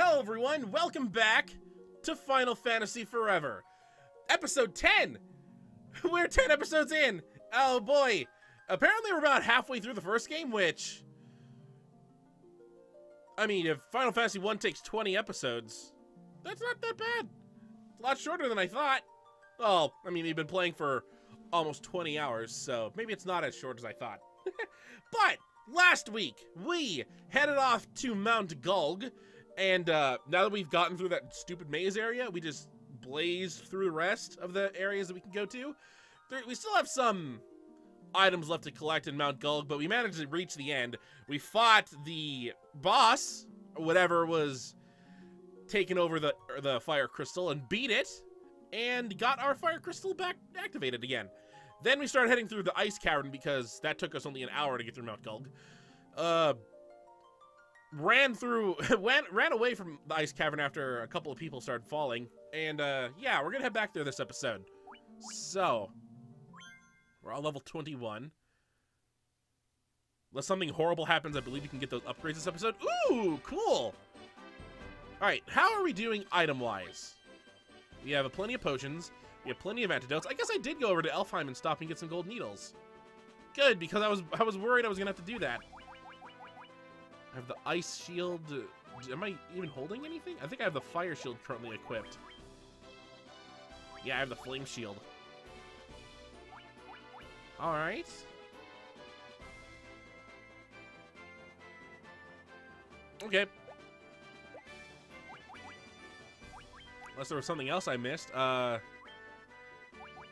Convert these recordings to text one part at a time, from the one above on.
Hello, everyone. Welcome back to Final Fantasy Forever. Episode 10. We're 10 episodes in. Oh, boy. Apparently, we're about halfway through the first game, which... I mean, if Final Fantasy 1 takes 20 episodes, that's not that bad. It's a lot shorter than I thought. Oh, I mean, we've been playing for almost 20 hours, so maybe it's not as short as I thought. but last week, we headed off to Mount Gulg, and uh, now that we've gotten through that stupid maze area, we just blaze through the rest of the areas that we can go to. There, we still have some items left to collect in Mount Gulg, but we managed to reach the end. We fought the boss, whatever was taking over the the fire crystal, and beat it, and got our fire crystal back activated again. Then we started heading through the ice cavern because that took us only an hour to get through Mount Gulg. Uh, ran through, ran, ran away from the ice cavern after a couple of people started falling. And uh, yeah, we're gonna head back there this episode. So, we're all level 21. Unless something horrible happens, I believe you can get those upgrades this episode. Ooh, cool! Alright, how are we doing item-wise? We have a plenty of potions. We have plenty of antidotes. I guess I did go over to Elfheim and stop and get some gold needles. Good, because I was I was worried I was gonna have to do that. I have the ice shield. Am I even holding anything? I think I have the fire shield currently equipped. Yeah, I have the flame shield. All right. Okay. Unless there was something else I missed. Uh,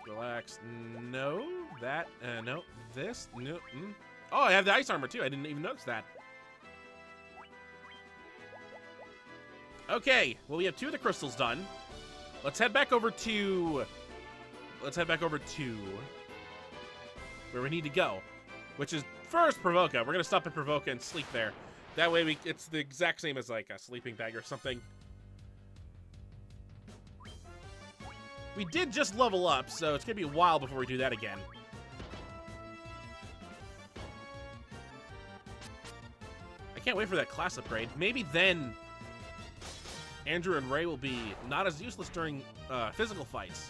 relax. No. That. Uh, no. This. No. Mm. Oh, I have the ice armor too. I didn't even notice that. Okay. Well, we have two of the crystals done. Let's head back over to... Let's head back over to... Where we need to go. Which is first Pravoka. We're going to stop at Pravoka and sleep there. That way we it's the exact same as like a sleeping bag or something. We did just level up, so it's going to be a while before we do that again. I can't wait for that class upgrade. Maybe then Andrew and Ray will be not as useless during uh, physical fights.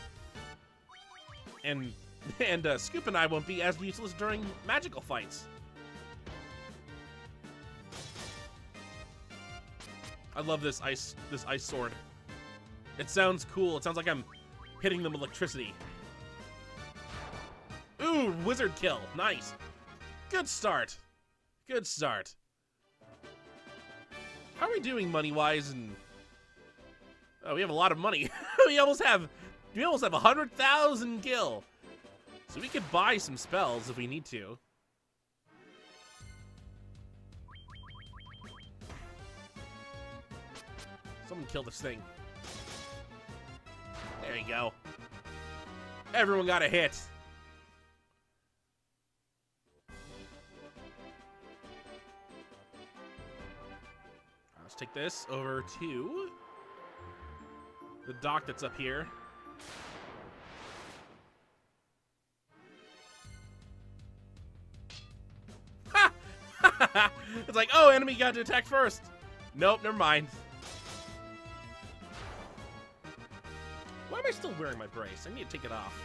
And and uh, Scoop and I won't be as useless during magical fights. I love this ice this ice sword. It sounds cool. It sounds like I'm hitting them with electricity. Ooh, wizard kill. Nice. Good start. Good start. How are we doing money-wise and Oh, we have a lot of money. we almost have, we almost have a hundred thousand gil. So we could buy some spells if we need to. Someone kill this thing. There you go. Everyone got a hit. Let's take this over to the dock that's up here. It's like, oh, enemy got to attack first. Nope, never mind. Why am I still wearing my brace? I need to take it off.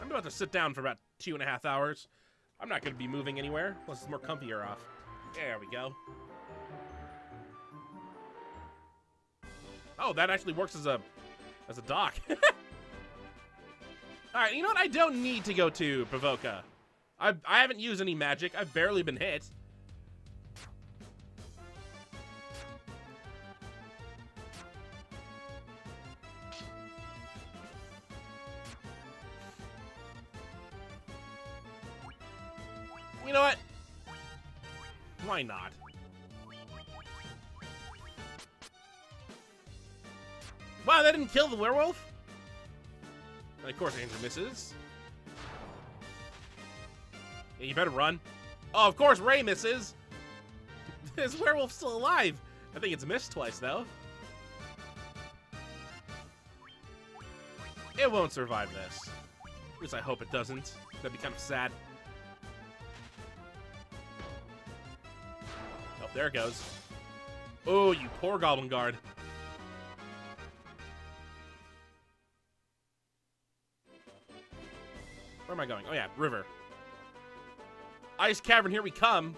I'm about to sit down for about two and a half hours. I'm not going to be moving anywhere, unless it's more comfier off. There we go. Oh, that actually works as a as a dock. Alright, you know what? I don't need to go to Pravoka. I, I haven't used any magic. I've barely been hit. You know what? Why not? Wow, that didn't kill the werewolf? And of course, Andrew misses. Yeah, you better run. Oh, of course, Ray misses. This werewolf's still alive. I think it's missed twice, though. It won't survive this. At least I hope it doesn't. That'd be kind of sad. Oh, there it goes. Oh, you poor Goblin Guard. Where am I going? Oh yeah, river. Ice cavern, here we come.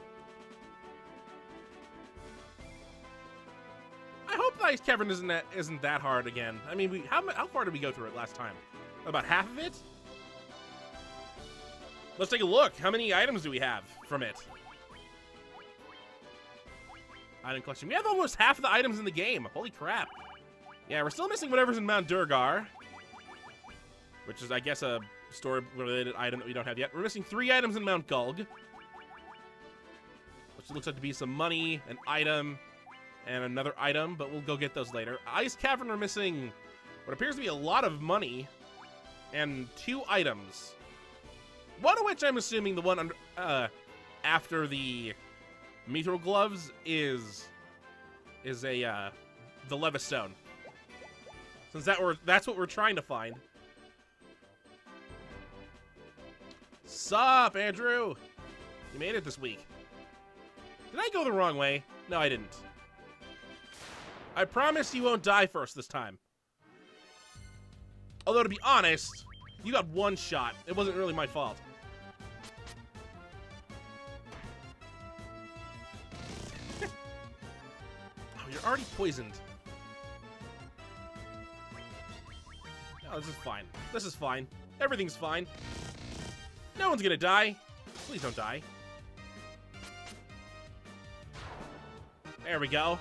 I hope the ice cavern isn't that isn't that hard again. I mean, we how how far did we go through it last time? About half of it. Let's take a look. How many items do we have from it? Item collection. We have almost half of the items in the game. Holy crap. Yeah, we're still missing whatever's in Mount Durgar. Which is, I guess, a story-related item that we don't have yet. We're missing three items in Mount Gulg. Which looks like to be some money, an item, and another item, but we'll go get those later. Ice Cavern, we're missing what appears to be a lot of money and two items. One of which I'm assuming the one under, uh, after the Mithril gloves is is a uh, the Levistone. Since that were that's what we're trying to find. Sup, Andrew? You made it this week. Did I go the wrong way? No, I didn't. I promise you won't die first this time. Although, to be honest, you got one shot. It wasn't really my fault. Oh, you're already poisoned. Oh, this is fine. This is fine. Everything's fine. No one's gonna die. Please don't die. There we go.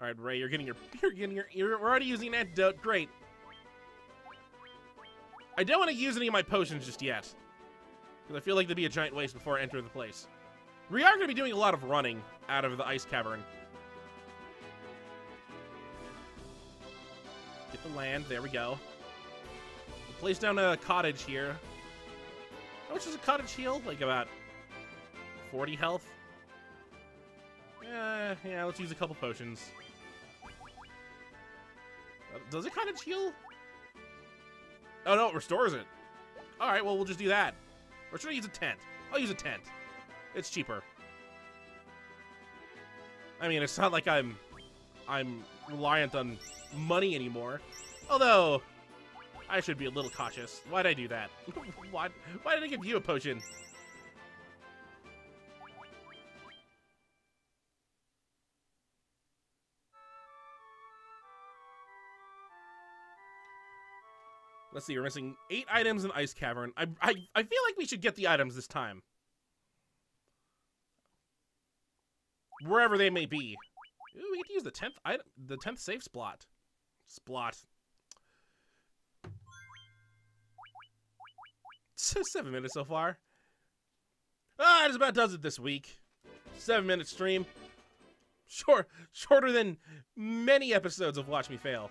All right, Ray, you're getting your, you're getting your, you're already using an antidote. Great. I don't want to use any of my potions just yet. Because I feel like they'd be a giant waste before I enter the place. We are going to be doing a lot of running out of the ice cavern. Get the land. There we go. Place down a cottage here. How much does a cottage heal? Like about 40 health? Yeah, yeah, let's use a couple potions. Uh, does a cottage heal? Oh, no, it restores it. Alright, well, we'll just do that. Or should I use a tent? I'll use a tent. It's cheaper. I mean, it's not like I'm I'm reliant on money anymore. Although, I should be a little cautious. Why'd I do that? why, why did I give you a potion? Let's see, we're missing eight items in Ice Cavern. I, I, I feel like we should get the items this time. wherever they may be. Ooh, we get to use the tenth item, the tenth safe spot. Splot. Seven minutes so far. Ah, that about does it this week. Seven minute stream. Short, shorter than many episodes of Watch Me Fail.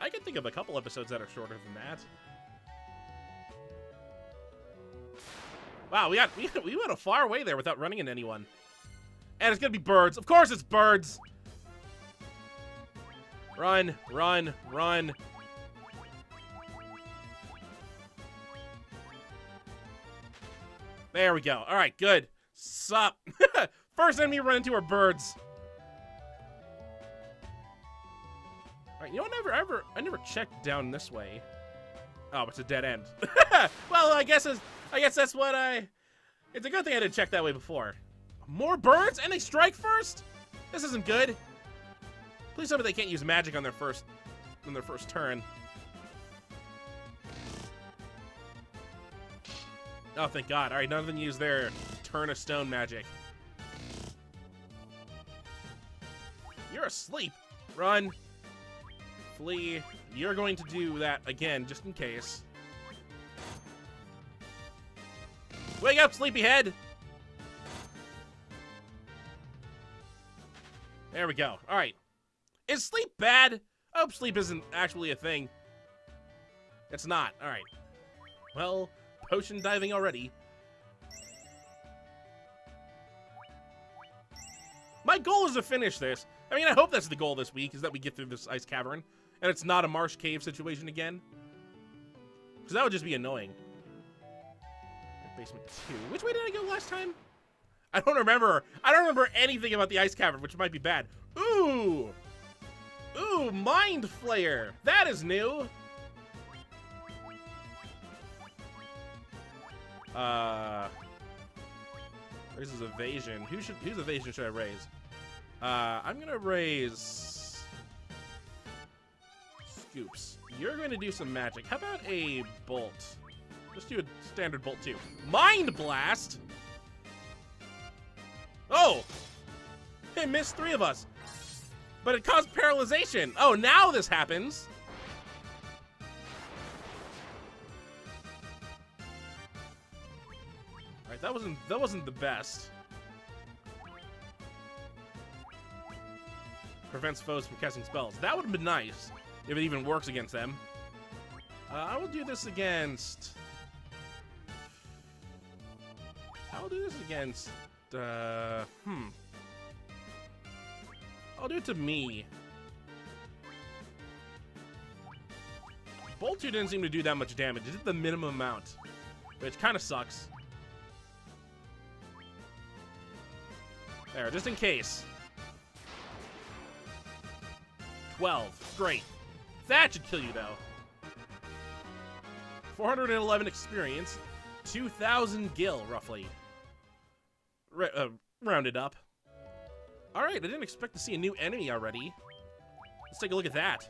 I can think of a couple episodes that are shorter than that. Wow, we got we, we went a far way there without running into anyone. And it's gonna be birds. Of course it's birds! Run, run, run. There we go. Alright, good. Sup. First enemy run into are birds. Alright, you know? I never ever I never checked down this way. Oh, it's a dead end. well, I guess it's I guess that's what I... It's a good thing I didn't check that way before. More birds? And they strike first? This isn't good. Please tell me they can't use magic on their first... on their first turn. Oh, thank God. Alright, none of them use their turn of stone magic. You're asleep. Run. Flee. You're going to do that again, just in case. Wake up, sleepyhead! There we go. Alright. Is sleep bad? I hope sleep isn't actually a thing. It's not. Alright. Well, potion diving already. My goal is to finish this. I mean, I hope that's the goal this week, is that we get through this ice cavern. And it's not a marsh cave situation again. Because that would just be annoying. Basement two. Which way did I go last time? I don't remember. I don't remember anything about the ice cavern, which might be bad. Ooh! Ooh, Mind Flayer. That is new. Uh, raises evasion. Who should whose evasion should I raise? Uh, I'm gonna raise Scoops. You're going to do some magic. How about a bolt? Just do a standard bolt too. Mind Blast. Oh, it missed three of us, but it caused paralyzation. Oh, now this happens. Right, that wasn't that wasn't the best. Prevents foes from casting spells. That would have been nice if it even works against them. Uh, I will do this against. I will do this against. Uh, hmm. I'll do it to me. Bolt 2 didn't seem to do that much damage. It did the minimum amount, which kind of sucks. There, just in case. 12. Great. That should kill you, though. 411 experience. 2,000 gil, roughly. R uh, rounded up. Alright, I didn't expect to see a new enemy already. Let's take a look at that.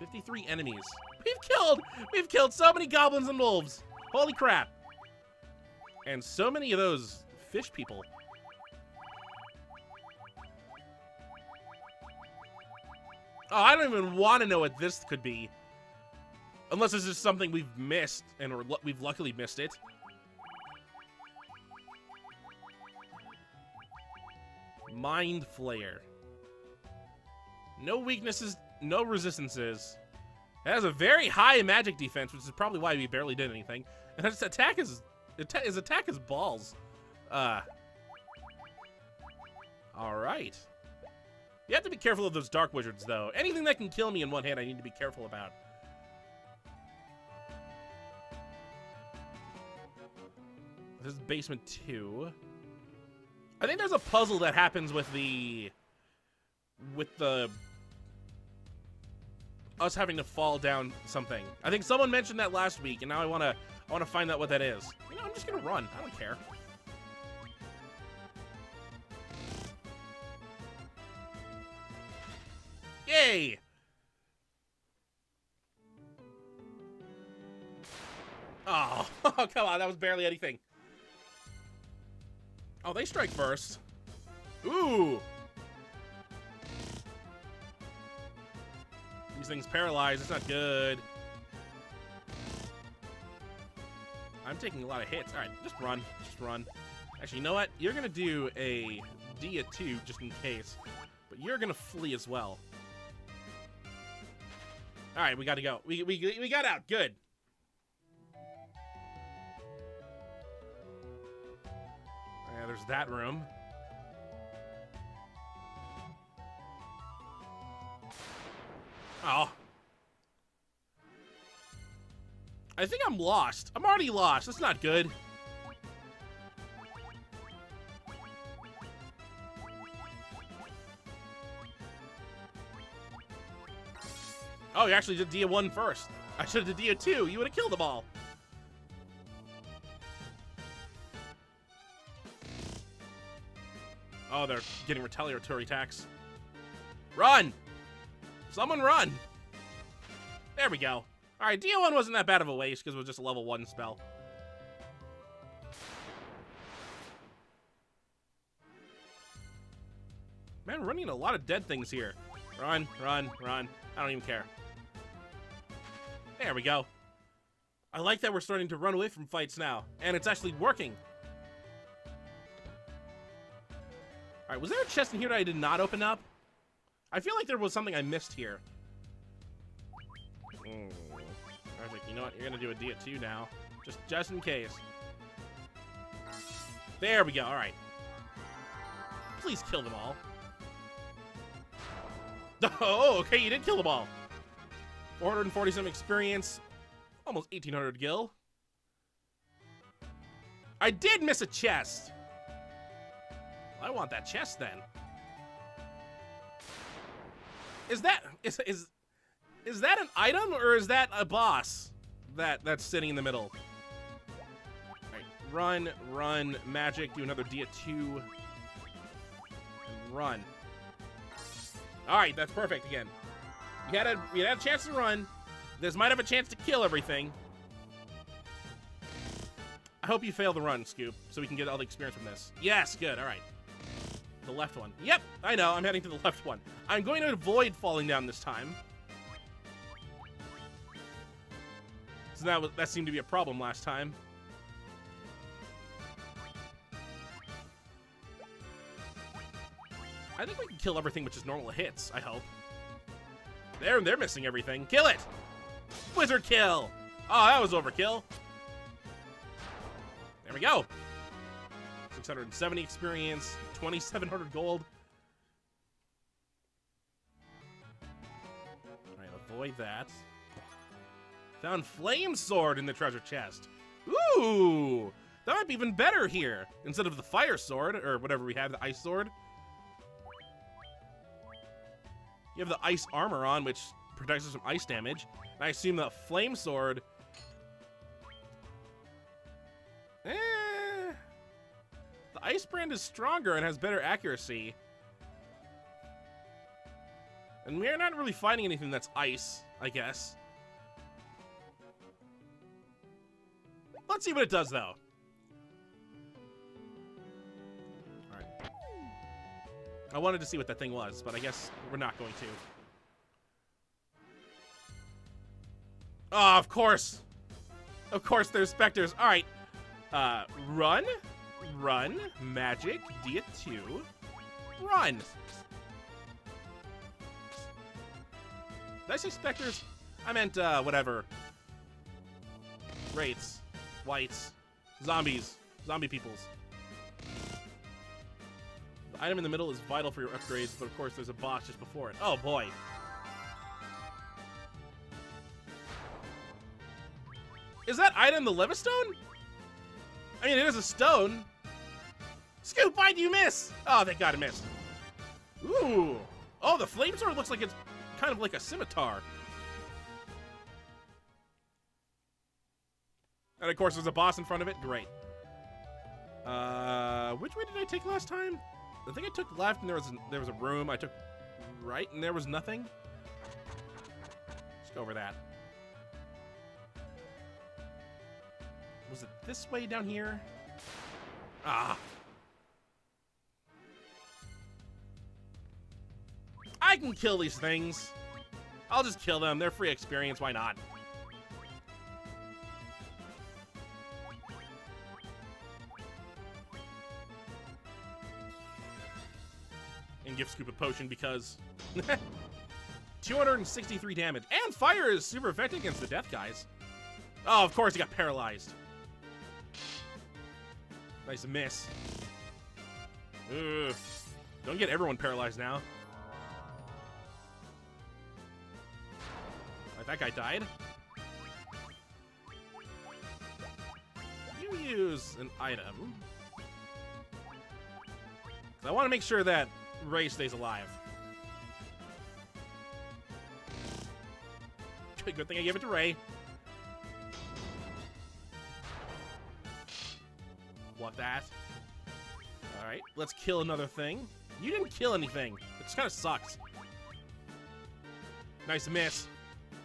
53 enemies. We've killed! We've killed so many goblins and wolves! Holy crap! And so many of those fish people. Oh, I don't even want to know what this could be. Unless this is something we've missed, and we've luckily missed it. Mind Flayer. No weaknesses, no resistances. It has a very high magic defense, which is probably why we barely did anything. And its attack is his attack is balls. Uh. All right. You have to be careful of those dark wizards, though. Anything that can kill me in one hand, I need to be careful about. This is basement two. I think there's a puzzle that happens with the... With the... Us having to fall down something. I think someone mentioned that last week, and now I want to I want to find out what that is. You know, I'm just going to run. I don't care. Yay! Oh, oh, come on, that was barely anything. Oh, they strike first. Ooh! These things paralyzed, it's not good. I'm taking a lot of hits. All right, just run, just run. Actually, you know what? You're gonna do a Dia 2 just in case, but you're gonna flee as well. All right, we got to go. We, we, we got out. Good. Yeah, there's that room. Oh. I think I'm lost. I'm already lost. That's not good. Oh, you actually did Dia 1 first. I should have did Dia 2. You would have killed them all. Oh, they're getting retaliatory attacks. Run! Someone run! There we go. Alright, Dia 1 wasn't that bad of a waste because it was just a level 1 spell. Man, we're running a lot of dead things here. Run, run, run. I don't even care. There we go. I like that we're starting to run away from fights now. And it's actually working. Alright, was there a chest in here that I did not open up? I feel like there was something I missed here. Know what? You're gonna do a Dia 2 now. Just, just in case. There we go. All right. Please kill them all. Oh, okay. You did kill them all. 447 experience. Almost 1800 gil. I did miss a chest. I want that chest then. Is that is is is that an item or is that a boss that that's sitting in the middle? Run, run, magic, do another Dia 2. And run. All right, that's perfect again. You had a you had a chance to run. This might have a chance to kill everything. I hope you fail the run, Scoop, so we can get all the experience from this. Yes, good, all right. The left one. Yep, I know, I'm heading to the left one. I'm going to avoid falling down this time. So that, was, that seemed to be a problem last time. I think we can kill everything which is normal hits, I hope. They're, they're missing everything. Kill it! Wizard kill! Oh, that was overkill. There we go. 670 experience, 2,700 gold. Alright, avoid that. Found Flame Sword in the treasure chest. Ooh! That might be even better here. Instead of the Fire Sword, or whatever we have, the Ice Sword. You have the Ice Armor on, which protects us from ice damage. And I assume the Flame Sword... Eh... The Ice Brand is stronger and has better accuracy. And we're not really finding anything that's ice, I guess. Let's see what it does, though. Alright. I wanted to see what that thing was, but I guess we're not going to. Oh, of course. Of course there's specters. All right. Uh, run, run, magic, Dia 2, run. Did I say specters? I meant, uh, whatever. Wraiths, whites, zombies, zombie peoples. The item in the middle is vital for your upgrades, but of course there's a boss just before it. Oh boy. Is that item the Levistone? I mean, it is a stone. Scoop, why do you miss? Oh, thank God it missed. Ooh. Oh, the flame sword looks like it's kind of like a scimitar. And of course, there's a boss in front of it. Great. Uh, which way did I take last time? I think I took left and there was there was a room. I took right and there was nothing. Let's go over that. Was it this way down here? Ah. I can kill these things. I'll just kill them. They're free experience. Why not? Give Scoop a potion because... 263 damage. And fire is super effective against the death guys. Oh, of course he got paralyzed. Nice miss. Ugh. Don't get everyone paralyzed now. Right, that guy died. You use an item. I want to make sure that Ray stays alive. Good thing I gave it to Ray. Want that. Alright, let's kill another thing. You didn't kill anything. It just kind of sucks. Nice miss.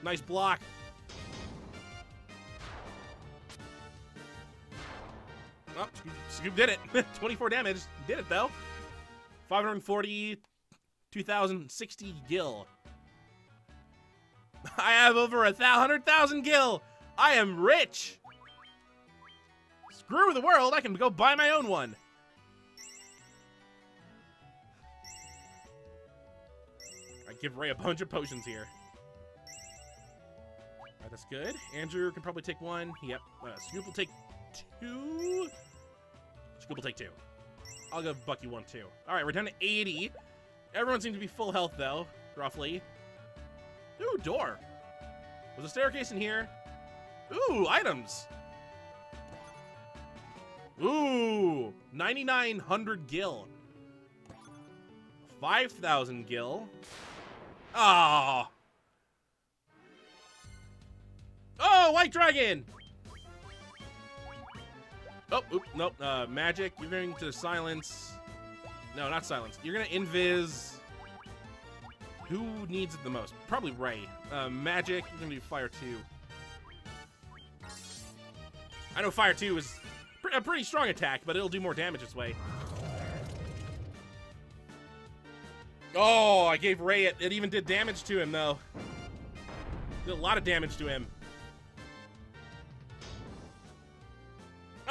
Nice block. Oh, Scoop did it. 24 damage. Did it, though. 540, 2060 gil. I have over a hundred thousand gil. I am rich. Screw the world, I can go buy my own one. I give Ray a bunch of potions here. Alright, that's good. Andrew can probably take one. Yep. Uh, Scoop will take two. Scoop will take two. I'll give Bucky one too. Alright, we're down to 80. Everyone seems to be full health though, roughly. Ooh, door. Was a staircase in here? Ooh, items. Ooh, 9,900 gil. 5,000 gil. Oh. Oh, White Dragon! Oh, oop, nope. Uh, magic. You're going to silence. No, not silence. You're going to invis. Who needs it the most? Probably Ray. Uh, magic. You're going to do fire 2. I know fire 2 is pr a pretty strong attack, but it'll do more damage this way. Oh, I gave Ray it. It even did damage to him, though. Did a lot of damage to him.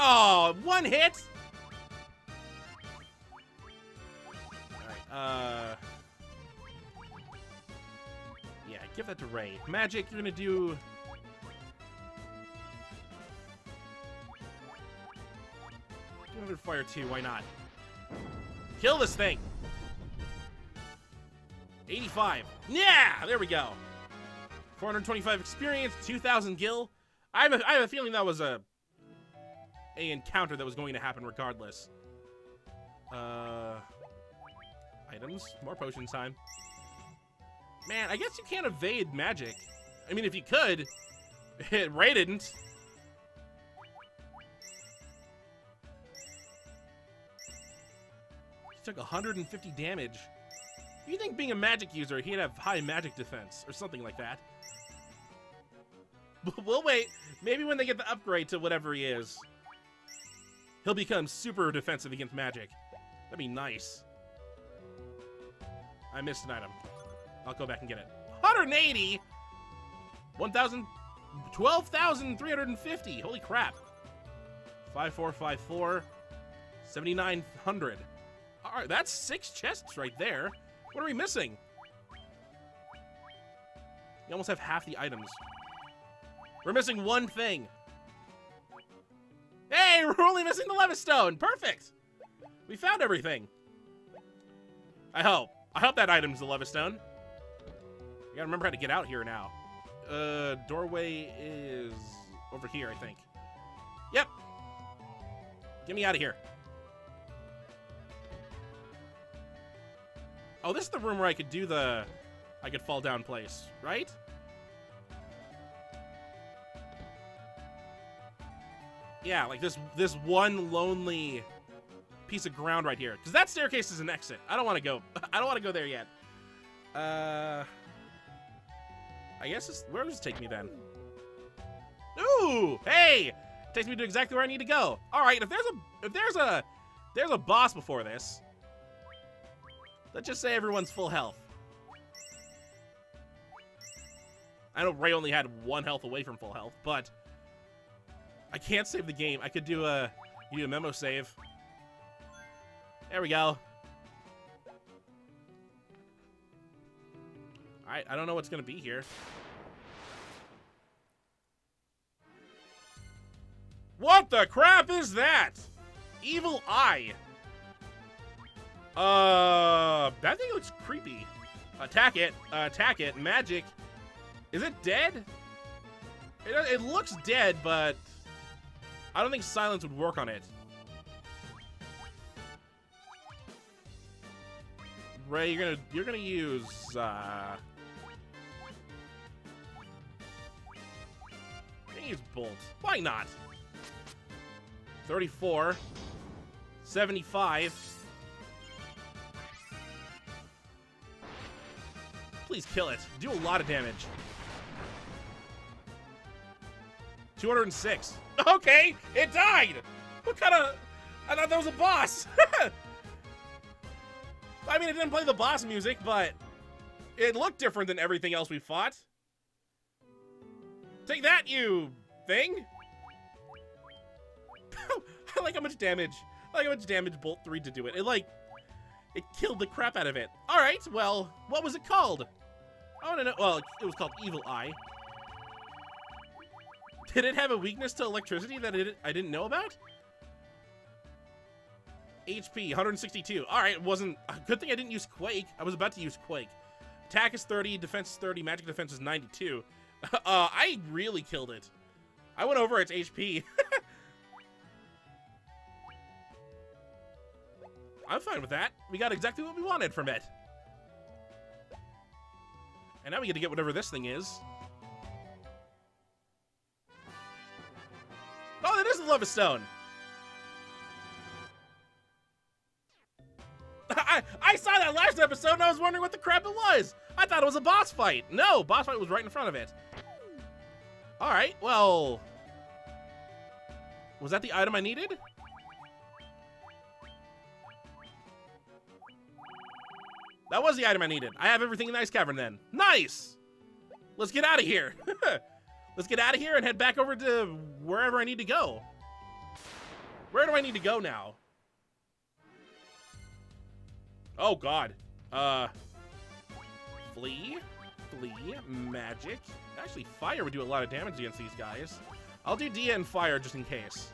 Oh, one hit? Uh... Yeah, give that to Ray. Magic, you're gonna do... Another fire too, why not? Kill this thing! 85. Yeah! There we go. 425 experience, 2,000 gil. I have, a, I have a feeling that was a a encounter that was going to happen regardless. Uh, items, more potion time. Man, I guess you can't evade magic. I mean, if you could, it Ray didn't. He took 150 damage. You think being a magic user, he'd have high magic defense or something like that. we'll wait. Maybe when they get the upgrade to whatever he is he'll become super defensive against magic. That'd be nice. I missed an item. I'll go back and get it. 180? 1,000... 12,350. Holy crap. 5454. 7,900. Alright, that's six chests right there. What are we missing? You almost have half the items. We're missing one thing. Hey, we're only missing the Levistone. Perfect. We found everything. I hope. I hope that item's the Levistone. I gotta remember how to get out here now. Uh, doorway is over here, I think. Yep. Get me out of here. Oh, this is the room where I could do the... I could fall down place, right? Yeah, like this this one lonely piece of ground right here. Because that staircase is an exit. I don't want to go. I don't want to go there yet. Uh, I guess this, where does it take me then? Ooh, hey, takes me to exactly where I need to go. All right, if there's a if there's a there's a boss before this, let's just say everyone's full health. I know Ray only had one health away from full health, but I can't save the game. I could do a, you do a memo save. There we go. Alright, I don't know what's going to be here. What the crap is that? Evil Eye. Uh, that thing looks creepy. Attack it. Uh, attack it. Magic. Is it dead? It, it looks dead, but I don't think silence would work on it. Ray, you're gonna you're gonna use uh You're gonna use Bolt. Why not? 34. 75. Please kill it. Do a lot of damage. 206. Okay, it died. What kind of... I thought that was a boss. I mean, it didn't play the boss music, but it looked different than everything else we fought. Take that, you thing. I like how much damage. I like how much damage Bolt 3 did to it. It, like, it killed the crap out of it. All right, well, what was it called? I want to know. Well, it was called Evil Eye. Did it have a weakness to electricity that it, I didn't know about? HP, 162. All right, it wasn't... A good thing I didn't use Quake. I was about to use Quake. Attack is 30, defense is 30, magic defense is 92. uh, I really killed it. I went over its HP. I'm fine with that. We got exactly what we wanted from it. And now we get to get whatever this thing is. Oh, that is the Levistone. I, I saw that last episode and I was wondering what the crap it was. I thought it was a boss fight. No, boss fight was right in front of it. All right, well... Was that the item I needed? That was the item I needed. I have everything in the ice cavern then. Nice! Let's get out of here. Let's get out of here and head back over to wherever I need to go. Where do I need to go now? Oh, God. Uh, flee, flee, magic. Actually, fire would do a lot of damage against these guys. I'll do Dia and fire just in case.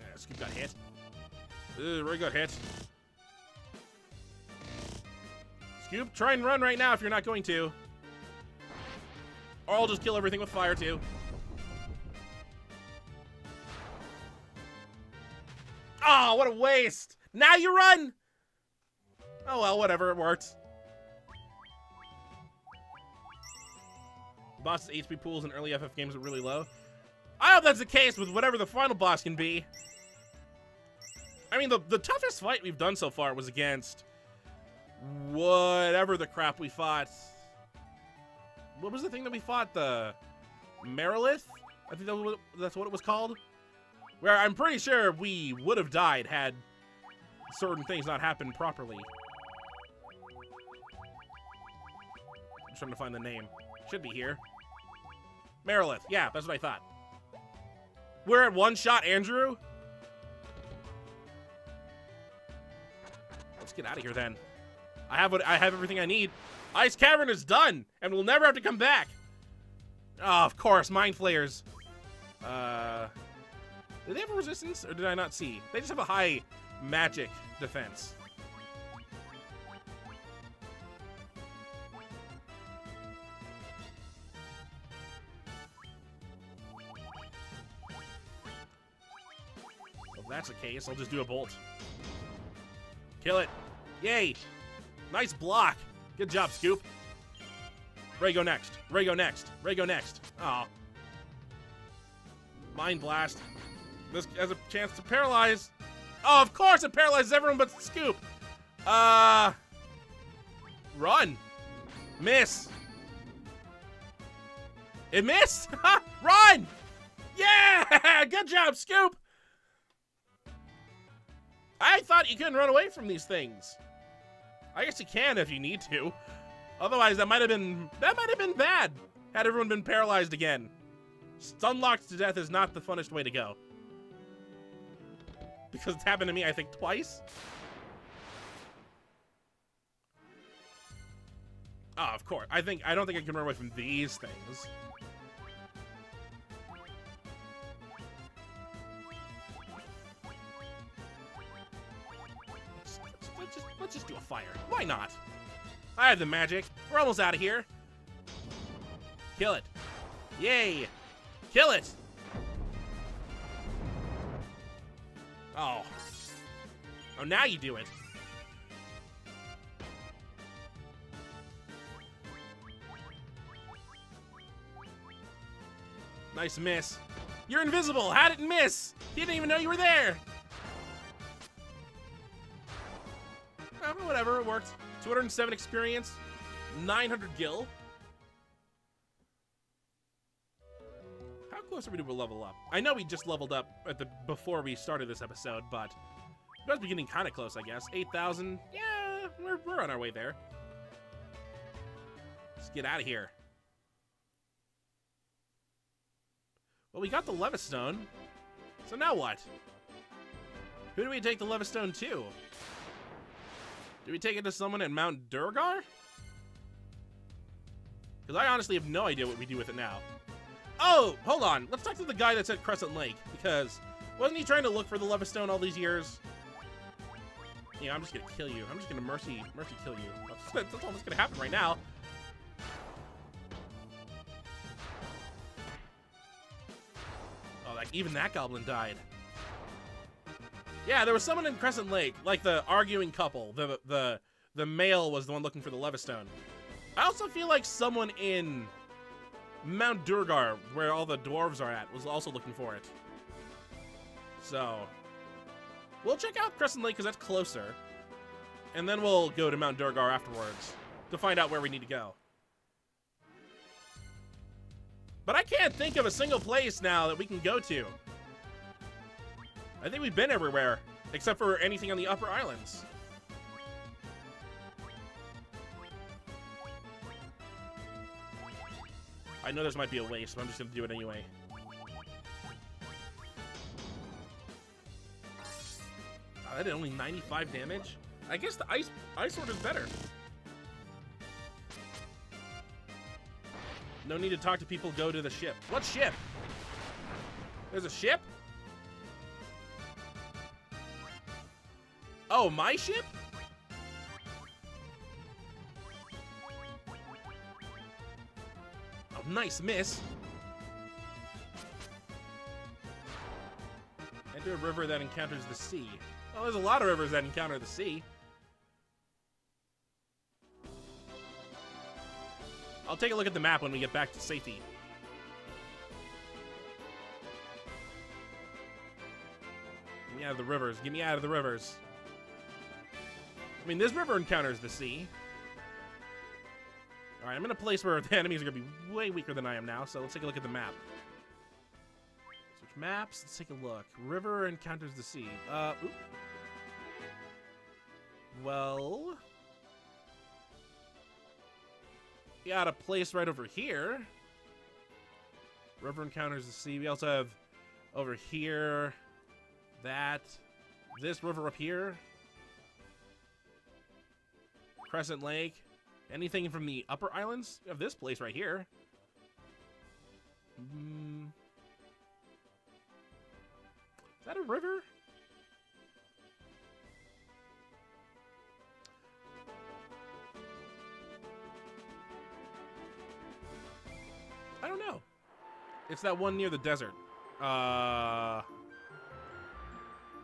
Yeah, Scoop got hit. Ugh, really hit. Scoop, try and run right now if you're not going to. Or I'll just kill everything with fire too. Oh, what a waste! Now you run! Oh well, whatever, it worked. The boss's HP pools in early FF games are really low. I hope that's the case with whatever the final boss can be. I mean, the, the toughest fight we've done so far was against whatever the crap we fought. What was the thing that we fought? The Marilith? I think that was, that's what it was called. Where I'm pretty sure we would have died had certain things not happened properly. I'm trying to find the name. Should be here. Marilith. Yeah, that's what I thought. We're at one shot, Andrew. Let's get out of here then. I have what I have everything I need. Ice Cavern is done, and we'll never have to come back. Oh, of course, Mind Flayers. Uh, do they have a resistance, or did I not see? They just have a high magic defense. If that's the case, I'll just do a bolt. Kill it. Yay! Nice block. Good job, Scoop. Ray go next. Ray go next. Ray go next. Aw. Mind Blast. This has a chance to paralyze. Oh, of course it paralyzes everyone but Scoop. Uh... Run. Miss. It missed. Run. Yeah! Good job, Scoop. I thought you couldn't run away from these things. I guess you can if you need to. Otherwise, that might have been that might have been bad. Had everyone been paralyzed again. Stunlocked to death is not the funnest way to go. Because it's happened to me, I think, twice. Oh, of course. I think I don't think I can run away from these things. Let's just, do a fire. Why not? I have the magic. We're almost out of here. Kill it. Yay. Kill it. Oh. Oh, now you do it. Nice miss. You're invisible. How did it miss? He didn't even know you were there. Whatever, it worked. 207 experience, 900 gil. How close are we to a level up? I know we just leveled up at the before we started this episode, but it was beginning kind of close, I guess. 8,000. Yeah, we're, we're on our way there. Let's get out of here. Well, we got the Levistone. So now what? Who do we take the Levistone to? Did we take it to someone at Mount Durgar? Because I honestly have no idea what we do with it now. Oh, hold on. Let's talk to the guy that's at Crescent Lake, because wasn't he trying to look for the Levistone all these years? Yeah, I'm just gonna kill you. I'm just gonna mercy, mercy kill you. That's, that's all that's gonna happen right now. Oh, like even that goblin died. Yeah, there was someone in Crescent Lake, like the arguing couple. The the the male was the one looking for the Levistone. I also feel like someone in Mount Duergar, where all the dwarves are at, was also looking for it. So, we'll check out Crescent Lake because that's closer. And then we'll go to Mount Duergar afterwards to find out where we need to go. But I can't think of a single place now that we can go to. I think we've been everywhere, except for anything on the upper islands. I know this might be a waste, but I'm just gonna do it anyway. Oh, that did only 95 damage? I guess the ice ice sword is better. No need to talk to people, go to the ship. What ship? There's a ship? Oh, my ship? Oh, nice miss. Enter a river that encounters the sea. Oh, there's a lot of rivers that encounter the sea. I'll take a look at the map when we get back to safety. Get me out of the rivers. Get me out of the rivers. I mean, this river encounters the sea. Alright, I'm in a place where the enemies are going to be way weaker than I am now, so let's take a look at the map. Switch maps. Let's take a look. River encounters the sea. Uh, oop. Well... We got a place right over here. River encounters the sea. We also have over here, that, this river up here. Crescent Lake. Anything from the upper islands? of this place right here. Mm. Is that a river? I don't know. It's that one near the desert. Uh,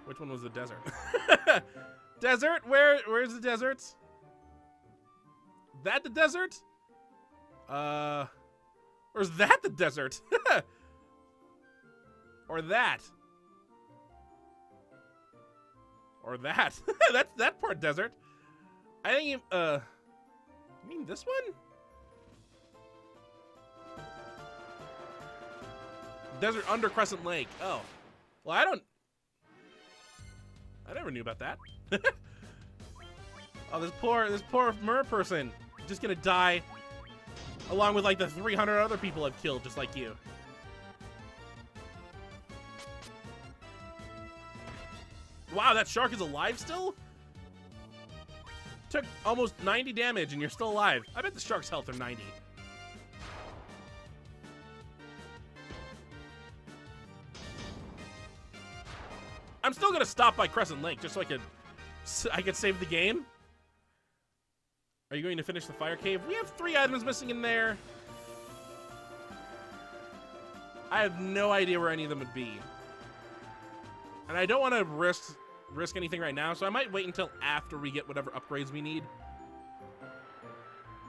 which one was the desert? desert? Where? Where's the desert? That the desert? Uh, or is that the desert? or that? Or that? That's that part desert. I think. Uh, I mean this one? Desert under Crescent Lake. Oh. Well, I don't... I never knew about that. oh, this poor, this poor mer person. Just gonna die along with like the 300 other people I've killed just like you. Wow, that shark is alive still? Took almost 90 damage and you're still alive. I bet the shark's health are 90. I'm still gonna stop by Crescent Lake just so I could, I could save the game. Are you going to finish the fire cave? We have three items missing in there. I have no idea where any of them would be. And I don't want to risk risk anything right now, so I might wait until after we get whatever upgrades we need.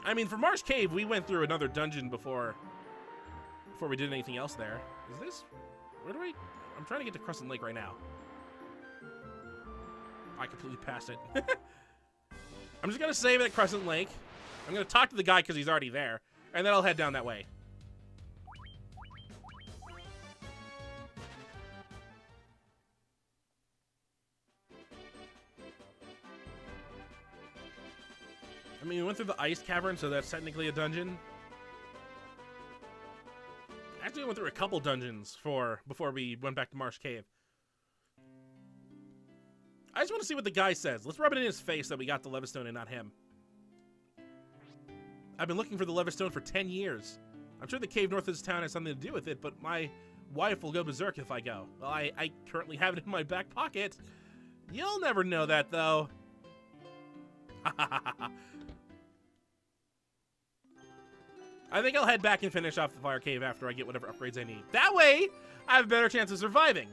I mean, for Marsh Cave, we went through another dungeon before before we did anything else there. Is this... Where do I... I'm trying to get to Crescent Lake right now. I completely passed it. I'm just going to save it at Crescent Lake. I'm going to talk to the guy because he's already there. And then I'll head down that way. I mean, we went through the ice cavern, so that's technically a dungeon. Actually, we went through a couple dungeons for before we went back to Marsh Cave. I just want to see what the guy says. Let's rub it in his face that we got the Levistone and not him. I've been looking for the Levistone for 10 years. I'm sure the cave north of this town has something to do with it, but my wife will go berserk if I go. Well, I, I currently have it in my back pocket. You'll never know that, though. I I think I'll head back and finish off the fire cave after I get whatever upgrades I need. That way, I have a better chance of surviving.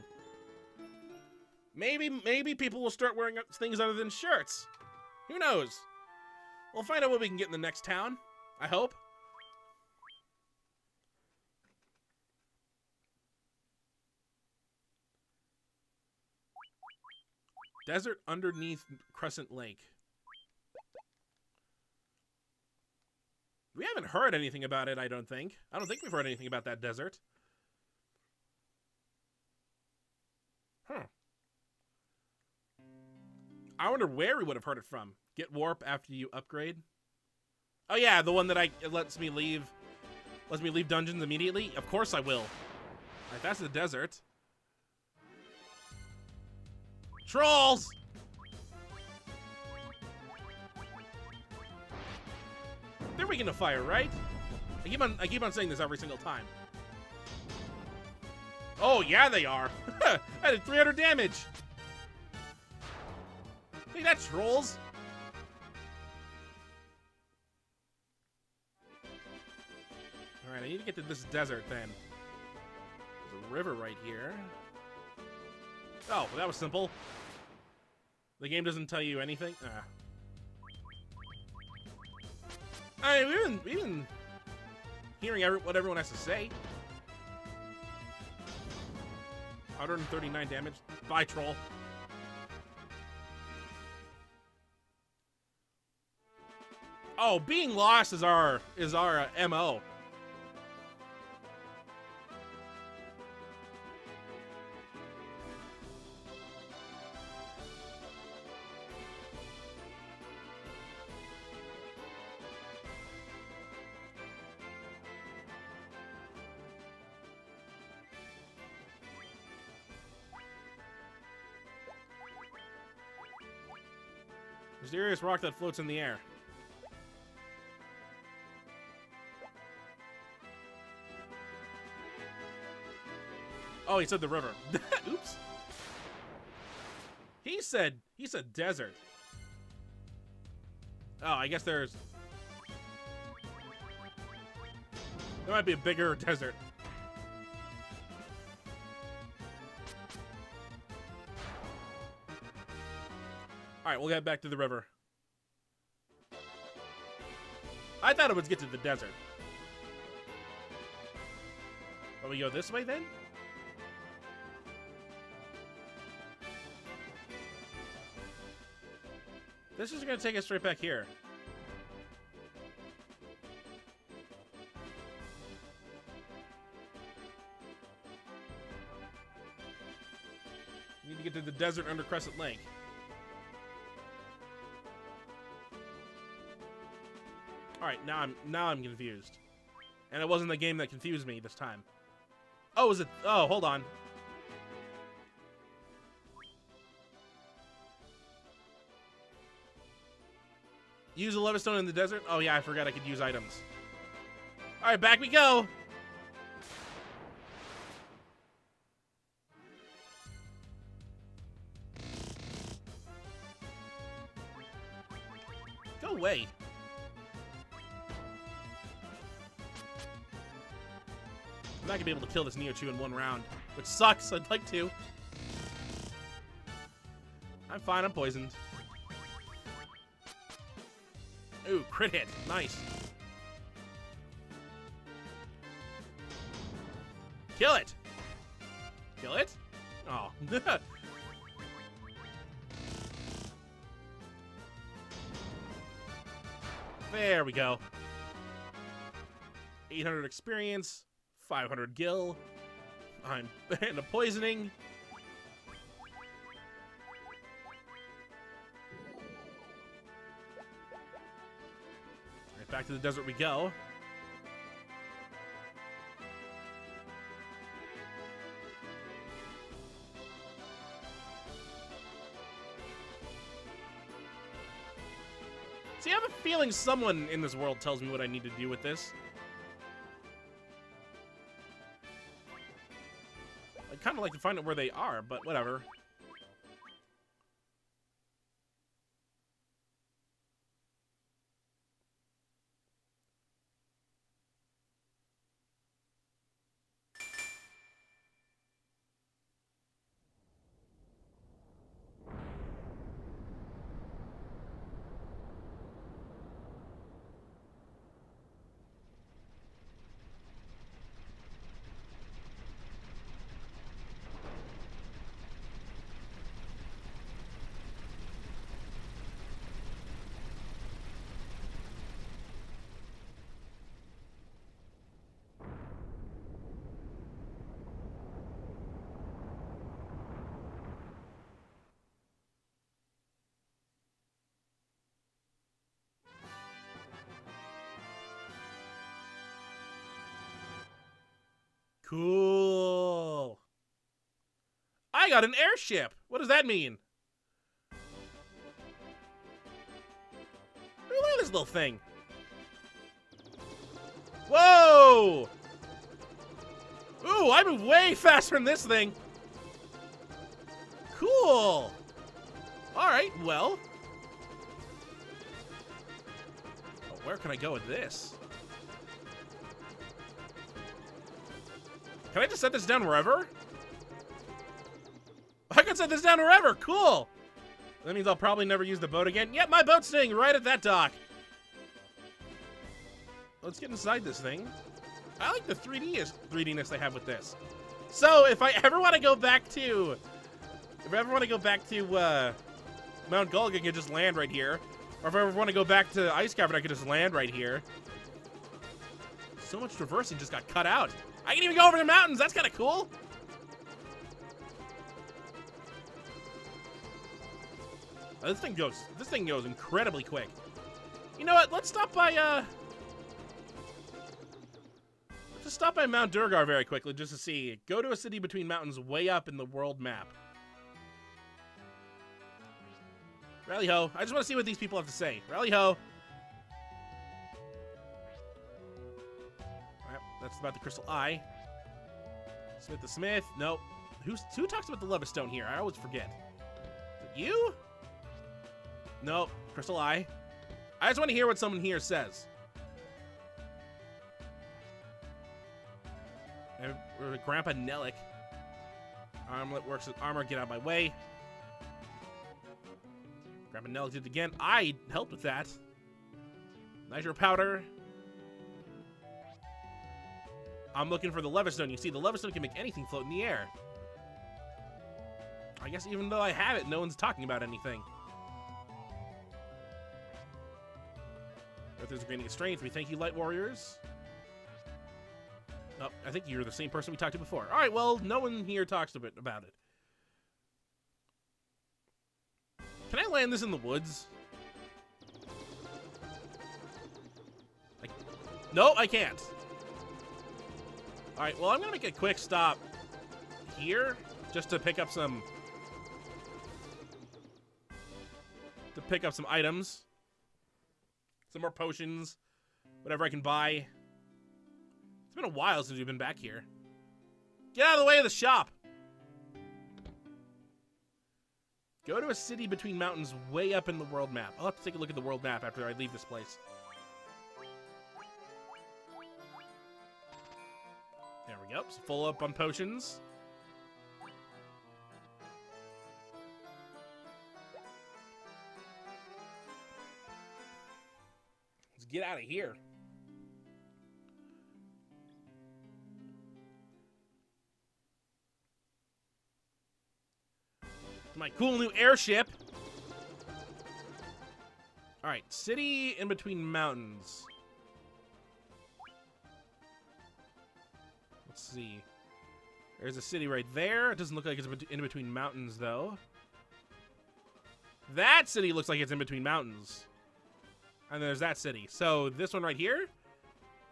Maybe, maybe people will start wearing things other than shirts. Who knows? We'll find out what we can get in the next town. I hope. Desert underneath Crescent Lake. We haven't heard anything about it, I don't think. I don't think we've heard anything about that desert. I wonder where we would have heard it from. Get warp after you upgrade. Oh yeah, the one that I lets me leave lets me leave dungeons immediately. Of course I will. Alright, that's the desert. Trolls! They're weak to fire, right? I keep on I keep on saying this every single time. Oh yeah, they are. I did 300 damage. Think that trolls? All right, I need to get to this desert then. There's a river right here. Oh, that was simple. The game doesn't tell you anything. Ah. I mean, we've been, we've been hearing every, what everyone has to say. 139 damage. Bye, troll. Oh, being lost is our is our uh, mo. Mysterious rock that floats in the air. Oh, he said the river. Oops. He said he said desert. Oh, I guess there's There might be a bigger desert. Alright, we'll get back to the river. I thought it would get to the desert. But we go this way then? This is gonna take us straight back here. We need to get to the desert under Crescent Lake. Alright, now I'm now I'm confused. And it wasn't the game that confused me this time. Oh, is it? Oh, hold on. Use a levistone in the desert? Oh yeah, I forgot I could use items. Alright, back we go! Go away. I'm not gonna be able to kill this Neo 2 in one round, which sucks. I'd like to. I'm fine, I'm poisoned. Ooh, crit hit. Nice. Kill it! Kill it? Oh. there we go. 800 experience, 500 gil. I'm and a poisoning. Back to the desert we go. See, I have a feeling someone in this world tells me what I need to do with this. I'd kind of like to find out where they are, but whatever. Cool. I got an airship. What does that mean? Look at this little thing. Whoa! Ooh, I move way faster than this thing. Cool. All right, well. Oh, where can I go with this? Can I just set this down wherever? I can set this down wherever. Cool. That means I'll probably never use the boat again. Yep, my boat's staying right at that dock. Let's get inside this thing. I like the 3D 3Dness they have with this. So if I ever want to go back to, if I ever want to go back to uh, Mount Gulg, I can just land right here. Or if I ever want to go back to Ice Cavern, I can just land right here. So much traversing just got cut out. I can even go over the mountains. That's kind of cool. Oh, this thing goes. This thing goes incredibly quick. You know what? Let's stop by. uh... Let's just stop by Mount Duergar very quickly just to see. Go to a city between mountains way up in the world map. Rally ho! I just want to see what these people have to say. Rally ho! That's about the Crystal Eye. Smyth the Smith. Nope. Who's, who talks about the Levistone here? I always forget. You? Nope. Crystal Eye. I just want to hear what someone here says. Eh, Grandpa Nerrick. Armlet works with armor. Get out of my way. Grandpa Nerrick did it again. I helped with that. Nitro powder. I'm looking for the Levistone. You see, the Levistone can make anything float in the air. I guess even though I have it, no one's talking about anything. There's a gaining of strength, we thank you, Light Warriors. Oh, I think you're the same person we talked to before. All right, well, no one here talks a bit about it. Can I land this in the woods? I... No, I can't. All right, well, I'm going to make a quick stop here just to pick up some... To pick up some items. Some more potions. Whatever I can buy. It's been a while since we've been back here. Get out of the way of the shop! Go to a city between mountains way up in the world map. I'll have to take a look at the world map after I leave this place. Yep, full up on potions. Let's get out of here. My cool new airship. All right, city in between mountains. See. There's a city right there. It doesn't look like it's in between mountains, though. That city looks like it's in between mountains. And there's that city. So this one right here?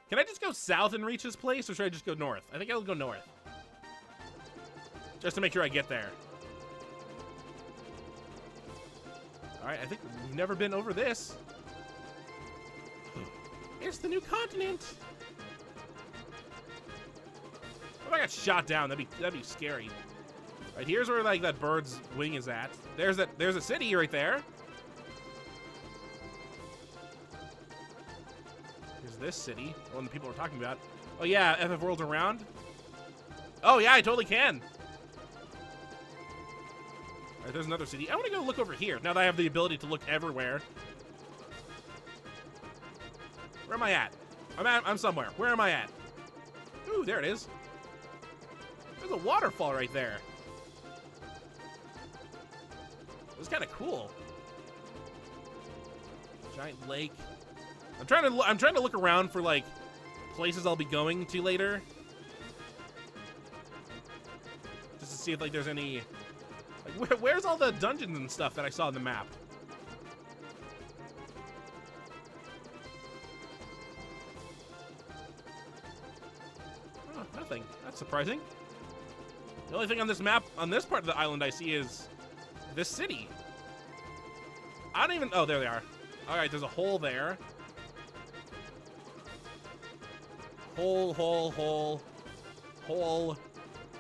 Can I just go south and reach this place, or should I just go north? I think I'll go north. Just to make sure I get there. Alright, I think we've never been over this. It's the new continent! If I got shot down, that'd be that'd be scary. Right here's where like that bird's wing is at. There's that there's a city right there. Here's this city, the one that people are talking about. Oh yeah, FF World's around. Oh yeah, I totally can. Right, there's another city. I want to go look over here now that I have the ability to look everywhere. Where am I at? I'm at. I'm somewhere. Where am I at? Ooh, there it is. There's a waterfall right there. It's kind of cool. Giant lake. I'm trying to I'm trying to look around for like places I'll be going to later. Just to see if like there's any like where, where's all the dungeons and stuff that I saw on the map? Nothing. That's surprising. The only thing on this map, on this part of the island I see is this city. I don't even, oh, there they are. All right, there's a hole there. Hole, hole, hole, hole,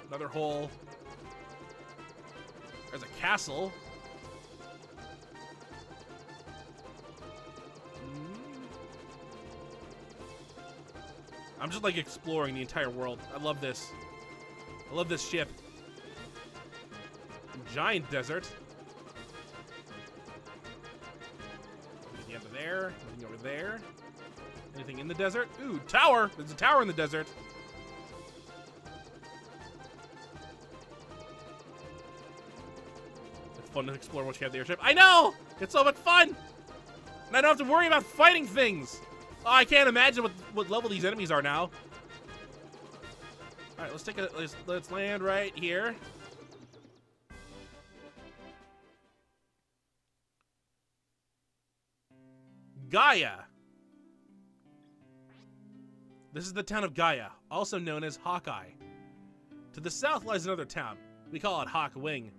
another hole. There's a castle. I'm just like exploring the entire world. I love this. I love this ship. Giant desert. Anything over there? Anything over there? Anything in the desert? Ooh, tower! There's a tower in the desert. It's fun to explore once you have the airship. I know! It's so much fun! And I don't have to worry about fighting things! Oh, I can't imagine what, what level these enemies are now. All right, let's take a let's, let's land right here. Gaia. This is the town of Gaia, also known as Hawkeye. To the south lies another town. We call it Hawk Wing,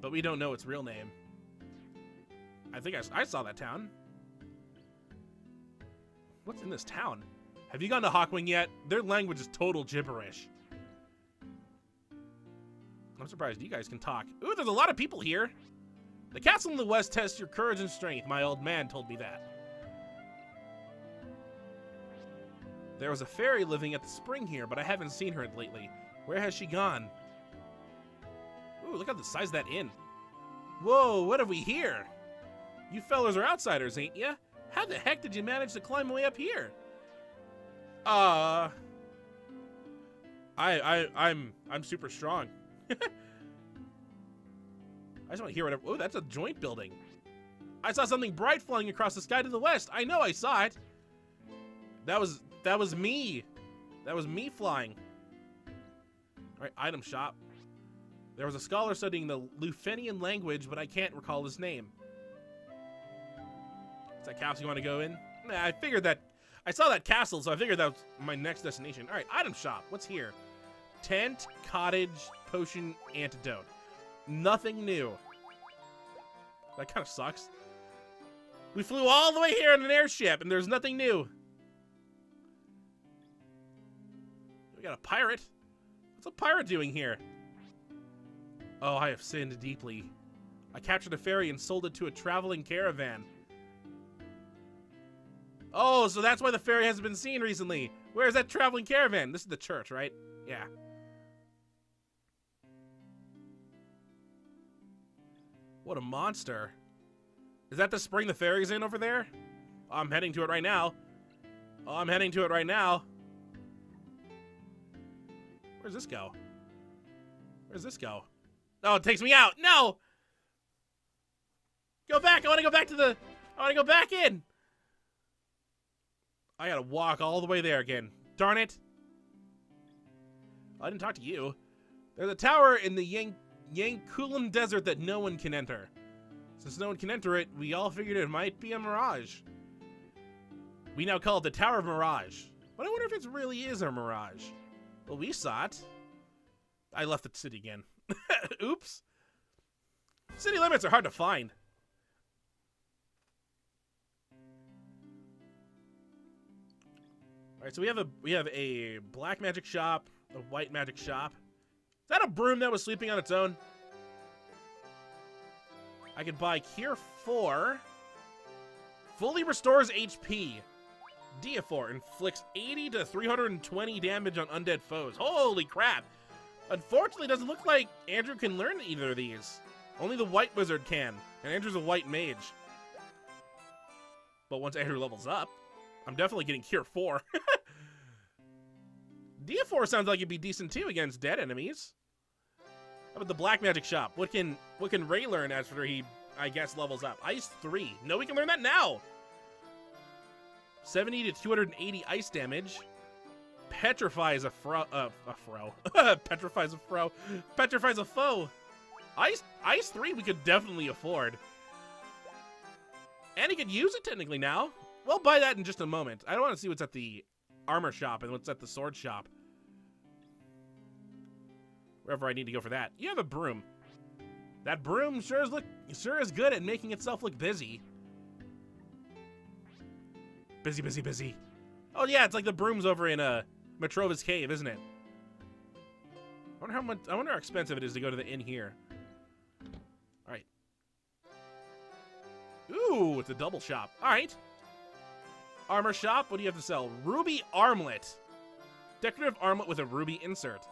but we don't know its real name. I think I, I saw that town. What's in this town? Have you gone to Hawkwing yet? Their language is total gibberish. I'm surprised you guys can talk. Ooh, there's a lot of people here. The castle in the west tests your courage and strength. My old man told me that. There was a fairy living at the spring here, but I haven't seen her lately. Where has she gone? Ooh, look at the size of that inn. Whoa, what have we here? You fellas are outsiders, ain't ya? How the heck did you manage to climb way up here? Uh... I, I, I'm, I'm super strong. I just want to hear whatever. Oh, that's a joint building. I saw something bright flying across the sky to the west. I know I saw it. That was that was me. That was me flying. All right, item shop. There was a scholar studying the Lufenian language, but I can't recall his name. Is that castle you want to go in? Nah, I figured that. I saw that castle, so I figured that was my next destination. All right, item shop. What's here? Tent, cottage, potion, antidote. Nothing new. That kind of sucks. We flew all the way here in an airship, and there's nothing new. We got a pirate. What's a pirate doing here? Oh, I have sinned deeply. I captured a fairy and sold it to a traveling caravan. Oh, so that's why the fairy hasn't been seen recently. Where's that traveling caravan? This is the church, right? Yeah. What a monster. Is that the spring the fairy's in over there? I'm heading to it right now. I'm heading to it right now. Where's this go? Where's this go? Oh, it takes me out. No! Go back. I want to go back to the... I want to go back in. I gotta walk all the way there again. Darn it. I didn't talk to you. There's a tower in the Yang Yahnikurm Desert that no one can enter. Since no one can enter it, we all figured it might be a mirage. We now call it the Tower of Mirage. But I wonder if it really is a mirage. Well, we saw it. I left the city again. Oops. City limits are hard to find. All right, so we have a we have a black magic shop, a white magic shop. Is that a broom that was sleeping on its own? I can buy Cure 4. Fully restores HP. Dia4 inflicts 80 to 320 damage on undead foes. Holy crap. Unfortunately, doesn't look like Andrew can learn either of these. Only the white wizard can, and Andrew's a white mage. But once Andrew levels up, I'm definitely getting Cure 4. Dia4 sounds like it'd be decent too against dead enemies. How about the black magic shop? What can what can Ray learn after he, I guess, levels up? Ice 3. No, we can learn that now. 70 to 280 ice damage. Petrifies a fro, uh, a fro. Petrifies a fro. Petrifies a foe. Ice, ice 3 we could definitely afford. And he could use it technically now. We'll buy that in just a moment. I don't want to see what's at the armor shop and what's at the sword shop. wherever I need to go for that. You have a broom. That broom sure is look sure is good at making itself look busy. Busy, busy, busy. Oh yeah, it's like the brooms over in uh Matoya's cave, isn't it? I wonder how much I wonder how expensive it is to go to the inn here. Alright. Ooh, it's a double shop. Alright. Armor shop, what do you have to sell? Ruby armlet. Decorative armlet with a ruby insert.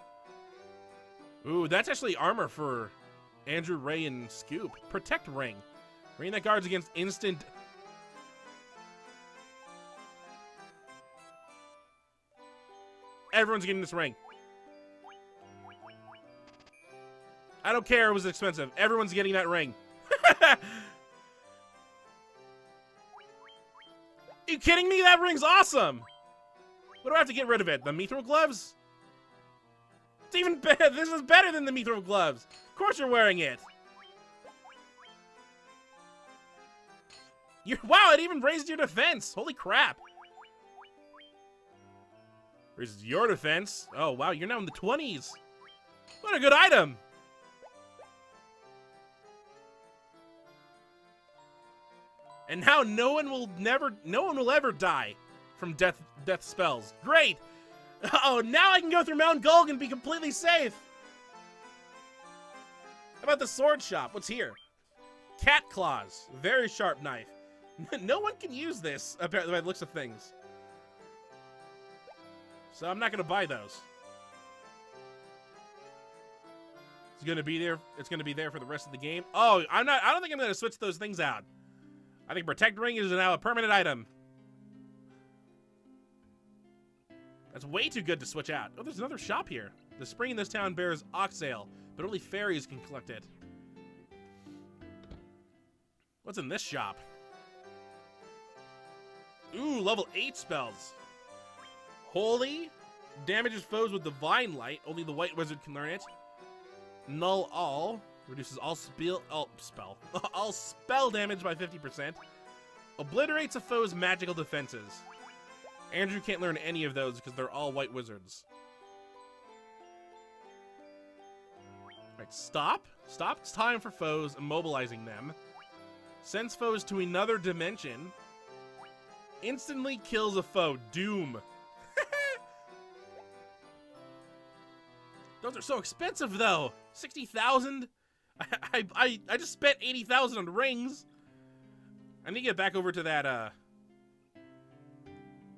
Ooh, that's actually armor for Andrew, Ray, and Scoop. Protect ring. Ring that guards against instant... Everyone's getting this ring. I don't care it was expensive. Everyone's getting that ring. You kidding me? That ring's awesome! What do I have to get rid of it? The mithril gloves? It's even better. This is better than the mithril gloves. Of course you're wearing it. you wow, it even raised your defense. Holy crap. Raises your defense. Oh, wow, you're now in the 20s. What a good item. And now no one will never, no one will ever die from death, death spells. Great. Oh, now I can go through Mount Gulg and be completely safe. How about the sword shop? What's here? Cat claws. Very sharp knife. no one can use this, apparently, by the looks of things. So I'm not going to buy those. It's going to be there. It's going to be there for the rest of the game. Oh, I'm not. I don't think I'm going to switch those things out. I think Protect Ring is now a permanent item. That's way too good to switch out. Oh, there's another shop here. The spring in this town bears Oxyale, but only fairies can collect it. What's in this shop? Ooh, level 8 spells. Holy. Damages foes with Divine Light. Only the White Wizard can learn it. Null All. Reduces all oh, spell, all spell, all spell damage by 50%. Obliterates a foe's magical defenses. Andrew can't learn any of those because they're all white wizards. Alright, stop. Stop. It's time for foes, immobilizing them. Sends foes to another dimension. Instantly kills a foe. Doom. Those are so expensive, though. 60,000? I, I, I, I just spent 80,000 on rings. I need to get back over to that, uh,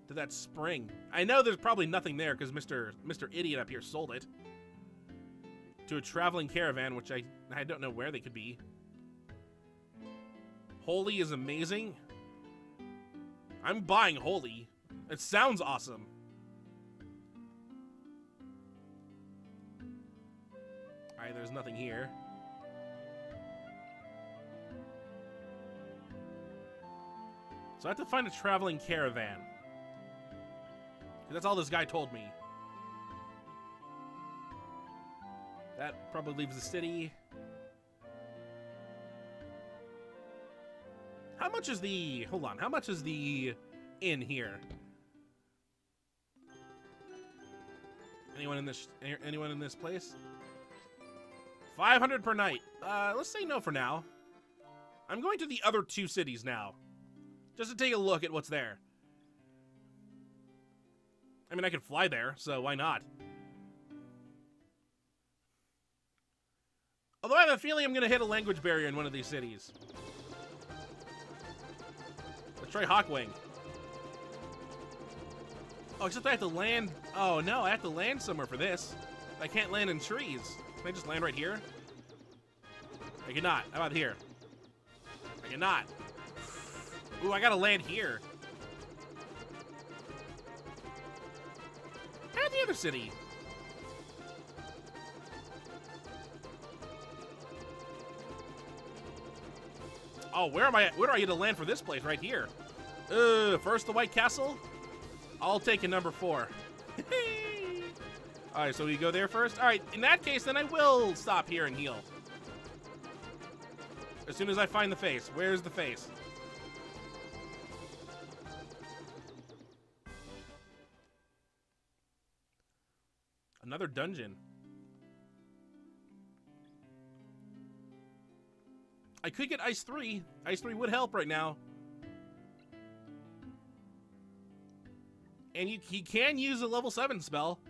to that spring. I know there's probably nothing there because Mr. Mr. Idiot up here sold it. To a traveling caravan, which I, I don't know where they could be. Holy is amazing. I'm buying Holy. It sounds awesome. Alright, there's nothing here. So I have to find a traveling caravan. That's all this guy told me. That probably leaves the city. How much is the... Hold on. How much is the inn here? Anyone in this anyone in this place? 500 per night. Uh, let's say no for now. I'm going to the other two cities now. Just to take a look at what's there. I mean, I could fly there, so why not? Although I have a feeling I'm going to hit a language barrier in one of these cities. Let's try Hawkwing. Oh, except I have to land... Oh, no, I have to land somewhere for this. I can't land in trees. Can I just land right here? I cannot. How about here? I cannot. Ooh, I gotta land here. At the other city. Oh, where am I? At? Where do I to land for this place? Right here. Uh, first the White Castle. I'll take a number four. All right, so we go there first? All right, in that case, then I will stop here and heal. As soon as I find the face. Where's the face? Another dungeon. I could get Ice 3. Ice 3 would help right now. And you, he can use a level 7 spell.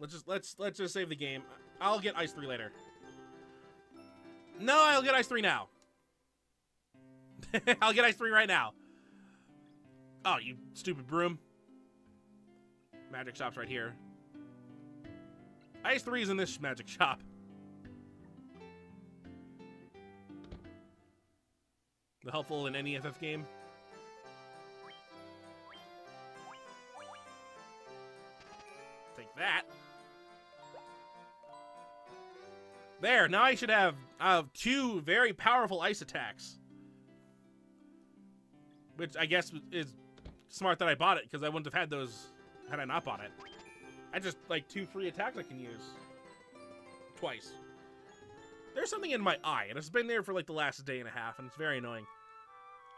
Let's just let's let's just save the game. I'll get Ice 3 later. No, I'll get Ice 3 now. I'll get Ice 3 right now. Oh, you stupid broom. Magic shop's right here. Ice 3 is in this magic shop. The helpful in any FF game. Take that. There, now I should have two very powerful ice attacks. Which I guess is smart that I bought it, because I wouldn't have had those had I not bought it. I just, like, two free attacks I can use. Twice. There's something in my eye, and it's been there for, like, the last day and a half, and it's very annoying.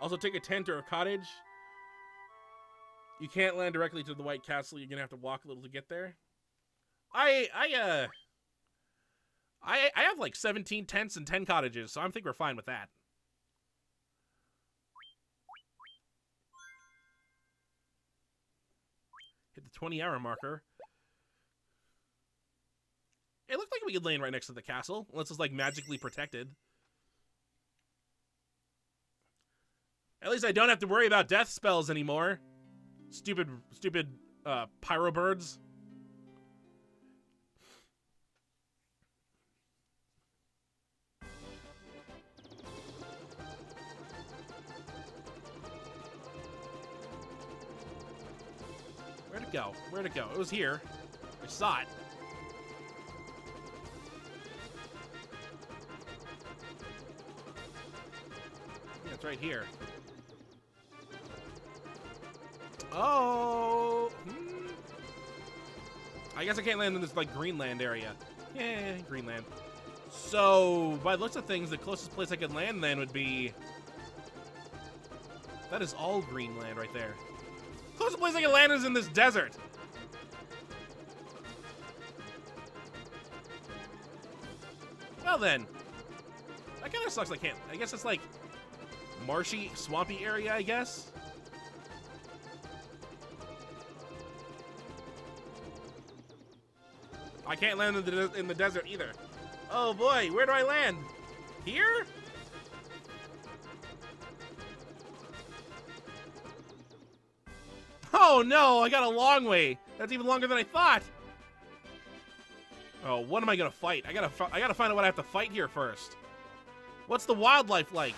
Also, take a tent or a cottage. You can't land directly to the White Castle. You're gonna have to walk a little to get there. I, I, uh... I, I have, like, 17 tents and 10 cottages, so I think we're fine with that. Hit the 20 hour marker. It looked like we could land right next to the castle, unless it's like magically protected. At least I don't have to worry about death spells anymore. Stupid, stupid uh, pyro birds. It go? Where'd it go? It was here. I saw it. Yeah, it's right here. Oh! Hmm. I guess I can't land in this, like, Greenland area. Yeah, Greenland. So, by the looks of things, the closest place I could land then would be... That is all Greenland right there. I can land is in this desert. Well then. That kind of sucks I can't. I guess it's like marshy, swampy area, I guess. I can't land in the, in the desert either. Oh boy, where do I land? Here? Oh no, I got a long way. That's even longer than I thought. Oh, what am I gonna fight? I gotta, I gotta find out what I have to fight here first. What's the wildlife like?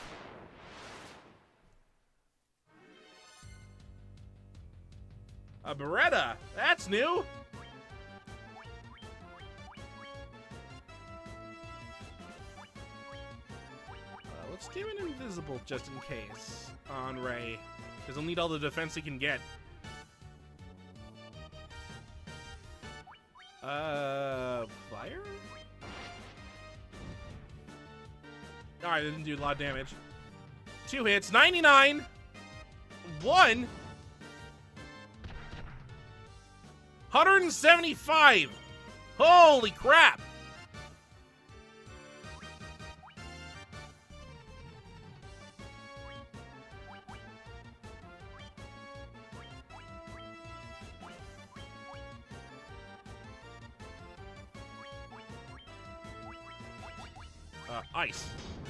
A Beretta. That's new. Uh, let's do an invisible just in case on Ray. Because he'll need all the defense he can get. Uh, fire? Alright, didn't do a lot of damage. Two hits, 99! One! 175! Holy crap!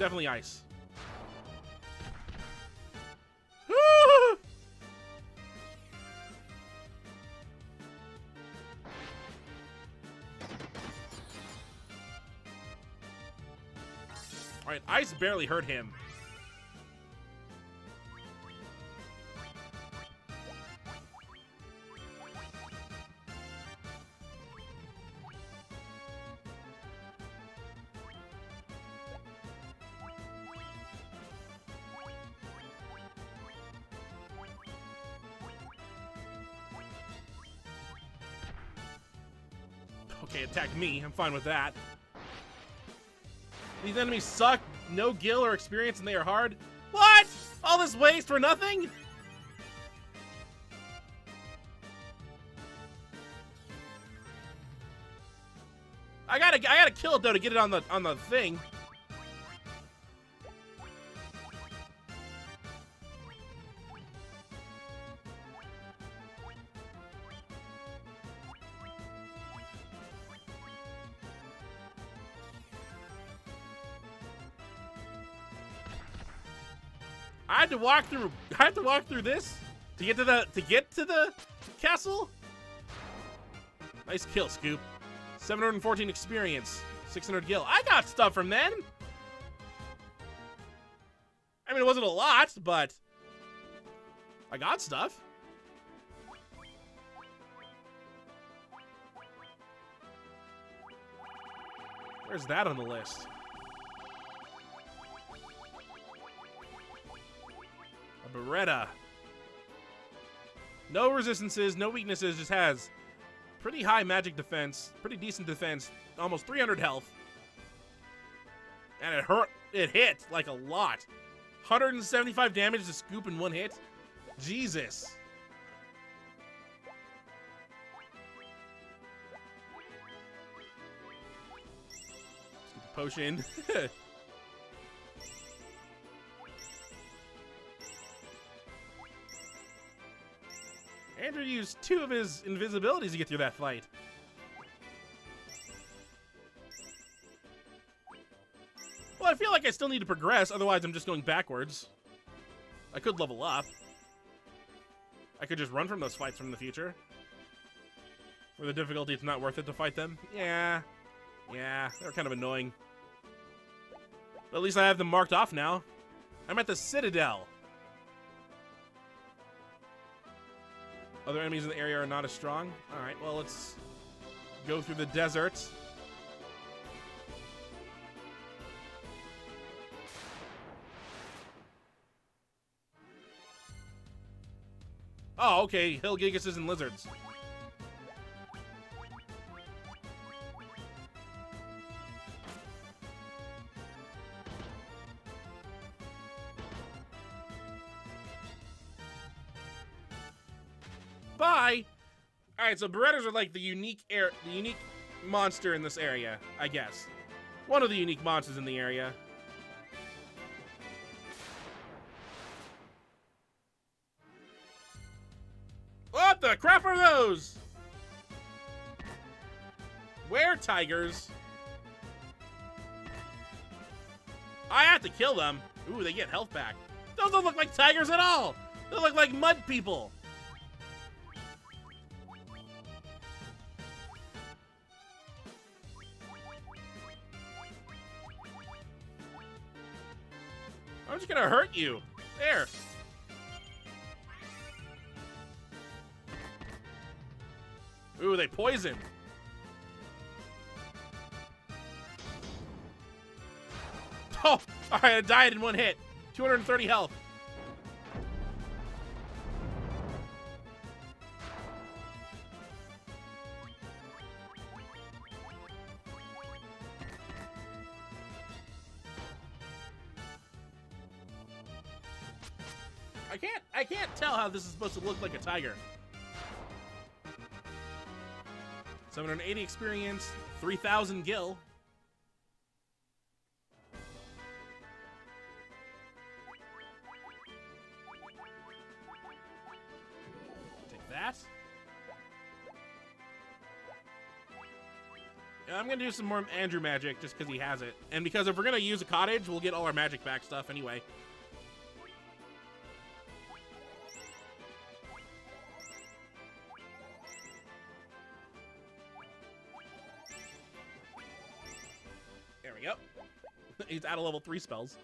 Definitely ice. Alright, ice barely hurt him. Me. I'm fine with that. These enemies suck, no gil or experience, and they are hard. What? All this waste for nothing? I gotta, I gotta kill it though to get it on the on the thing. To walk through. I have to walk through this to get to the to get to the castle. Nice kill, Scoop. 714 experience, 600 gil. I got stuff from then. I mean, it wasn't a lot, but I got stuff. Where's that on the list? Beretta. No resistances, no weaknesses, just has pretty high magic defense, pretty decent defense, almost 300 health. And it hurt, it hit like a lot. 175 damage to scoop in one hit. Jesus. Potion. two of his invisibilities to get through that fight. Well, I feel like I still need to progress, otherwise I'm just going backwards. I could level up. I could just run from those fights from the future. For the difficulty, it's not worth it to fight them. Yeah. Yeah, they're kind of annoying. But at least I have them marked off now. I'm at the Citadel. Other enemies in the area are not as strong. Alright, well, let's go through the desert. Oh, okay. Hill Gigases and lizards. Right, so Berettas are like the unique air, the unique monster in this area, I guess. One of the unique monsters in the area. What the crap are those? Were tigers? I have to kill them. Ooh, they get health back. Those don't look like tigers at all. They look like mud people. Just gonna hurt you. There. Ooh, they poison. Oh, all right, I died in one hit. 230 health. This is supposed to look like a tiger. 780 experience, 3000 gil. Take that. Yeah, I'm gonna do some more Andrew magic just because he has it. And because if we're gonna use a cottage, we'll get all our magic back stuff anyway. Out of level 3 spells.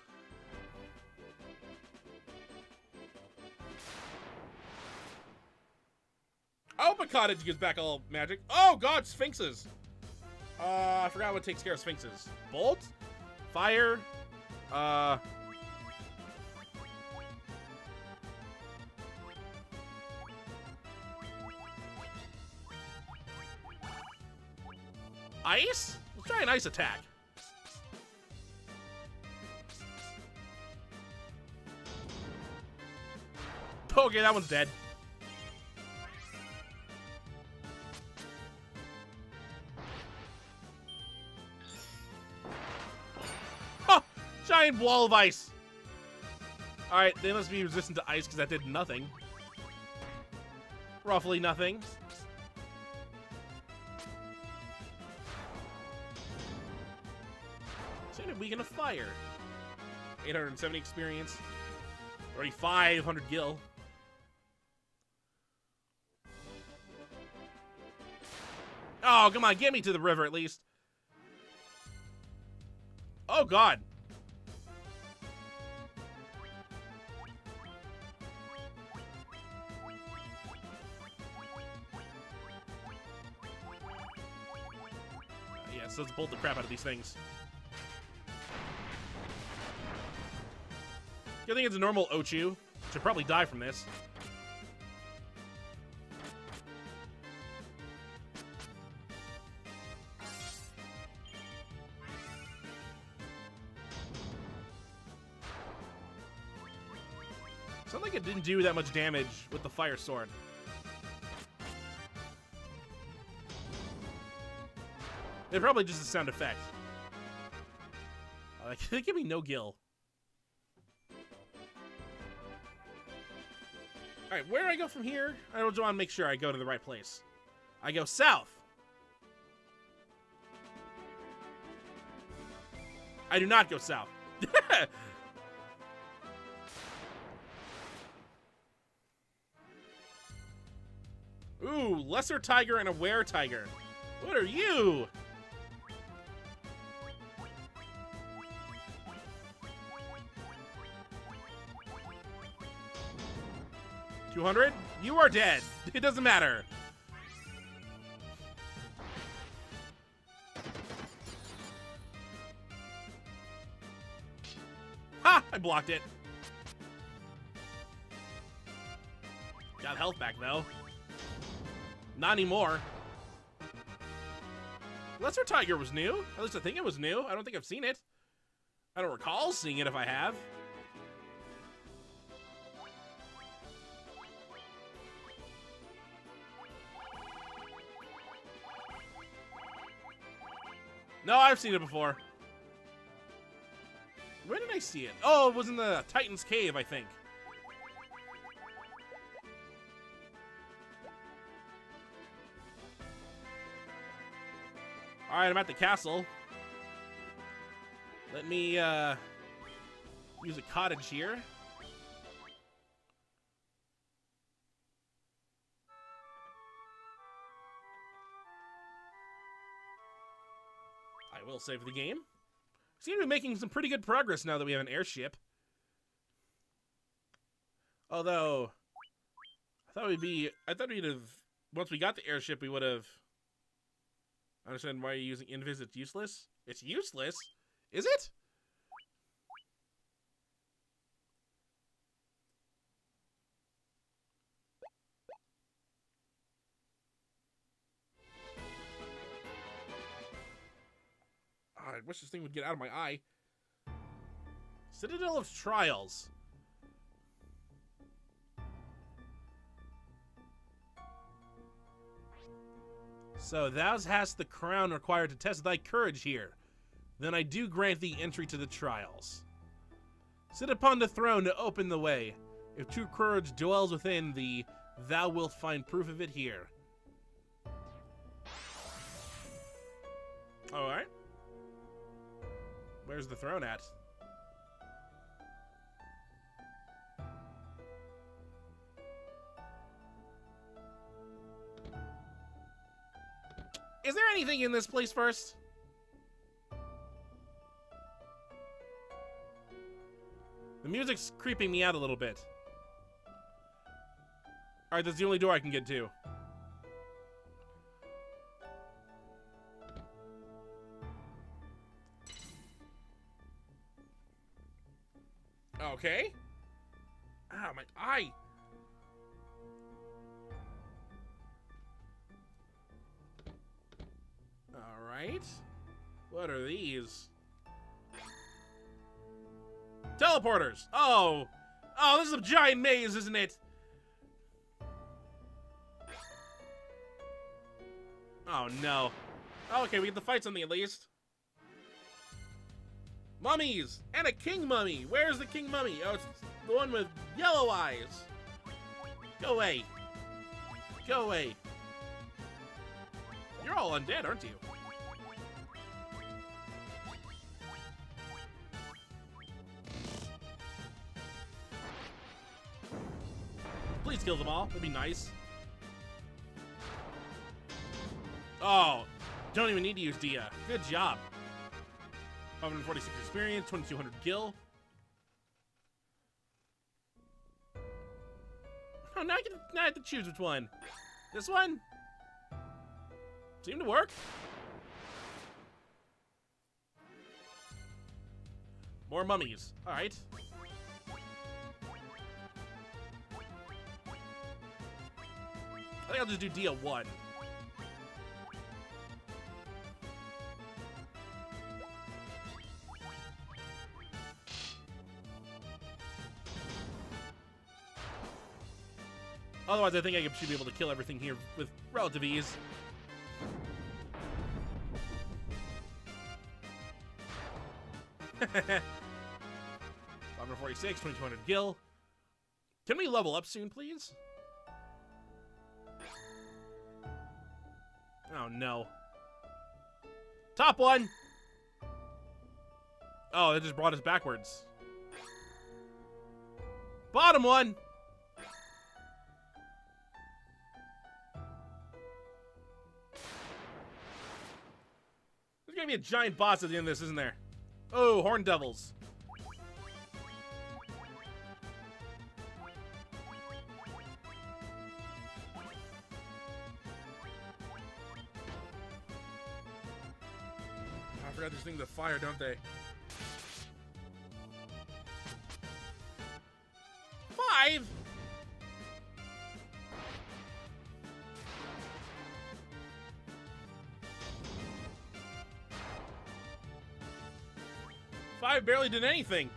Oh, but Cottage gives back all magic. Oh, God, Sphinxes. Uh, I forgot what takes care of Sphinxes. Bolt? Fire? Uh... Ice? Let's try an ice attack. Oh, okay, that one's dead. Oh, giant wall of ice. All right, they must be resistant to ice because that did nothing. Roughly nothing. Same weaken a fire. 870 experience. 3,500 gil. Oh, come on, get me to the river at least. Oh, God. Yes, let's bolt the crap out of these things. I think it's a normal Ochu. Should probably die from this. Do that much damage with the fire sword. It's probably just a sound effect. They give me no gil. Alright, where do I go from here? I just want to make sure I go to the right place. I go south. I do not go south. Ooh, lesser tiger and a were tiger. What are you? Two hundred? You are dead. It doesn't matter. Ha! I blocked it. Got health back though. Not anymore. Lesser Tiger was new. At least I think it was new. I don't think I've seen it. I don't recall seeing it if I have. No, I've seen it before. Where did I see it? Oh, it was in the Titan's Cave, I think. Alright, I'm at the castle. Let me, uh, use a cottage here. I will save the game. Seem to be making some pretty good progress now that we have an airship. Although, I thought we'd be, I thought we'd have, once we got the airship, we would have understand why you're using invis. It's useless. It's useless? Is it? Ah, I wish this thing would get out of my eye. Citadel of Trials. So thou hast the crown required to test thy courage here. Then I do grant thee entry to the trials. Sit upon the throne to open the way. If true courage dwells within thee, thou wilt find proof of it here. Alright. Where's the throne at? Is there anything in this place first? The music's creeping me out a little bit. Alright, that's the only door I can get to. doors. Oh! Oh, this is a giant maze, isn't it? Oh, no. Oh, okay, we get to fight something at least. Mummies! And a king mummy! Where's the king mummy? Oh, it's the one with yellow eyes. Go away. Go away. You're all undead, aren't you? Please kill them all. That'd be nice. Oh, don't even need to use Dia. Good job. 546 experience, 2200 gil. Oh, now I, can, now I have to choose which one. This one? Seemed to work. More mummies. All right. I think I'll just do Dia 1. Otherwise, I think I should be able to kill everything here with relative ease. Five forty-six, 2200 gil. Can we level up soon, please? Oh, no. Top one! Oh, it just brought us backwards. Bottom one! There's gonna be a giant boss at the end of this, isn't there? Oh, Horn Devils. These things fire, don't they? Five? Five barely did anything.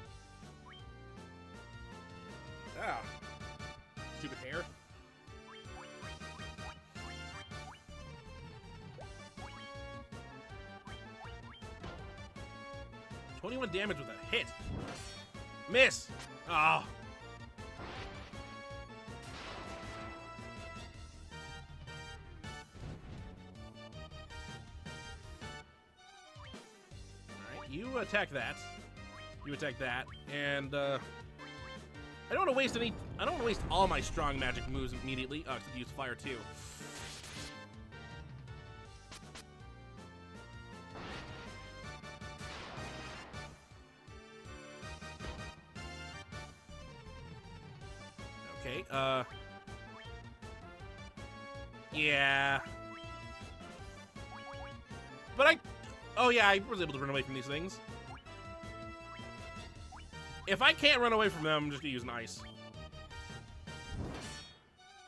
Damage with a hit. Miss. Oh. Alright, you attack that. You attack that. And, uh... I don't want to waste any... I don't want to waste all my strong magic moves immediately. Oh, I could use fire, too. I was able to run away from these things. If I can't run away from them, I'm just gonna use an ice.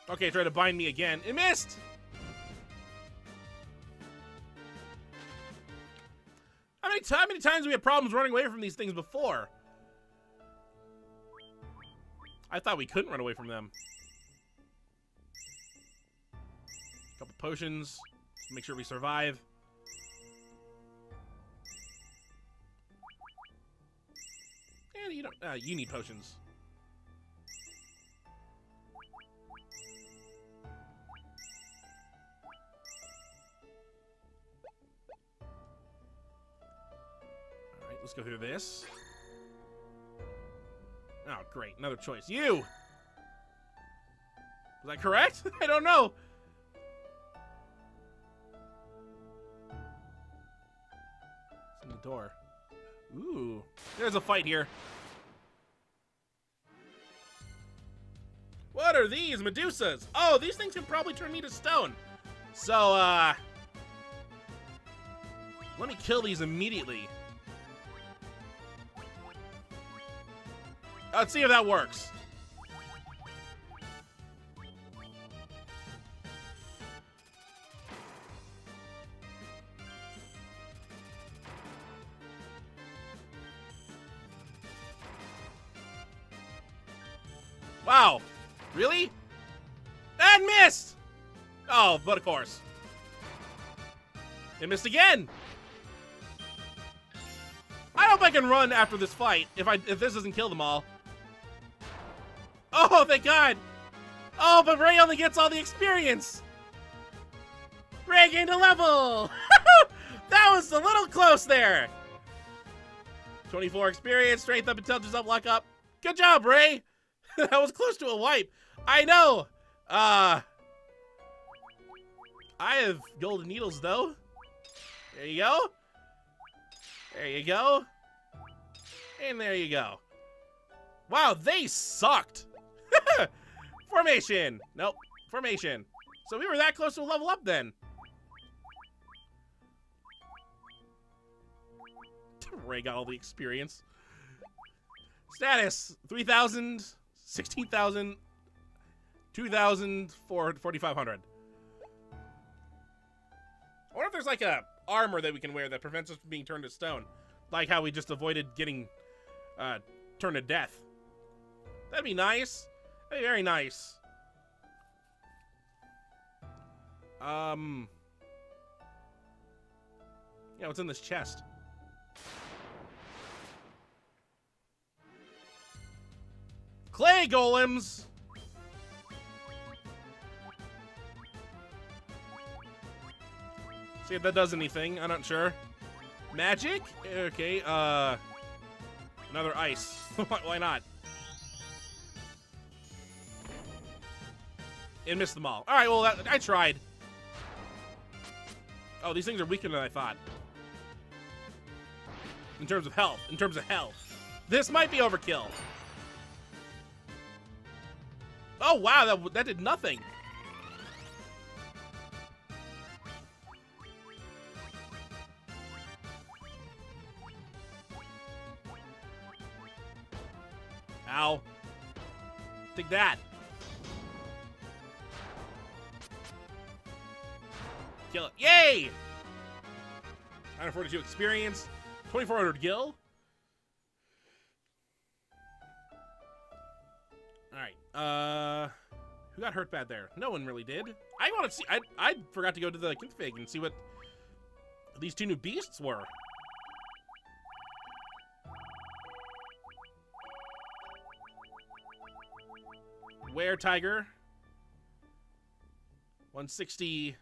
Okay, try to bind me again. It missed! How many, how many times have we had problems running away from these things before? I thought we couldn't run away from them. Couple potions. Make sure we survive. And you don't. Uh, you need potions. All right, let's go through this. Oh, great. Another choice. You! Was that correct? I don't know. It's in the door. Ooh. There's a fight here. What are these? Medusas. Oh, these things can probably turn me to stone. So, uh... Let me kill these immediately. Let's see if that works. Of course. It missed again. I hope I can run after this fight if I if this doesn't kill them all. Oh, thank God. Oh, but Ray only gets all the experience. Ray gained a level. that was a little close there. 24 experience, strength up, intelligence up, luck up. Good job, Ray. that was close to a wipe. I know. Uh, I have golden needles, though. There you go. There you go. And there you go. Wow, they sucked. Formation. Nope. Formation. So we were that close to level up then. Ray got all the experience. Status 3,000, 16,000, 2,000, 4,500. I wonder if there's like a armor that we can wear that prevents us from being turned to stone. Like how we just avoided getting uh, turned to death. That'd be nice. That'd be very nice. Um. Yeah, what's in this chest? Clay golems! See if that does anything. I'm not sure. Magic? Okay, uh... Another ice. Why not? And missed them all. Alright, well, that, I tried. Oh, these things are weaker than I thought. In terms of health. In terms of health. This might be overkill. Oh, wow, that, that did nothing. Take that. Kill it. Yay! 942 experience. 2400 gil. Alright. Uh, who got hurt bad there? No one really did. I want to see. I I forgot to go to the config and see what these two new beasts were. Were Tiger? 160.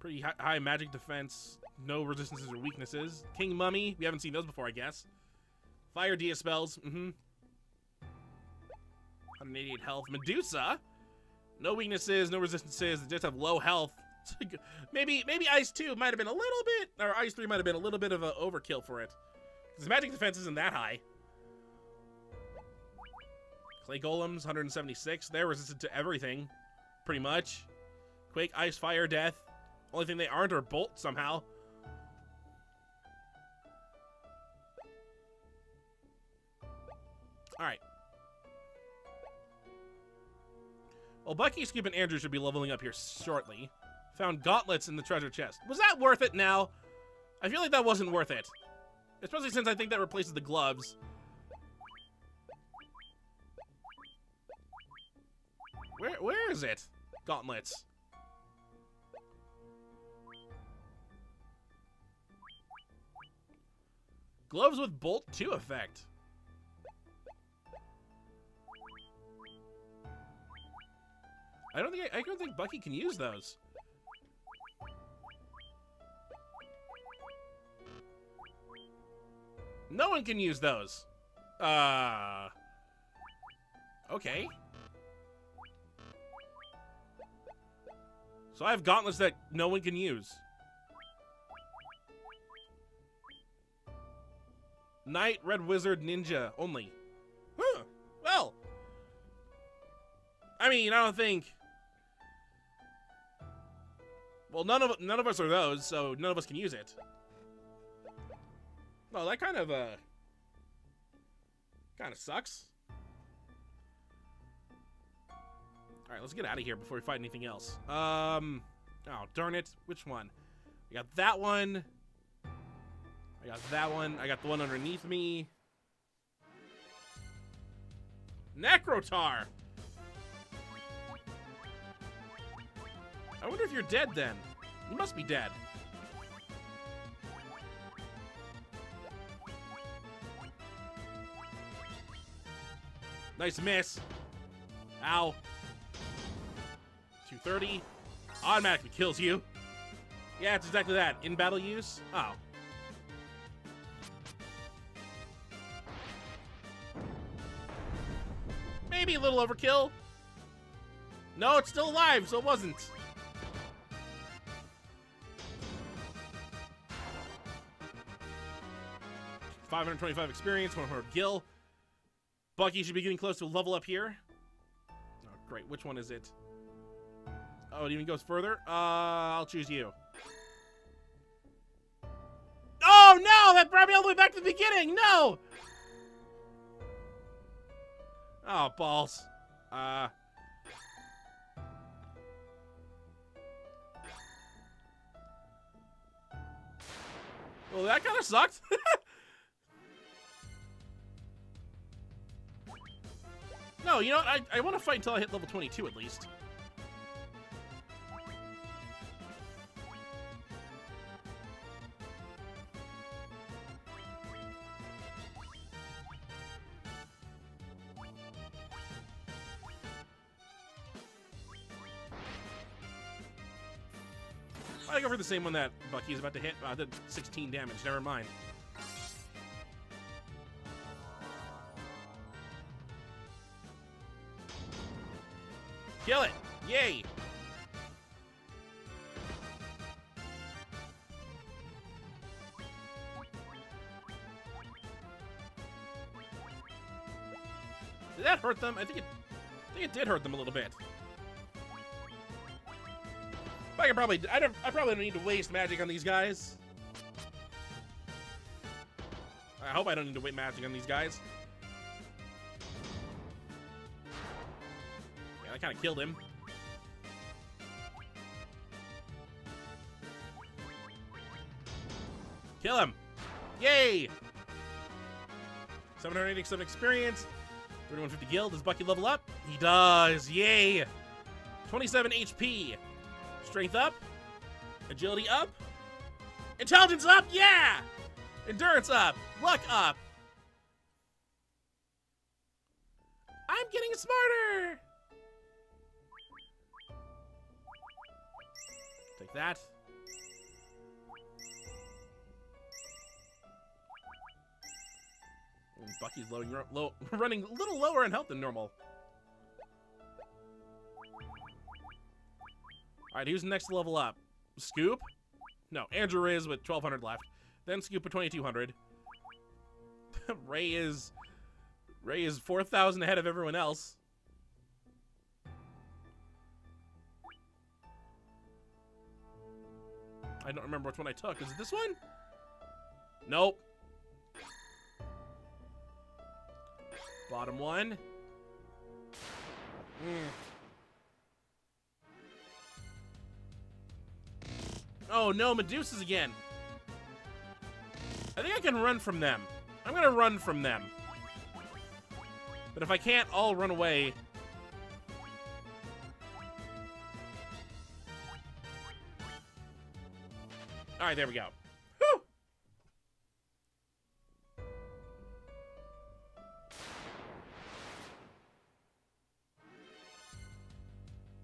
Pretty high, high magic defense. No resistances or weaknesses. King Mummy. We haven't seen those before, I guess. Fire Dia spells. Mm-hmm. 188 health. Medusa, no weaknesses, no resistances. They just have low health. maybe maybe Ice 2 might have been a little bit, or Ice 3 might have been a little bit of an overkill for it. Because magic defense isn't that high. Clay Golems, 176. They're resistant to everything, pretty much. Quake, Ice, Fire, Death. Only thing they aren't are Bolt somehow. Alright. Well, Bucky, Scoop, and Andrew should be leveling up here shortly. Found gauntlets in the treasure chest. Was that worth it now? I feel like that wasn't worth it. Especially since I think that replaces the gloves. Where where is it? Gauntlets. Gloves with Bolt 2 effect. I don't think I, I don't think Bucky can use those. No one can use those. Uh. Okay. So I have gauntlets that no one can use. Knight, Red Wizard, Ninja only. Huh. Well. I mean, I don't think well, none of none of us are those, so none of us can use it. Well, that kind of uh kind of sucks. All right, let's get out of here before we fight anything else. Um, oh darn it, which one? I got that one. I got that one. I got the one underneath me. Necrotar. I wonder if you're dead then. You must be dead. Nice miss. Ow. 230. Automatically kills you. Yeah, it's exactly that. In battle use? Oh. Maybe a little overkill. No, it's still alive, so it wasn't. Five hundred twenty-five experience, one hundred gil. Bucky should be getting close to a level up here. Oh, great. Which one is it? Oh, it even goes further? Uh, I'll choose you. Oh, no! That brought me all the way back to the beginning! No! Oh, balls. Uh... Well, that kind of sucked. no, you know what? I, I want to fight until I hit level 22 at least. The same one that Bucky Bucky's about to hit. Uh, did 16 damage. Never mind. Kill it! Yay! Did that hurt them? I think it. I think it did hurt them a little bit. I probably. I don't. I probably don't need to waste magic on these guys. I hope I don't need to waste magic on these guys. Yeah, I kind of killed him. Kill him! Yay! 787 experience. 3150 gil. Does Bucky level up? He does. Yay! 27 HP. Strength up. Agility up. Intelligence up. Yeah! Endurance up. Luck up. I'm getting smarter. Take that. Bucky's loading, low, running a little lower in health than normal. Alright, who's next to level up? Scoop? No, Andrew Ray is with 1200 left. Then Scoop with 2200. Ray is... Ray is 4,000 ahead of everyone else. I don't remember which one I took. Is it this one? Nope. Bottom one. Mm. Oh no, Medusas again. I think I can run from them. I'm gonna run from them. But if I can't, I'll run away. Alright, there we go. Whew!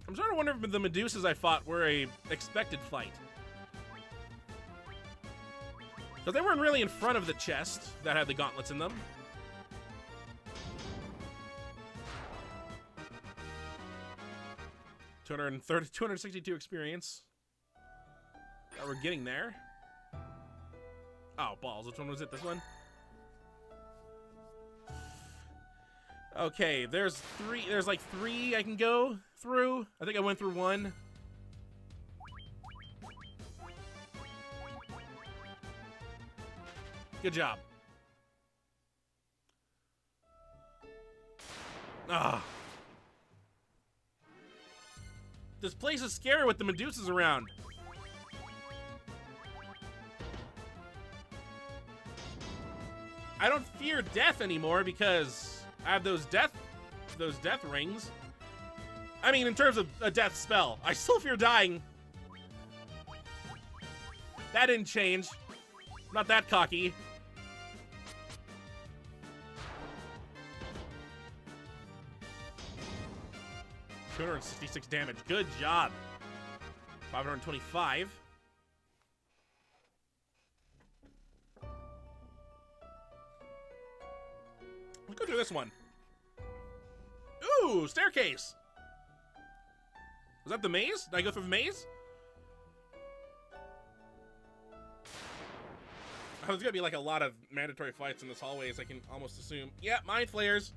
I'm starting to wonder if the Medusas I fought were a expected fight. Because they weren't really in front of the chest that had the gauntlets in them. Two hundred thirty, two hundred sixty-two experience. Oh, we're getting there. Oh, balls. Which one was it? This one? Okay, there's three. There's like three I can go through. I think I went through one. Good job. Ah. This place is scary with the Medusas around. I don't fear death anymore because I have those death those death rings. I mean, in terms of a death spell, I still fear dying. That didn't change. Not that cocky. Two hundred sixty-six damage. Good job. Five hundred twenty-five. Let's go through this one. Ooh, staircase. Was that the maze? Did I go through the maze? There's gonna be like a lot of mandatory fights in this hallway, as I can almost assume. Yeah, mind flayers.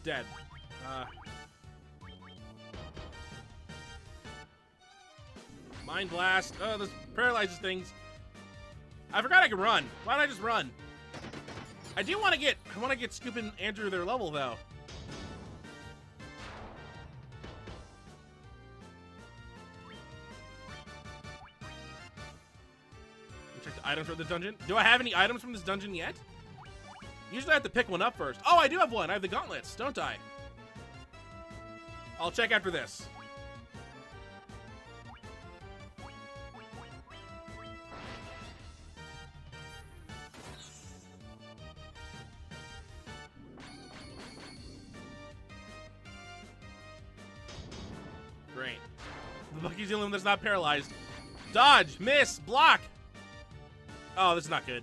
Not dead. Uh, Mind blast. Oh, this paralyzes things. I forgot I can run. Why don't I just run? I do want to get, I want to get Scoop and Andrew their level though. Check the items from the dungeon. Do I have any items from this dungeon yet? Usually I have to pick one up first. Oh, I do have one. I have the gauntlets, don't I? I'll check after this. Great. The Bucky's the only one that's not paralyzed. Dodge, miss, block. Oh, this is not good.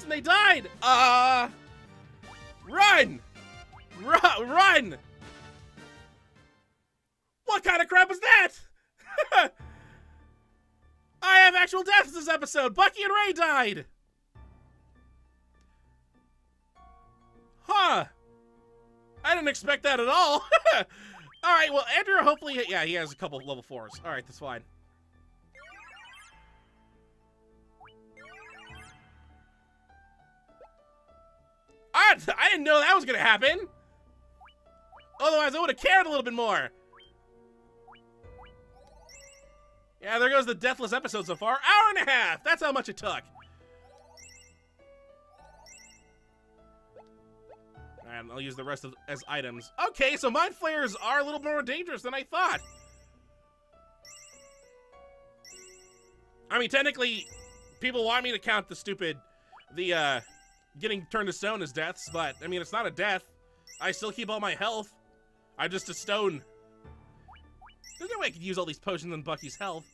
and they died. Uh. Run! Run! Run! What kind of crap was that? I have actual deaths this episode. Bucky and Ray died. Huh. I didn't expect that at all. all right, well, Andrew, hopefully, yeah, he has a couple level fours. All right, that's fine. I, didn't know that was gonna happen. Otherwise, I would have cared a little bit more. Yeah, there goes the deathless episode so far. Hour and a half. That's how much it took. And I'll use the rest of as items. Okay, so mind flayers are a little more dangerous than I thought. I mean, technically, people want me to count the stupid, the uh, getting turned to stone as deaths, but I mean, it's not a death. I still keep all my health. I'm just a stone. There's no way I could use all these potions on Bucky's health.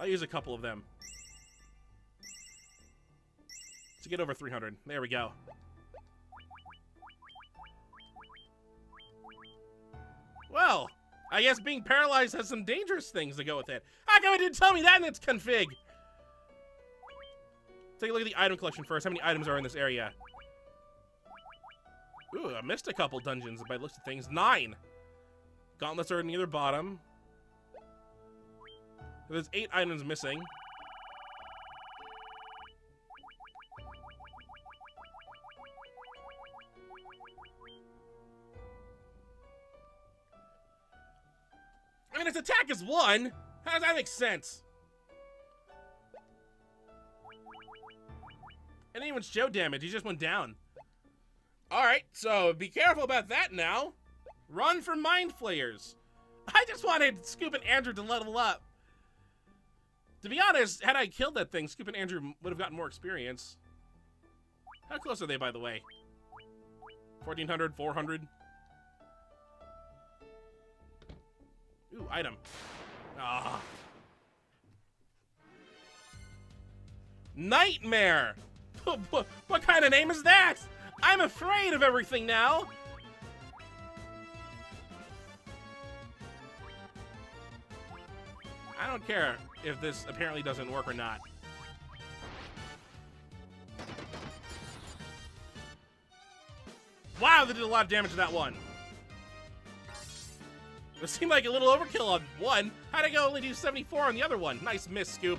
I'll use a couple of them. To get over 300. There we go. Well, I guess being paralyzed has some dangerous things to go with it. How come it didn't tell me that in its config? Take a look at the item collection first. How many items are in this area? Ooh, I missed a couple dungeons by the looks of things. Nine! Gauntlets are near the other bottom. There's eight items missing. Mean, its attack is one. How does that make sense? And even show damage, he just went down. Alright, so be careful about that now. Run for mind flayers. I just wanted Scoop and Andrew to level up. To be honest, had I killed that thing, Scoop and Andrew would have gotten more experience. How close are they, by the way? 1400, 400? Ooh, item. Ah. Nightmare! What, what kind of name is that? I'm afraid of everything now! I don't care if this apparently doesn't work or not. Wow, they did a lot of damage to that one. It seemed like a little overkill on one. How'd I go only do 74 on the other one? Nice miss, Scoop.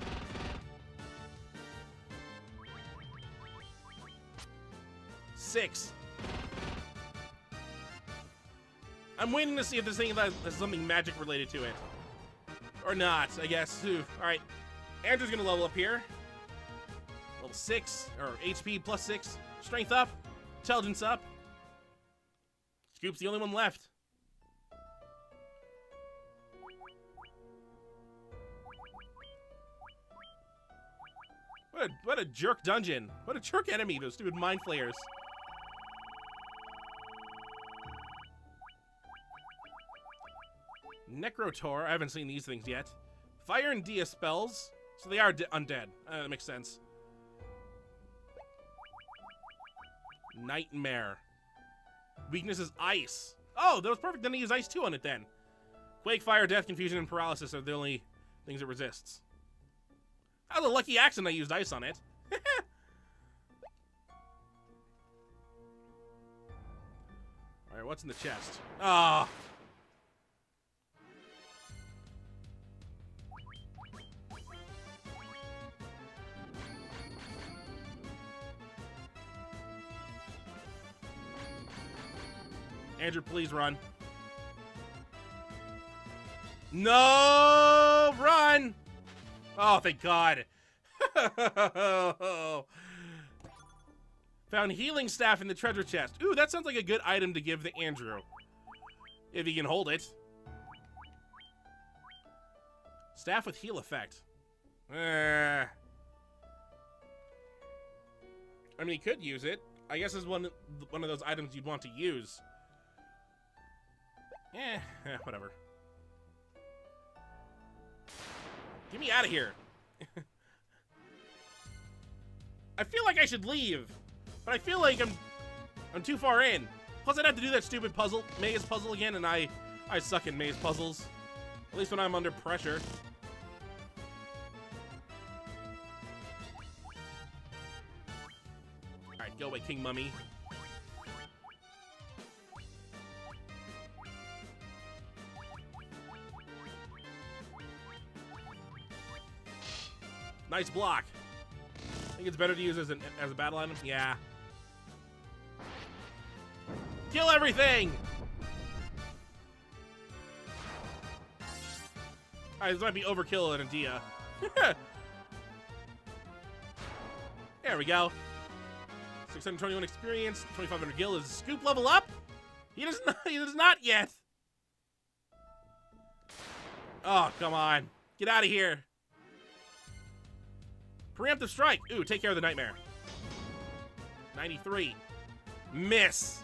Six. I'm waiting to see if this thing has something magic related to it. Or not, I guess. Ooh. All right. Andrew's gonna level up here. Level six, or HP plus six. Strength up. Intelligence up. Scoop's the only one left. What a, what a jerk dungeon. What a jerk enemy, those stupid mind flayers. Necrotor. I haven't seen these things yet. Fire and Dia spells. So they are undead. Uh, that makes sense. Nightmare. Weakness is ice. Oh, that was perfect. Then he use ice too on it then. Quake, fire, death, confusion, and paralysis are the only things it resists. That was a lucky accident I used ice on it. Alright, what's in the chest? Ah. Oh. Andrew, please run. No! Run! Oh, thank God. Found healing staff in the treasure chest. Ooh, that sounds like a good item to give to Andrew. If he can hold it. Staff with heal effect. Uh, I mean, he could use it. I guess it's one one of those items you'd want to use. Eh, eh whatever. Get me out of here. I feel like I should leave, but I feel like I'm I'm too far in. Plus, I'd have to do that stupid puzzle, maze puzzle again, and I I suck in maze puzzles. At least when I'm under pressure. Alright, go away, King Mummy. Nice block. I think it's better to use as, an, as a battle item. Yeah. Kill everything! This might be overkill in a Dia. there we go. 621 experience, 2500 gil. Is Scoop level up? He does not. He does not yet. Oh, come on. Get out of here. Preemptive strike. Ooh, take care of the nightmare. 93. Miss.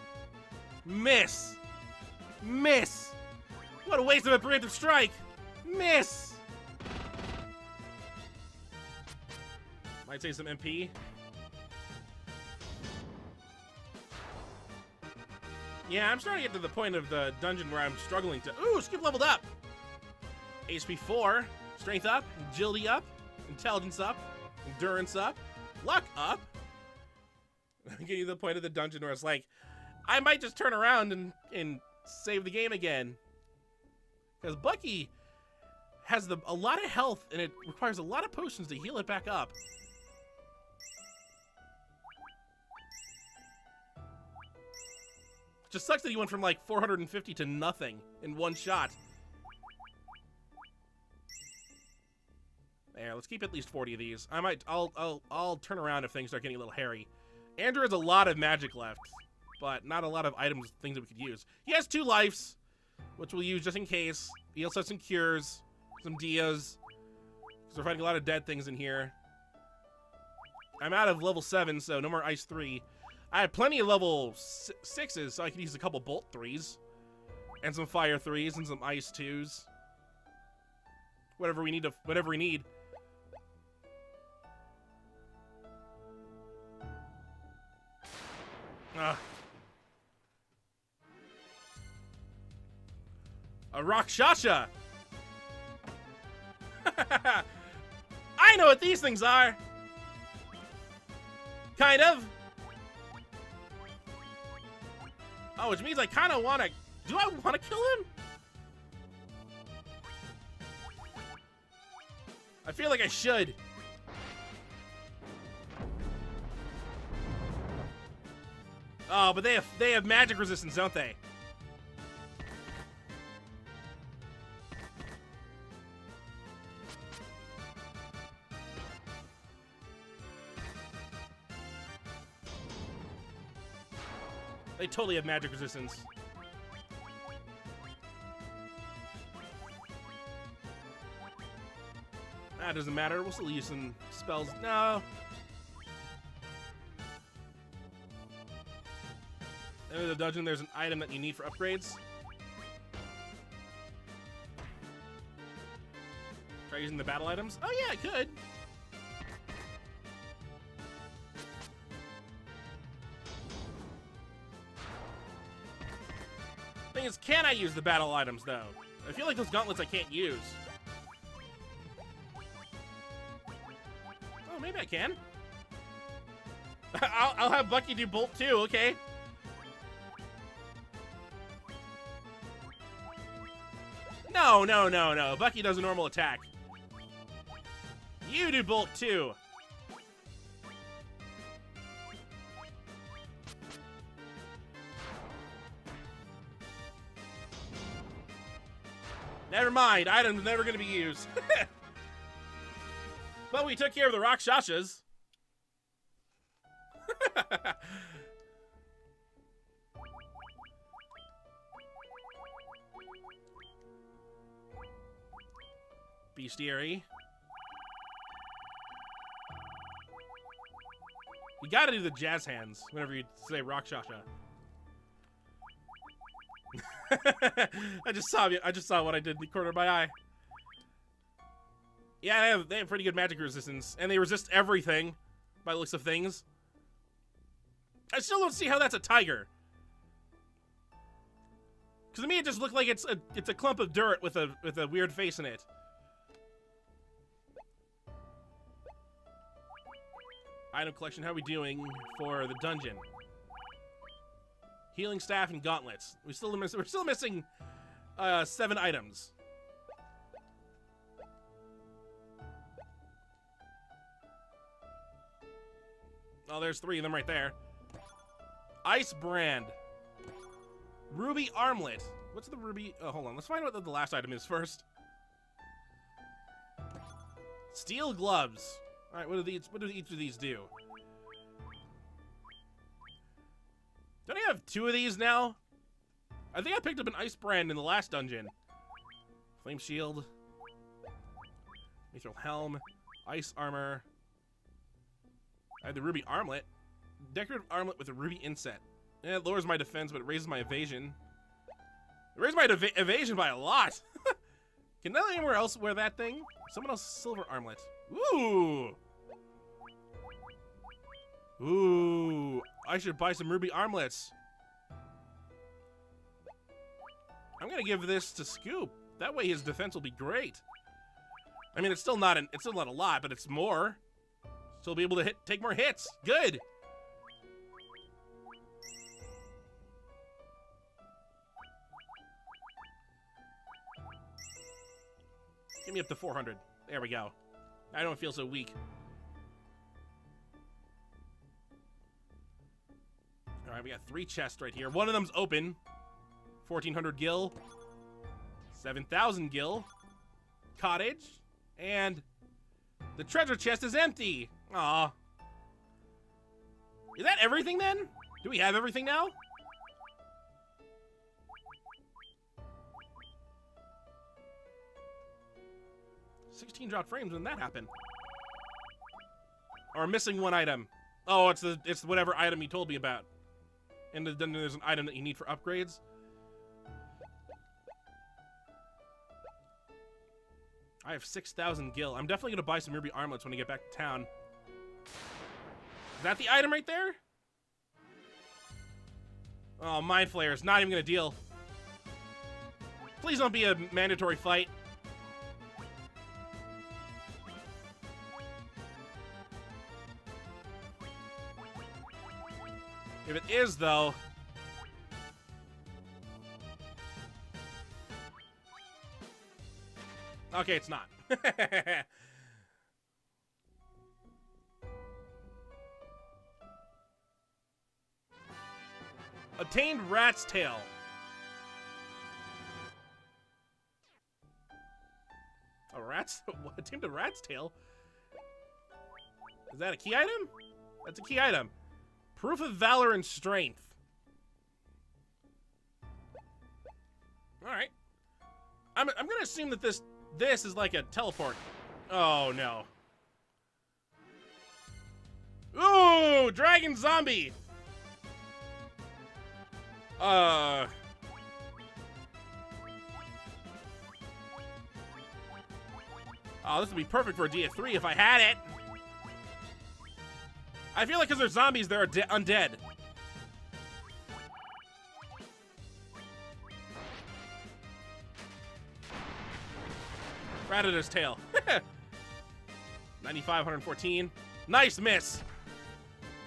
Miss. Miss. What a waste of a preemptive strike. Miss. Might say some MP. Yeah, I'm starting to get to the point of the dungeon where I'm struggling to... Ooh, Scoop leveled up. HP 4. Strength up. Agility up. Intelligence up endurance up, luck up. Getting to the point of the dungeon where it's like, I might just turn around and, and save the game again. Because Bucky has the, a lot of health and it requires a lot of potions to heal it back up. Just sucks that he went from like 450 to nothing in one shot. Let's keep at least 40 of these. I might, I'll, I'll, I'll turn around if things start getting a little hairy. Andrew has a lot of magic left, but not a lot of items, things that we could use. He has two lives, which we'll use just in case. He also has some cures, some dias. Because we're fighting a lot of dead things in here. I'm out of level 7, so no more ice 3. I have plenty of level 6s, so I can use a couple bolt 3s. And some fire 3s and some ice 2s. Whatever we need to, whatever we need. Uh. A Rakshasha! I know what these things are. Kind of. Oh, which means I kind of want to... Do I want to kill him? I feel like I should. Oh, but they have they have magic resistance, don't they? They totally have magic resistance. Ah, that doesn't matter. We'll still use some spells. No. In the dungeon, there's an item that you need for upgrades. Try using the battle items. Oh yeah, I could. Thing is, can I use the battle items though? I feel like those gauntlets I can't use. Oh, maybe I can. I'll, I'll have Bucky do Bolt too, okay? No, no, no, no. Bucky does a normal attack. You do Bolt too. Never mind, item's never gonna be used. but we took care of the Rakshasas. Bestiary. You gotta do the jazz hands whenever you say Rakshasha. I just saw I just saw what I did in the corner of my eye. Yeah, they have they have pretty good magic resistance, and they resist everything, by the looks of things. I still don't see how that's a tiger. Because to me, it just looked like it's a it's a clump of dirt with a with a weird face in it. Item collection. How are we doing for the dungeon? Healing staff and gauntlets. We still we're still missing uh, seven items. Oh, there's three of them right there. Ice brand. Ruby armlet. What's the ruby? Oh, hold on. Let's find out what the last item is first. Steel gloves. All right, what do these? What do each of these do? Don't I have two of these now? I think I picked up an ice brand in the last dungeon. Flame shield. Mithril helm. Ice armor. I had the ruby armlet. Decorative armlet with a ruby inset. Yeah, it lowers my defense, but it raises my evasion. It raises my ev evasion by a lot. Can anywhere else wear that thing? Someone else's silver armlet. Ooh. Ooh. I should buy some ruby armlets. I'm gonna give this to Scoop. That way his defense will be great. I mean, it's still not an, it's still not a lot, but it's more. So he'll be able to hit, take more hits. Good. Give me up to 400. There we go. I don't feel so weak. All right, we got three chests right here. One of them's open. 1,400 gil. 7,000 gil. Cottage. And the treasure chest is empty. Aw. Is that everything then? Do we have everything now? Sixteen dropped frames when that happened. Or missing one item. Oh, it's the it's whatever item you told me about. And then there's an item that you need for upgrades. I have 6,000 gil. I'm definitely going to buy some ruby armlets when I get back to town. Is that the item right there? Oh, Mind Flayer is not even going to deal. Please don't be a mandatory fight. If it is, though... Okay, it's not. Obtained rat's tail. A rat's obtained a rat's tail. Is that a key item? That's a key item. Proof of valor and strength. All right. I'm I'm gonna assume that this this is like a teleport. Oh no. Ooh, dragon zombie. Uh. Oh, this would be perfect for a DF3 if I had it. I feel like because they're zombies, they're undead. Ratata's tail. 95, 114. Nice miss.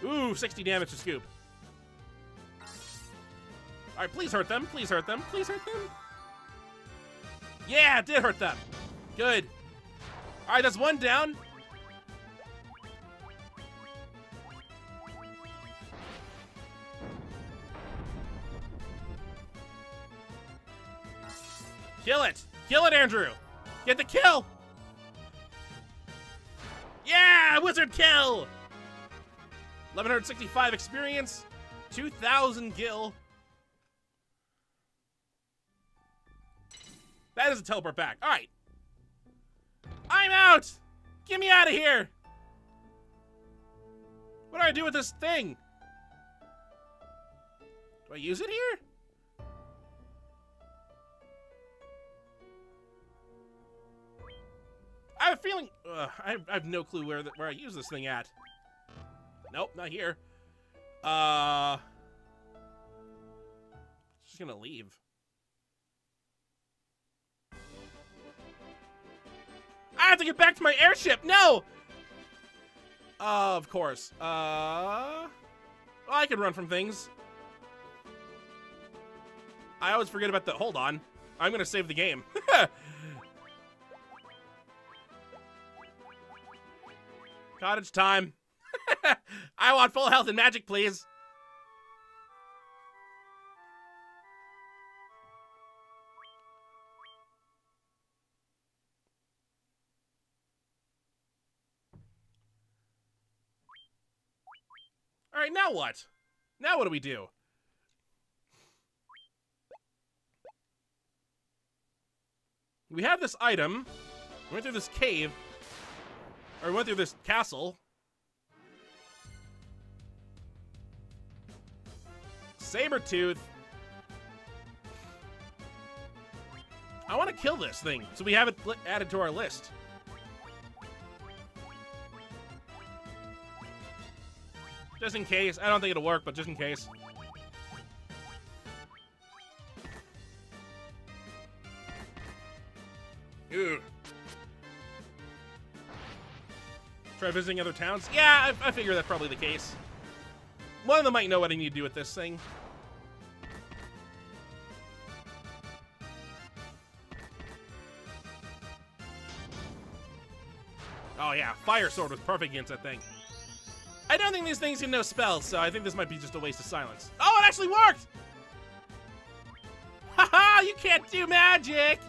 Ooh, 60 damage to Scoop. All right, please hurt them. Please hurt them. Please hurt them. Yeah, it did hurt them. Good. All right, that's one down. Kill it. Kill it, Andrew. Get the kill. Yeah, wizard kill. 1165 experience, 2000 gil. That is a teleport back. All right. I'm out! Get me out of here! What do I do with this thing? Do I use it here? I have a feeling... Uh, I, have, I, have, no clue where the, where I use this thing at. Nope, not here. Uh... Just gonna leave. I have to get back to my airship. No. Uh, of course. Uh, well, I can run from things. I always forget about the. Hold on. I'm gonna save the game. Cottage time. I want full health and magic, please. All right, now what? Now what do we do? We have this item. We went through this cave. Or we went through this castle. Saber-tooth. I want to kill this thing, so we have it added to our list. Just in case. I don't think it'll work, but just in case. Ew. Try visiting other towns? Yeah, I, I figure that's probably the case. One of them might know what I need to do with this thing. Oh yeah, Fire Sword was perfect against that thing. I don't think these things can know spells, so I think this might be just a waste of silence. Oh, it actually worked! Haha, you can't do magic!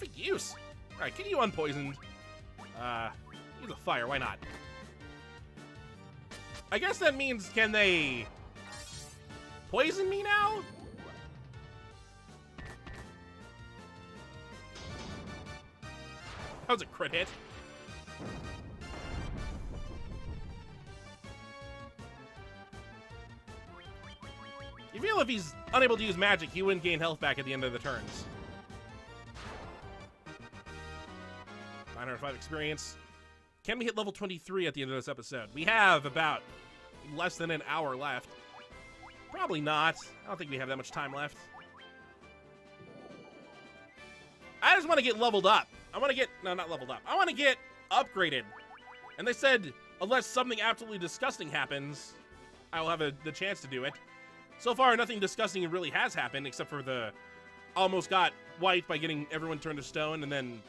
Perfect use! Alright, get you unpoisoned. Uh, use a fire, why not? I guess that means, can they poison me now? That was a crit hit. You feel if he's unable to use magic, he wouldn't gain health back at the end of the turns. 905 experience. Can we hit level 23 at the end of this episode? We have about less than an hour left. Probably not. I don't think we have that much time left. I just want to get leveled up. I want to get, no, not leveled up. I want to get upgraded. And they said, unless something absolutely disgusting happens, I will have a, the chance to do it. So far, nothing disgusting really has happened, except for the almost got wiped by getting everyone turned to stone, and then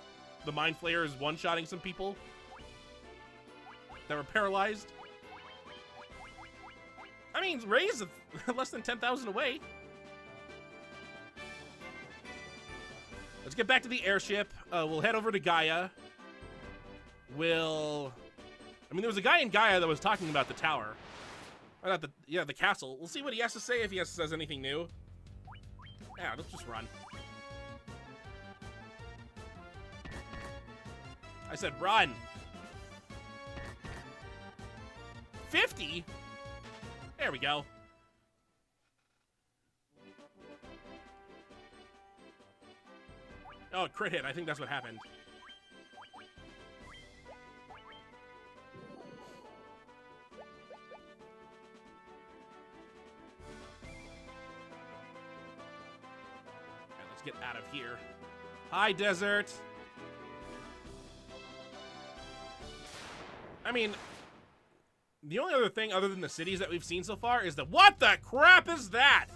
the Mind Flayer is one-shotting some people that were paralyzed. I mean, Ray's less than 10,000 away. Let's get back to the airship. Uh, we'll head over to Gaia. We'll... I mean, there was a guy in Gaia that was talking about the tower. Or not the... Yeah, the castle. We'll see what he has to say if he has, says anything new. Yeah, let's just run. I said run. 50? There we go. Oh, crit hit. I think that's what happened. let's get out of here. Hi, desert. I mean, the only other thing other than the cities that we've seen so far is the what the crap is that?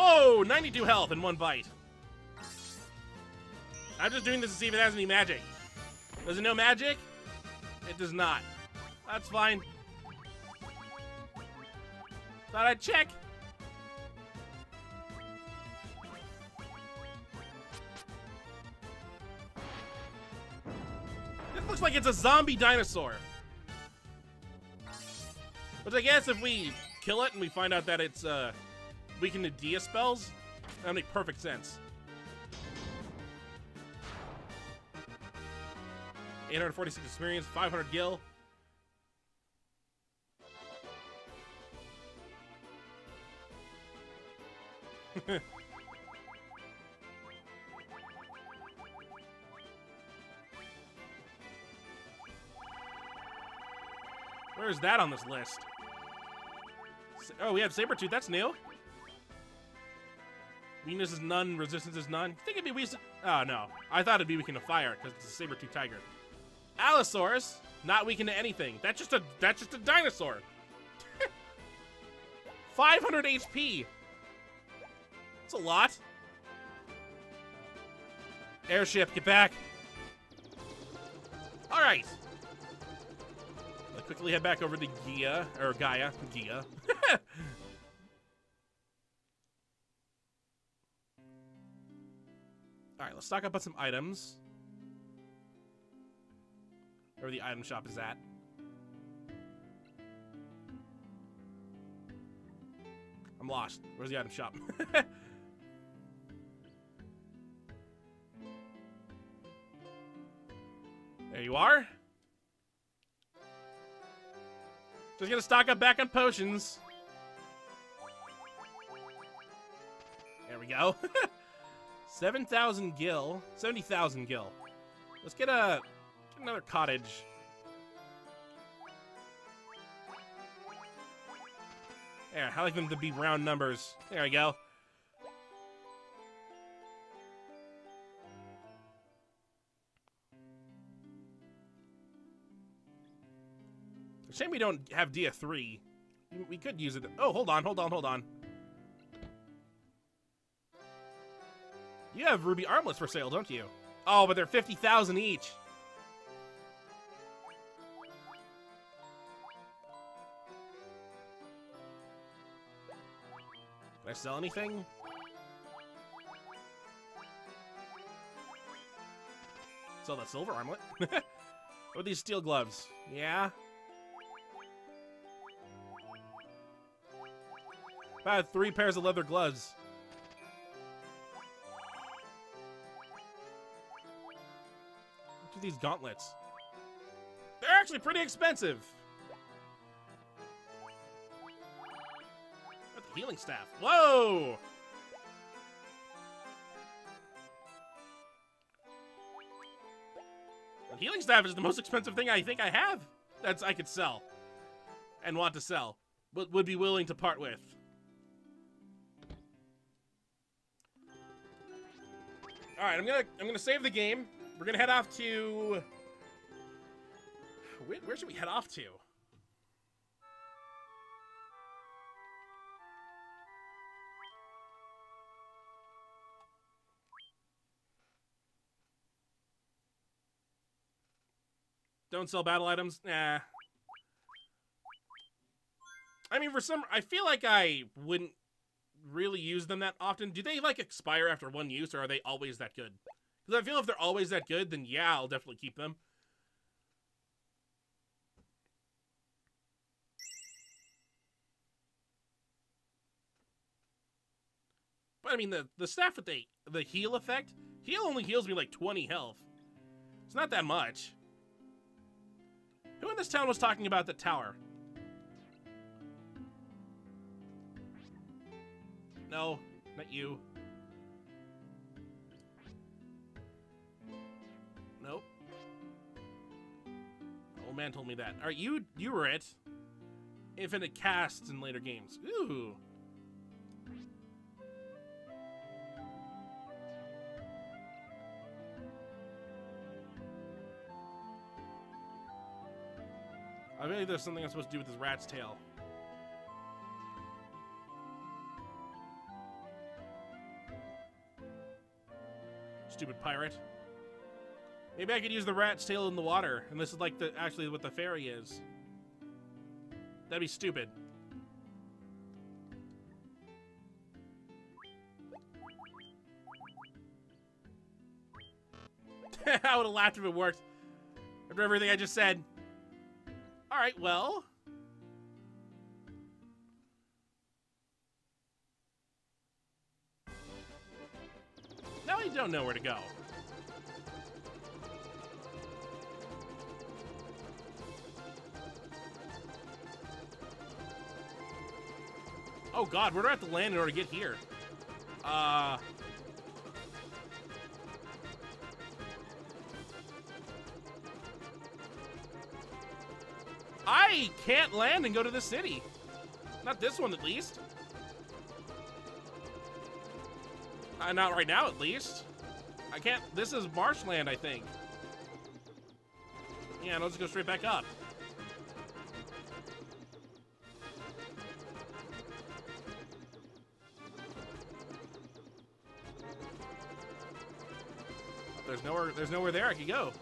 Whoa, 92 health in one bite. I'm just doing this to see if it has any magic. Does it know magic? It does not. That's fine. Thought I'd check. This looks like it's a zombie dinosaur. Which I guess if we kill it and we find out that it's, uh, weaken to Dia spells, that make perfect sense. 846 experience, 500 gil. Where is that on this list? Oh, we have Sabretooth. That's new. Weakness is none, resistance is none. think it'd be weak. Oh, no. I thought it'd be weakened to fire because it's a saber-tooth tiger. Allosaurus, not weakened to anything. That's just a that's just a dinosaur. 500 HP. That's a lot. Airship, get back. All right. Quickly head back over to Gia, or Gaia, Gia. let's stock up on some items. Where the item shop is at. I'm lost. Where's the item shop? there you are. Just gonna stock up back on potions. There we go. 7,000 gil. 70,000 gil. Let's get a get another cottage. There, I like them to be round numbers. There we go. Shame we don't have Dia 3. We could use it. Oh, hold on, hold on, hold on. You have ruby armlets for sale, don't you? Oh, but they're 50,000 each. Can I sell anything? Sell that silver armlet. are these steel gloves? Yeah? I had three pairs of leather gloves. these gauntlets. They're actually pretty expensive. Got the healing staff. Whoa! The healing staff is the most expensive thing I think I have. That's I could sell. And want to sell. But would be willing to part with. All right, I'm gonna I'm gonna save the game. We're gonna head off to where, where should we head off to? Don't sell battle items? Nah. I mean, for some, I feel like I wouldn't really use them that often. Do they, like, expire after one use, or are they always that good? Because I feel if they're always that good, then yeah, I'll definitely keep them. But, I mean, the, the staff with the, the heal effect, heal only heals me, like, 20 health. It's not that much. Who in this town was talking about the tower? No, not you. Man told me that. Alright, you you were it. Infinite casts in later games. Ooh. I believe there's something I'm supposed to do with this rat's tail. Stupid pirate. Maybe I could use the rat's tail in the water, and this is like the actually what the fairy is. That'd be stupid. I would have laughed if it worked. After everything I just said. Alright, well. Now I don't know where to go. Oh god, where do I have to land in order to get here? Uh... I can't land and go to the city. Not this one, at least. Uh, not right now, at least. I can't. This is marshland, I think. Yeah, let's go straight back up. There's nowhere there I could go.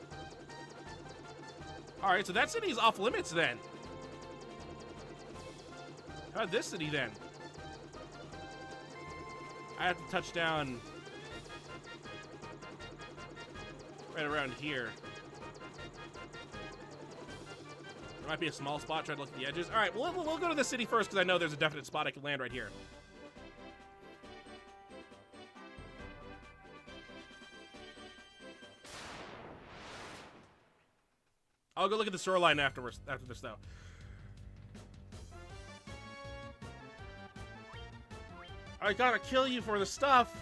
All right, so that city's off limits then. How about this city then? I have to touch down right around here. There might be a small spot, try to look at the edges. All right, well, we'll go to the city first because I know there's a definite spot I can land right here. I'll go look at the shoreline afterwards, after this, though. I gotta kill you for the stuff.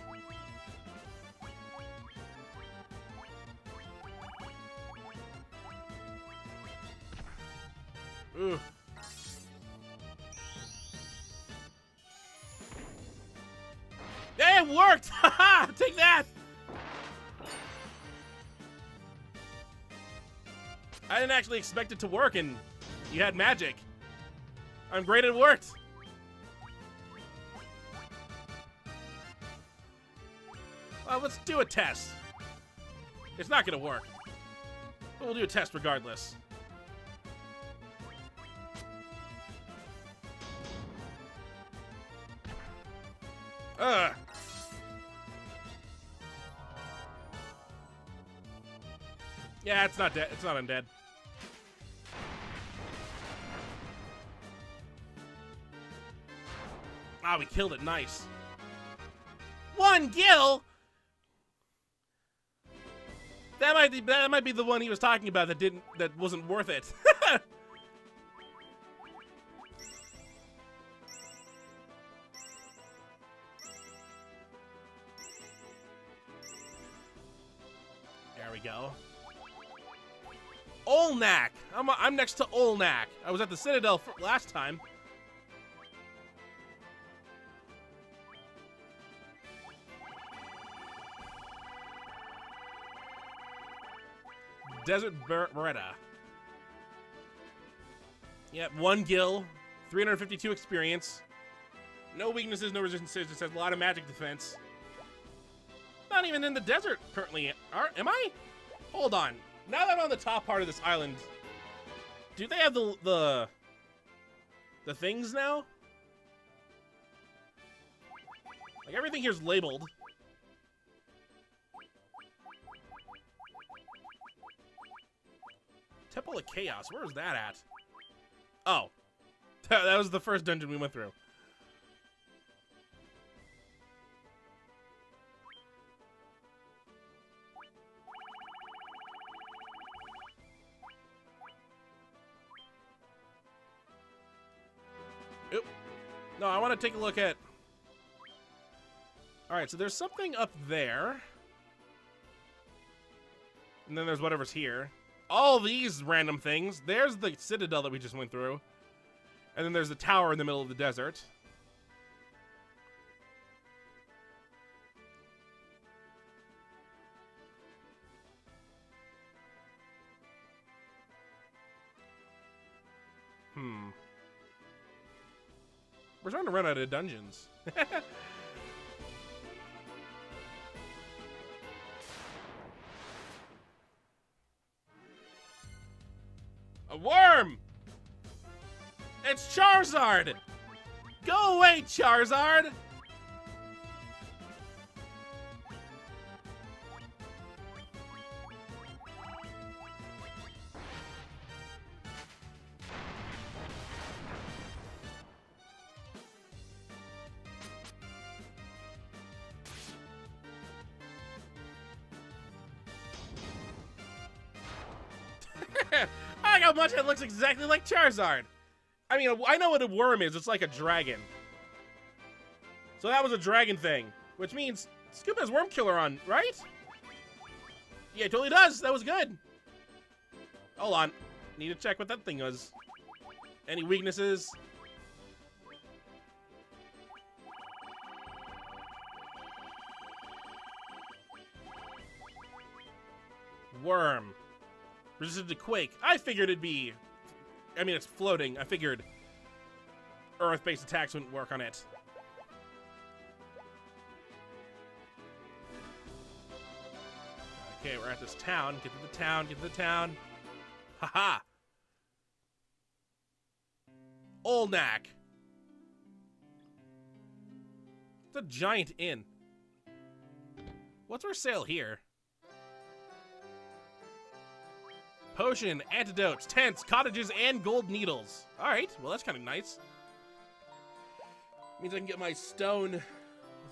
Actually expect it to work, and you had magic. I'm great, it worked! Well, let's do a test. It's not gonna work. But we'll do a test regardless. Ugh. Yeah, it's not dead. It's not undead. We killed it. Nice. One gil. That might be that might be the one he was talking about that didn't that wasn't worth it. there we go. Olnac. I'm I'm next to Olnac. I was at the Citadel last time. Desert Ber Beretta. Yep, one gil, 352 experience. No weaknesses, no resistances, just has a lot of magic defense. Not even in the desert currently, are, am I? Hold on. Now that I'm on the top part of this island, do they have the, the, the things now? Like everything here's labeled. Temple of Chaos, where is that at? Oh, that was the first dungeon we went through. Oop. No, I want to take a look at... Alright, so there's something up there. And then there's whatever's here all these random things. There's the citadel that we just went through. And then there's the tower in the middle of the desert. Hmm. We're starting to run out of dungeons. A worm! It's Charizard! Go away, Charizard! Exactly like Charizard. I mean, I know what a worm is. It's like a dragon. So that was a dragon thing, which means Scoop has Worm Killer on, right? Yeah, it totally does. That was good. Hold on. Need to check what that thing was. Any weaknesses? Worm. Resisted to quake. I figured it'd be... I mean, it's floating. I figured Earth-based attacks wouldn't work on it. Okay, we're at this town. Get to the town, get to the town. Haha! -ha. Olnac. It's a giant inn. What's for sale here? Potion, antidotes, tents, cottages, and gold needles. All right, well, that's kind of nice. Means I can get my stone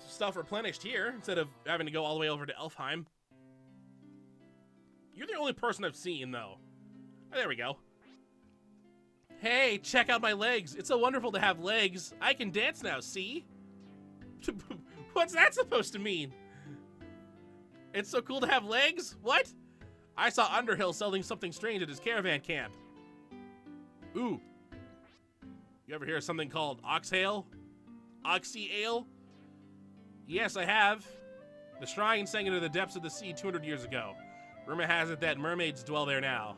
stuff replenished here instead of having to go all the way over to Elfheim. You're the only person I've seen, though. Oh, there we go. Hey, check out my legs. It's so wonderful to have legs. I can dance now, see? What's that supposed to mean? It's so cool to have legs? What? I saw Underhill selling something strange at his caravan camp. Ooh. You ever hear of something called oxale? Oxy ale? Yes, I have. The shrine sank into the depths of the sea 200 years ago. Rumor has it that mermaids dwell there now.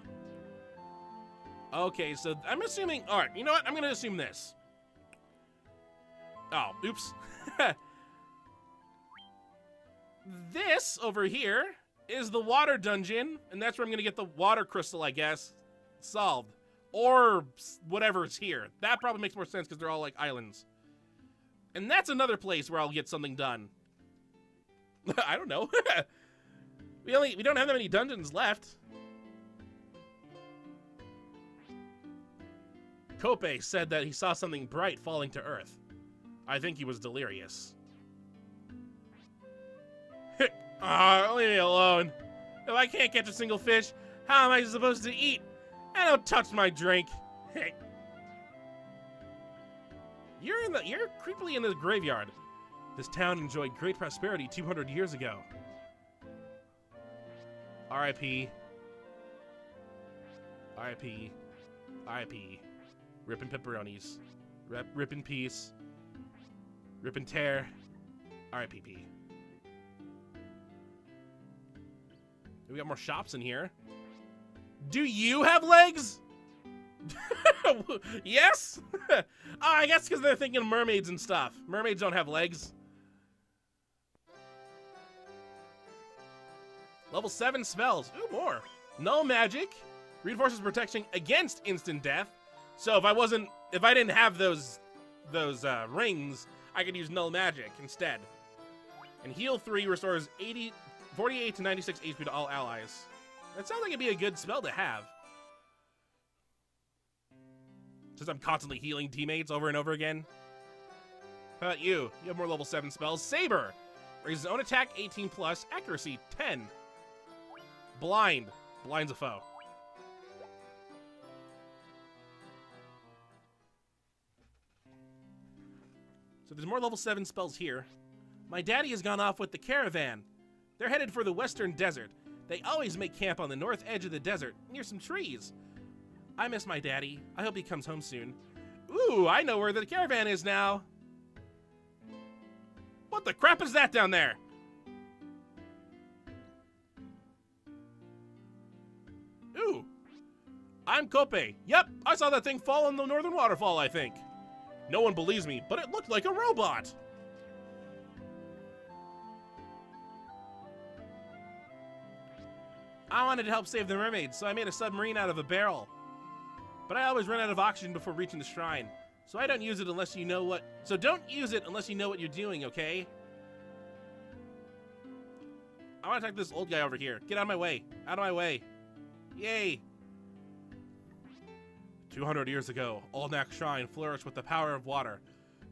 Okay, so I'm assuming... Alright, you know what? I'm going to assume this. Oh, oops. this over here is the water dungeon, and that's where I'm gonna get the water crystal, I guess, solved. Or whatever's here. That probably makes more sense because they're all like islands. And that's another place where I'll get something done. I don't know. we only we don't have that many dungeons left. Kope said that he saw something bright falling to Earth. I think he was delirious. Ah, leave me alone. If I can't catch a single fish, how am I supposed to eat? I don't touch my drink. Hey. You're in the you're creepily in the graveyard. This town enjoyed great prosperity 200 years ago. R.I.P. R.I.P. R.I.P. Rippin' pepperonis. Rip, rip in peace. Rip and tear. R.I.P.P. We got more shops in here. Do you have legs? yes? oh, I guess because they're thinking mermaids and stuff. Mermaids don't have legs. Level 7 spells. Ooh, more. No magic. Reinforces protection against instant death. So if I wasn't, if I didn't have those, those uh, rings, I could use null magic instead. And heal 3 restores 80, 48 to 96 HP to all allies. That sounds like it'd be a good spell to have. Since I'm constantly healing teammates over and over again. How about you? You have more level 7 spells. Saber! Raises own attack 18 plus, accuracy 10. Blind. Blind's a foe. So there's more level 7 spells here. My daddy has gone off with the caravan. They're headed for the western desert. They always make camp on the north edge of the desert, near some trees. I miss my daddy. I hope he comes home soon. Ooh, I know where the caravan is now. What the crap is that down there? Ooh. I'm Kope. Yep, I saw that thing fall in the northern waterfall, I think. No one believes me, but it looked like a robot. I wanted to help save the mermaids, so I made a submarine out of a barrel. But I always run out of oxygen before reaching the shrine, so I don't use it unless you know what... So don't use it unless you know what you're doing, okay? I want to attack this old guy over here. Get out of my way. Out of my way. Yay. 200 years ago, Olnac Shrine flourished with the power of water.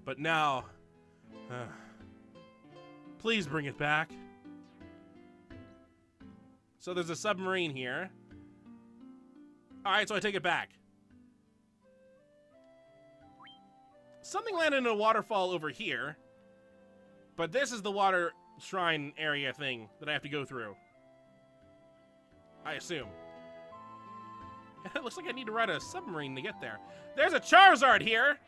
But now... Uh, please bring it back. So there's a submarine here. Alright, so I take it back. Something landed in a waterfall over here. But this is the water shrine area thing that I have to go through. I assume. it looks like I need to ride a submarine to get there. There's a Charizard here!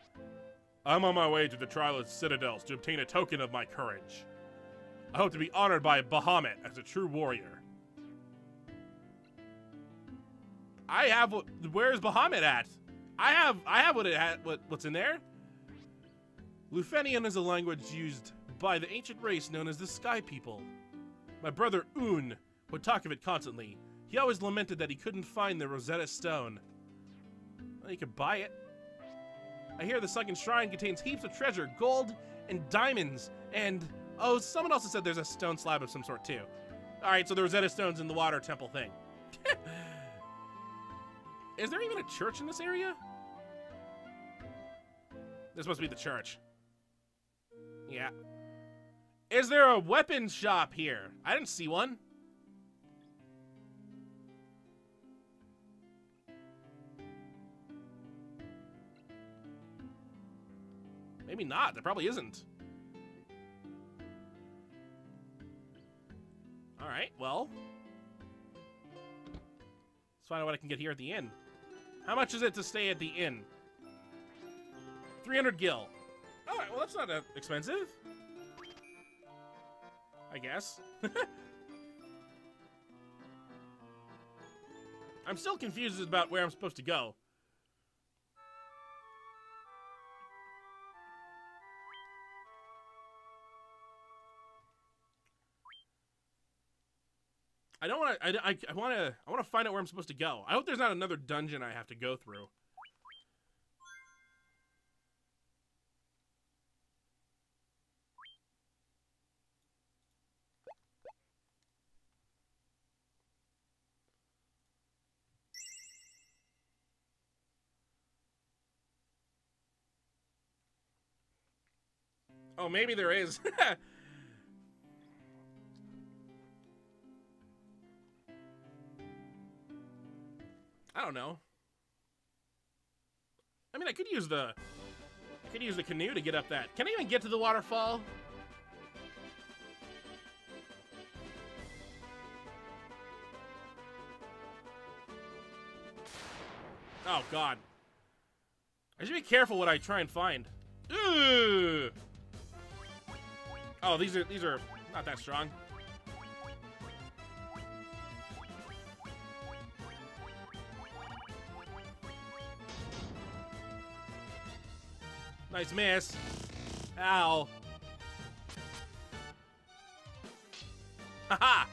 I'm on my way to the Trilith Citadels to obtain a token of my courage. I hope to be honored by Bahamut as a true warrior. I have what? Where's Bahamut at? I have I have what it had. What what's in there? Lufenian is a language used by the ancient race known as the Sky People. My brother Unne would talk of it constantly. He always lamented that he couldn't find the Rosetta Stone. Well, you could buy it. I hear the sunken shrine contains heaps of treasure, gold and diamonds, and oh, someone else said there's a stone slab of some sort too. All right, so the Rosetta Stone's in the water temple thing. Is there even a church in this area? This must be the church. Yeah. Is there a weapons shop here? I didn't see one. Maybe not. There probably isn't. All right, well. Let's find out what I can get here at the inn. How much is it to stay at the inn? 300 gil. All right, well, that's not uh, expensive. I guess. I'm still confused about where I'm supposed to go. I don't want to. I, want to. I want to find out where I'm supposed to go. I hope there's not another dungeon I have to go through. Oh, maybe there is. I don't know. I mean, I could use the... I could use the canoe to get up that. Can I even get to the waterfall? Oh, God. I should be careful what I try and find. Ooh! Oh, these are, these are not that strong. Nice miss. Ow. Haha!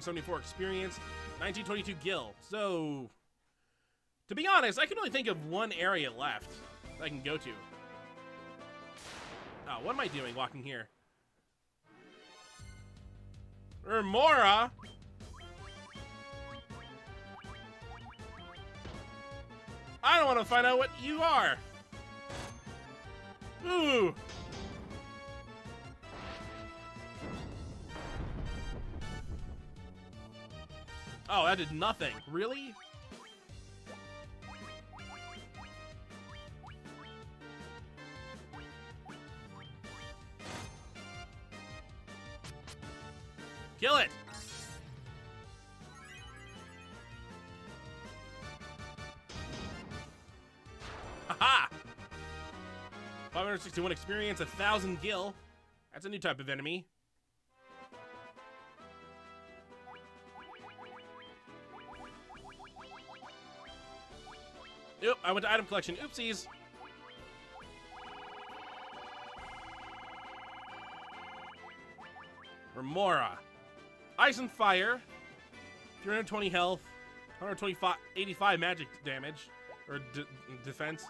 74 experience, 1922 gil. So, to be honest, I can only think of one area left I can go to. Oh, what am I doing walking here? Ermora? I don't want to find out what you are. Ooh. Oh, that did nothing. Really? Kill it! Haha! 561 experience, 1,000 gil. That's a new type of enemy. I went to item collection. Oopsies. Remora. Ice and Fire. 320 health. 125, 85 magic damage. Or defense.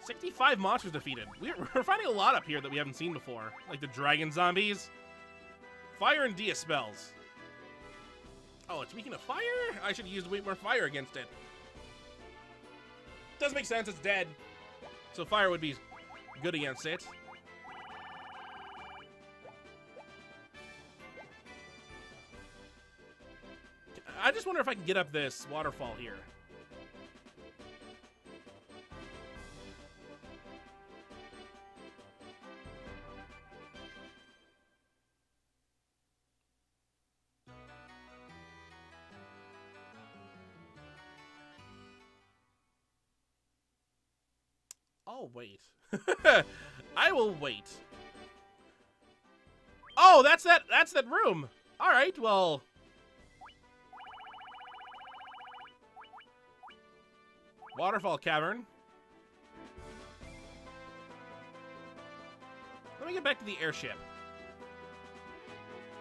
65 monsters defeated. We're, we're finding a lot up here that we haven't seen before. Like the dragon zombies. Fire and Dia spells. Oh, it's weakened of fire? I should use way more fire against it. Doesn't make sense, it's dead. So fire would be good against it. I just wonder if I can get up this waterfall here. I'll wait. I will wait. Oh, that's that that's that room. All right, well, Waterfall Cavern. Let me get back to the airship.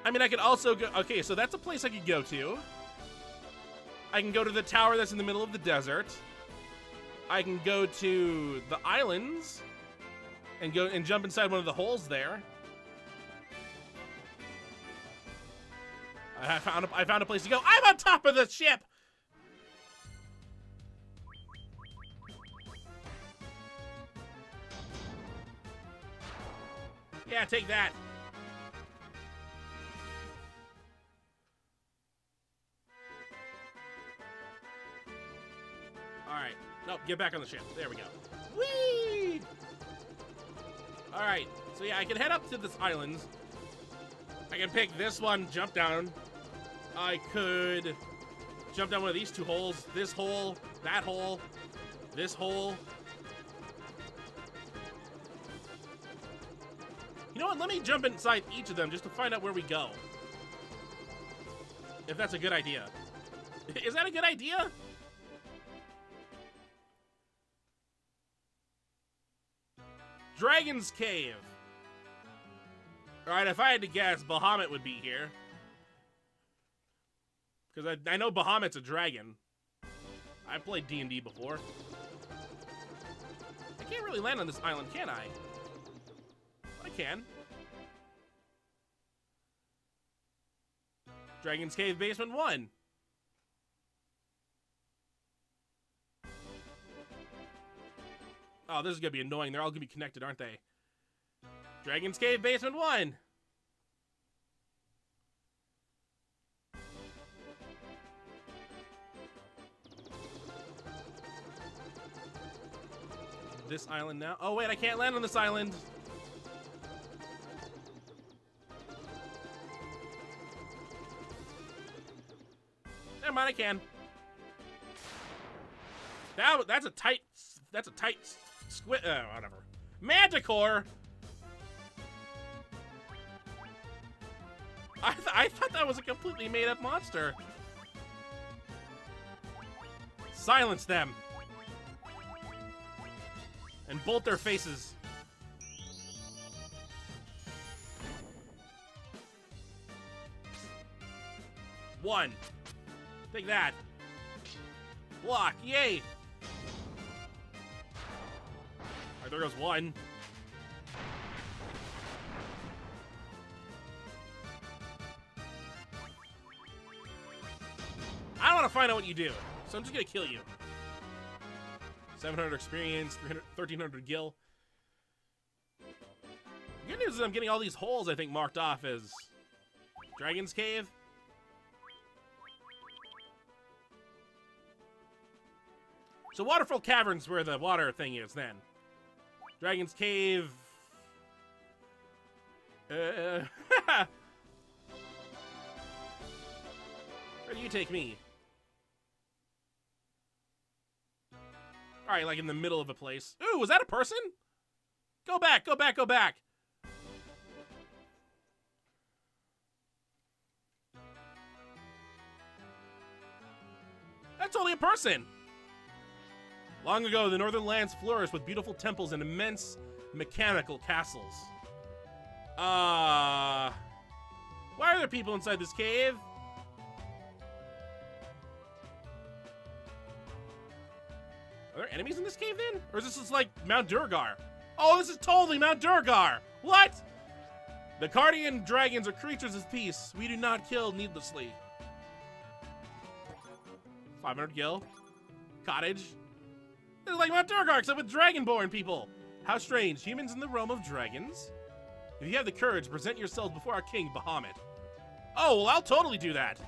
I mean, I could also go... Okay, so that's a place I could go to. I can go to the tower that's in the middle of the desert. I can go to the islands and go and jump inside one of the holes there. I found a, I found a place to go. I'm on top of the ship. Yeah, take that. Alright. Nope, get back on the ship. There we go. Whee! Alright, so yeah, I can head up to this island. I can pick this one, jump down. I could jump down one of these two holes. This hole, that hole, this hole. You know what? Let me jump inside each of them just to find out where we go. If that's a good idea. Is that a good idea? Dragon's Cave. Alright, if I had to guess, Bahamut would be here. Because I, I know Bahamut's a dragon. I've played D&D before. I can't really land on this island, can I? I can. Dragon's Cave Basement 1. Oh, this is to be annoying. They're all to be connected, aren't they? Dragon's Cave Basement 1. This island now. Oh, wait, I can't land on this island. Never mind, I can. That, that's a tight, that's a tight squid, uh, whatever. Manticore! I, th I thought that was a completely made up monster. Silence them. And bolt their faces. One. Take that. Block. Yay. There goes one. I want to find out what you do, so I'm just gonna kill you. 700 experience, 1300 gil. Good news is I'm getting all these holes I think marked off as Dragon's Cave. So Waterfall Caverns where the water thing is then. Dragon's Cave. Uh, where do you take me? Alright, like in the middle of a place. Ooh, was that a person? Go back, go back, go back. That's only a person. Long ago, the northern lands flourished with beautiful temples and immense mechanical castles. Uh... Why are there people inside this cave? Are there enemies in this cave then? Or is this just like Mount Duergar? Oh, this is totally Mount Duergar! What? The Cardian dragons are creatures of peace. We do not kill needlessly. 500 gil. Cottage. Is like Mount Duergar, except with dragonborn people. How strange. Humans in the realm of dragons? If you have the courage, present yourselves before our king, Bahamut. Oh, well, I'll totally do that.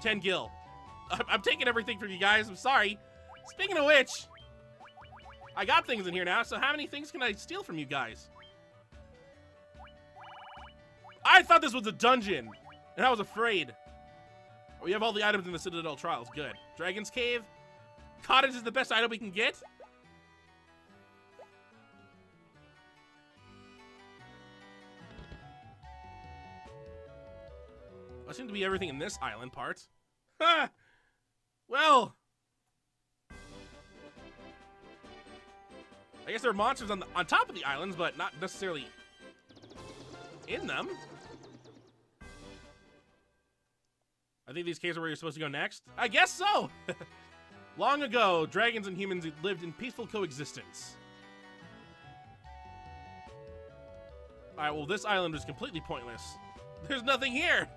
10 gil. I'm, I'm taking everything from you guys. I'm sorry. Speaking of which, I got things in here now, so how many things can I steal from you guys? I thought this was a dungeon, and I was afraid. We have all the items in the Citadel Trials. Good. Dragon's Cave. Cottage is the best item we can get. That seems to be everything in this island part. Ha! Well... I guess there are monsters on the on top of the islands, but not necessarily in them. I think these caves are where you're supposed to go next. I guess so! Long ago, dragons and humans lived in peaceful coexistence. Alright, well this island is completely pointless. There's nothing here!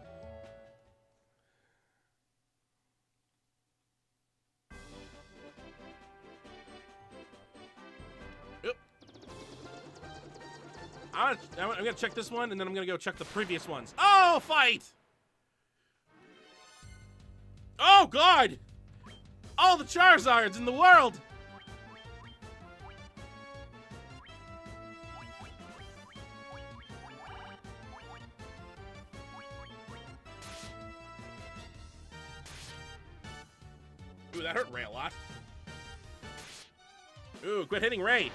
Gonna, ah, I'm gonna check this one, and then I'm gonna go check the previous ones. Oh, fight! Oh, God! All the Charizards in the world! Ooh, that hurt Ray a lot. Ooh, quit hitting Ray.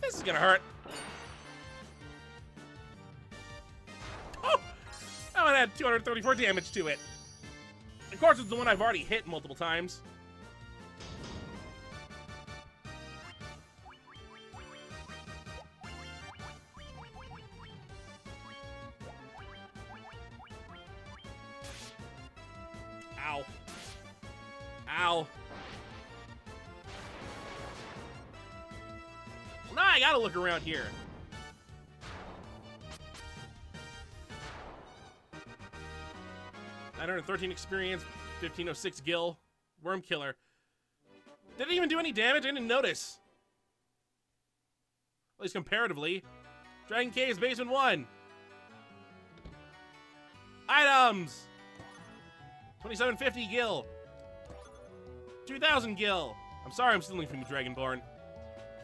This is gonna hurt. Oh! That one had 234 damage to it. Of course, it's the one I've already hit multiple times. Ow. Ow. Well, now I gotta look around here. Thirteen experience, fifteen oh six gil, worm killer. Didn't even do any damage? I didn't notice. At least comparatively. Dragon Caves Basement 1. Items! 2750 gil. 2000 gil. I'm sorry I'm stealing from you, Dragonborn.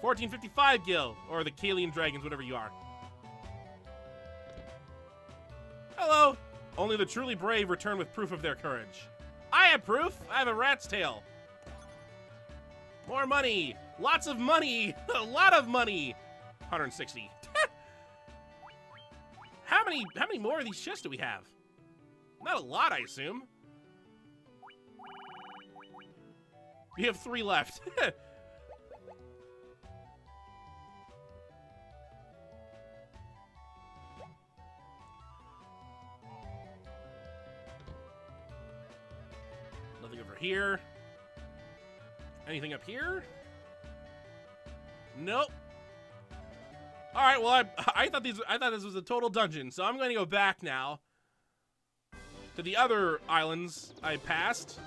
1455 gil, or the Kalian Dragons, whatever you are. Hello! Only the truly brave return with proof of their courage. I have proof! I have a rat's tail. More money! Lots of money! a lot of money! 160. how many how many more of these chests do we have? Not a lot, I assume. We have three left. here. Anything up here? Nope. All right. Well, I I thought these I thought this was a total dungeon, so I'm going to go back now to the other islands I passed.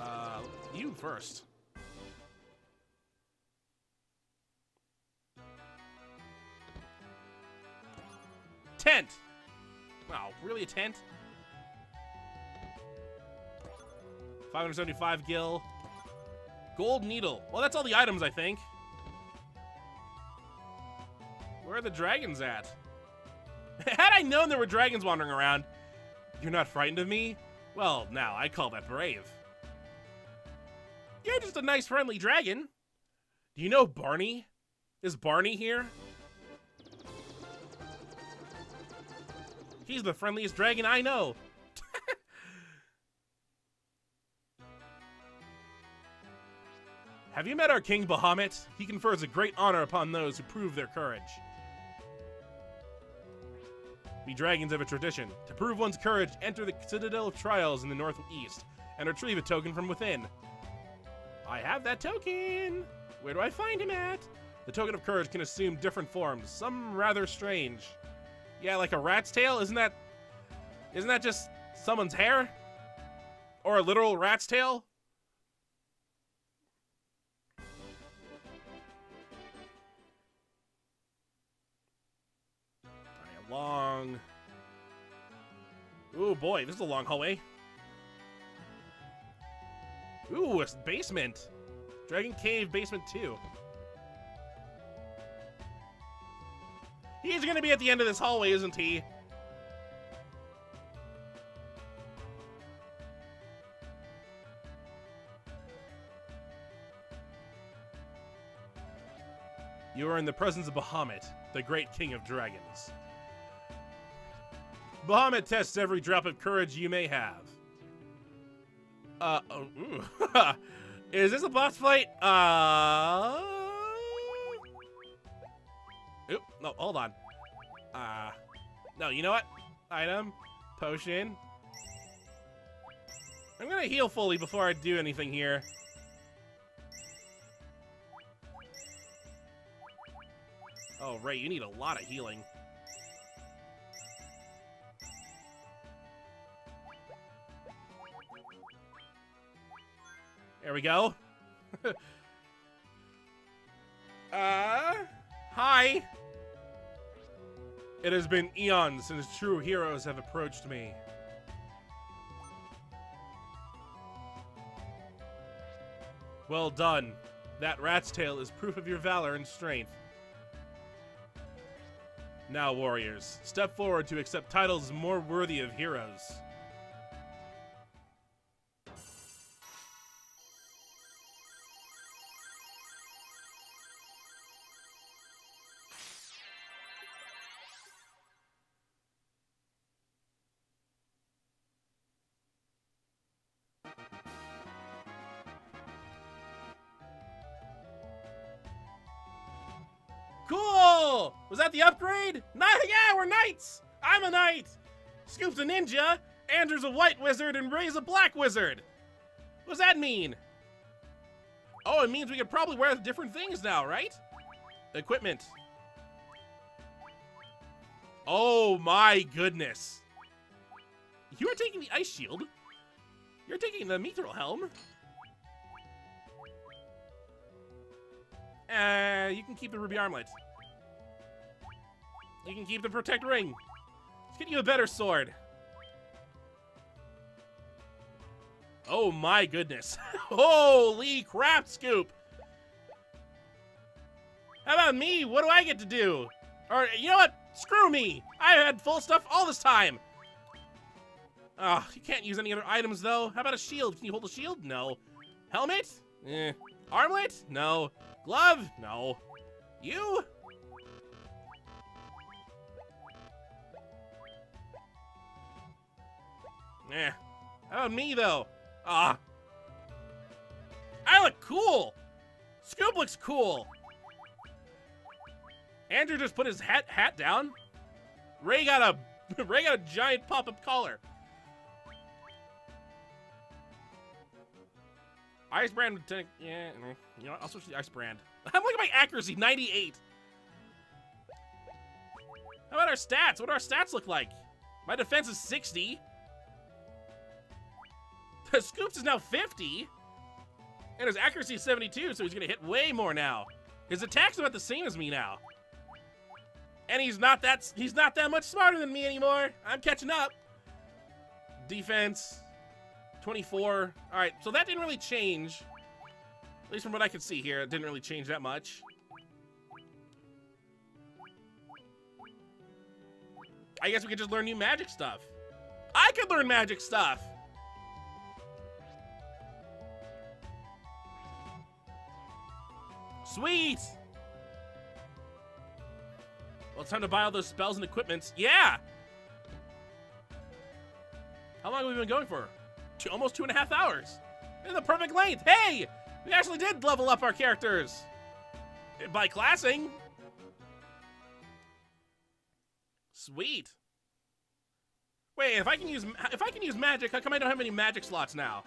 Uh, you first. Tent. Wow, really a tent? 575 gil. Gold needle. Well, that's all the items, I think. Where are the dragons at? Had I known there were dragons wandering around, you're not frightened of me? Well, now, I call that brave. You're just a nice, friendly dragon. Do you know Barney? Is Barney here? He's the friendliest dragon I know. Have you met our King Bahamut? He confers a great honor upon those who prove their courage. We dragons have a tradition. To prove one's courage, enter the Citadel of Trials in the northeast and retrieve a token from within. I have that token! Where do I find him at? The token of courage can assume different forms, some rather strange. Yeah, like a rat's tail? Isn't that... Isn't that just someone's hair? Or a literal rat's tail? Long... Ooh, boy, this is a long hallway. Ooh, a basement. Dragon Cave Basement 2. He's gonna be at the end of this hallway, isn't he? You are in the presence of Bahamut, the great king of dragons. Bahamut tests every drop of courage you may have. Uh, oh, is this a boss fight? Uh, oop, no, hold on. Uh, no, you know what? Item, potion. I'm gonna heal fully before I do anything here. Oh, Ray, you need a lot of healing. There we go. uh, hi. It has been eons since true heroes have approached me. Well done. That rat's tail is proof of your valor and strength. Now, warriors, step forward to accept titles more worthy of heroes. A ninja, Andrew's a white wizard, and Ray's a black wizard! What does that mean? Oh, it means we could probably wear different things now, right? Equipment. Oh my goodness. You are taking the ice shield. You're taking the mithril helm. Uh, you can keep the ruby armlet. You can keep the protect ring. Let's get you a better sword. Oh my goodness. Holy crap, Scoop. How about me? What do I get to do? Or, you know what? Screw me. I had full stuff all this time. Oh, you can't use any other items, though. How about a shield? Can you hold a shield? No. Helmet? Eh. Armlet? No. Glove? No. You? Eh. How about me, though? Ah. I look cool! Scoob looks cool! Andrew just put his hat hat down. Ray got a Ray got a giant pop-up collar. Ice brand, yeah, you know, I'll switch to the ice brand. I'm looking at my accuracy, 98. How about our stats? What do our stats look like? My defense is 60. Scoops is now 50. And his accuracy is 72, so he's gonna hit way more now. His attack's about the same as me now. And he's not that he's not that much smarter than me anymore. I'm catching up. Defense, 24. All right, so that didn't really change. At least from what I could see here, it didn't really change that much. I guess we could just learn new magic stuff. I could learn magic stuff. Sweet! Well, it's time to buy all those spells and equipments. Yeah! How long have we been going for? Two, almost two and a half hours. In the perfect length. Hey! We actually did level up our characters. By classing. Sweet. Wait, if I can use if I can use magic, how come I don't have any magic slots now?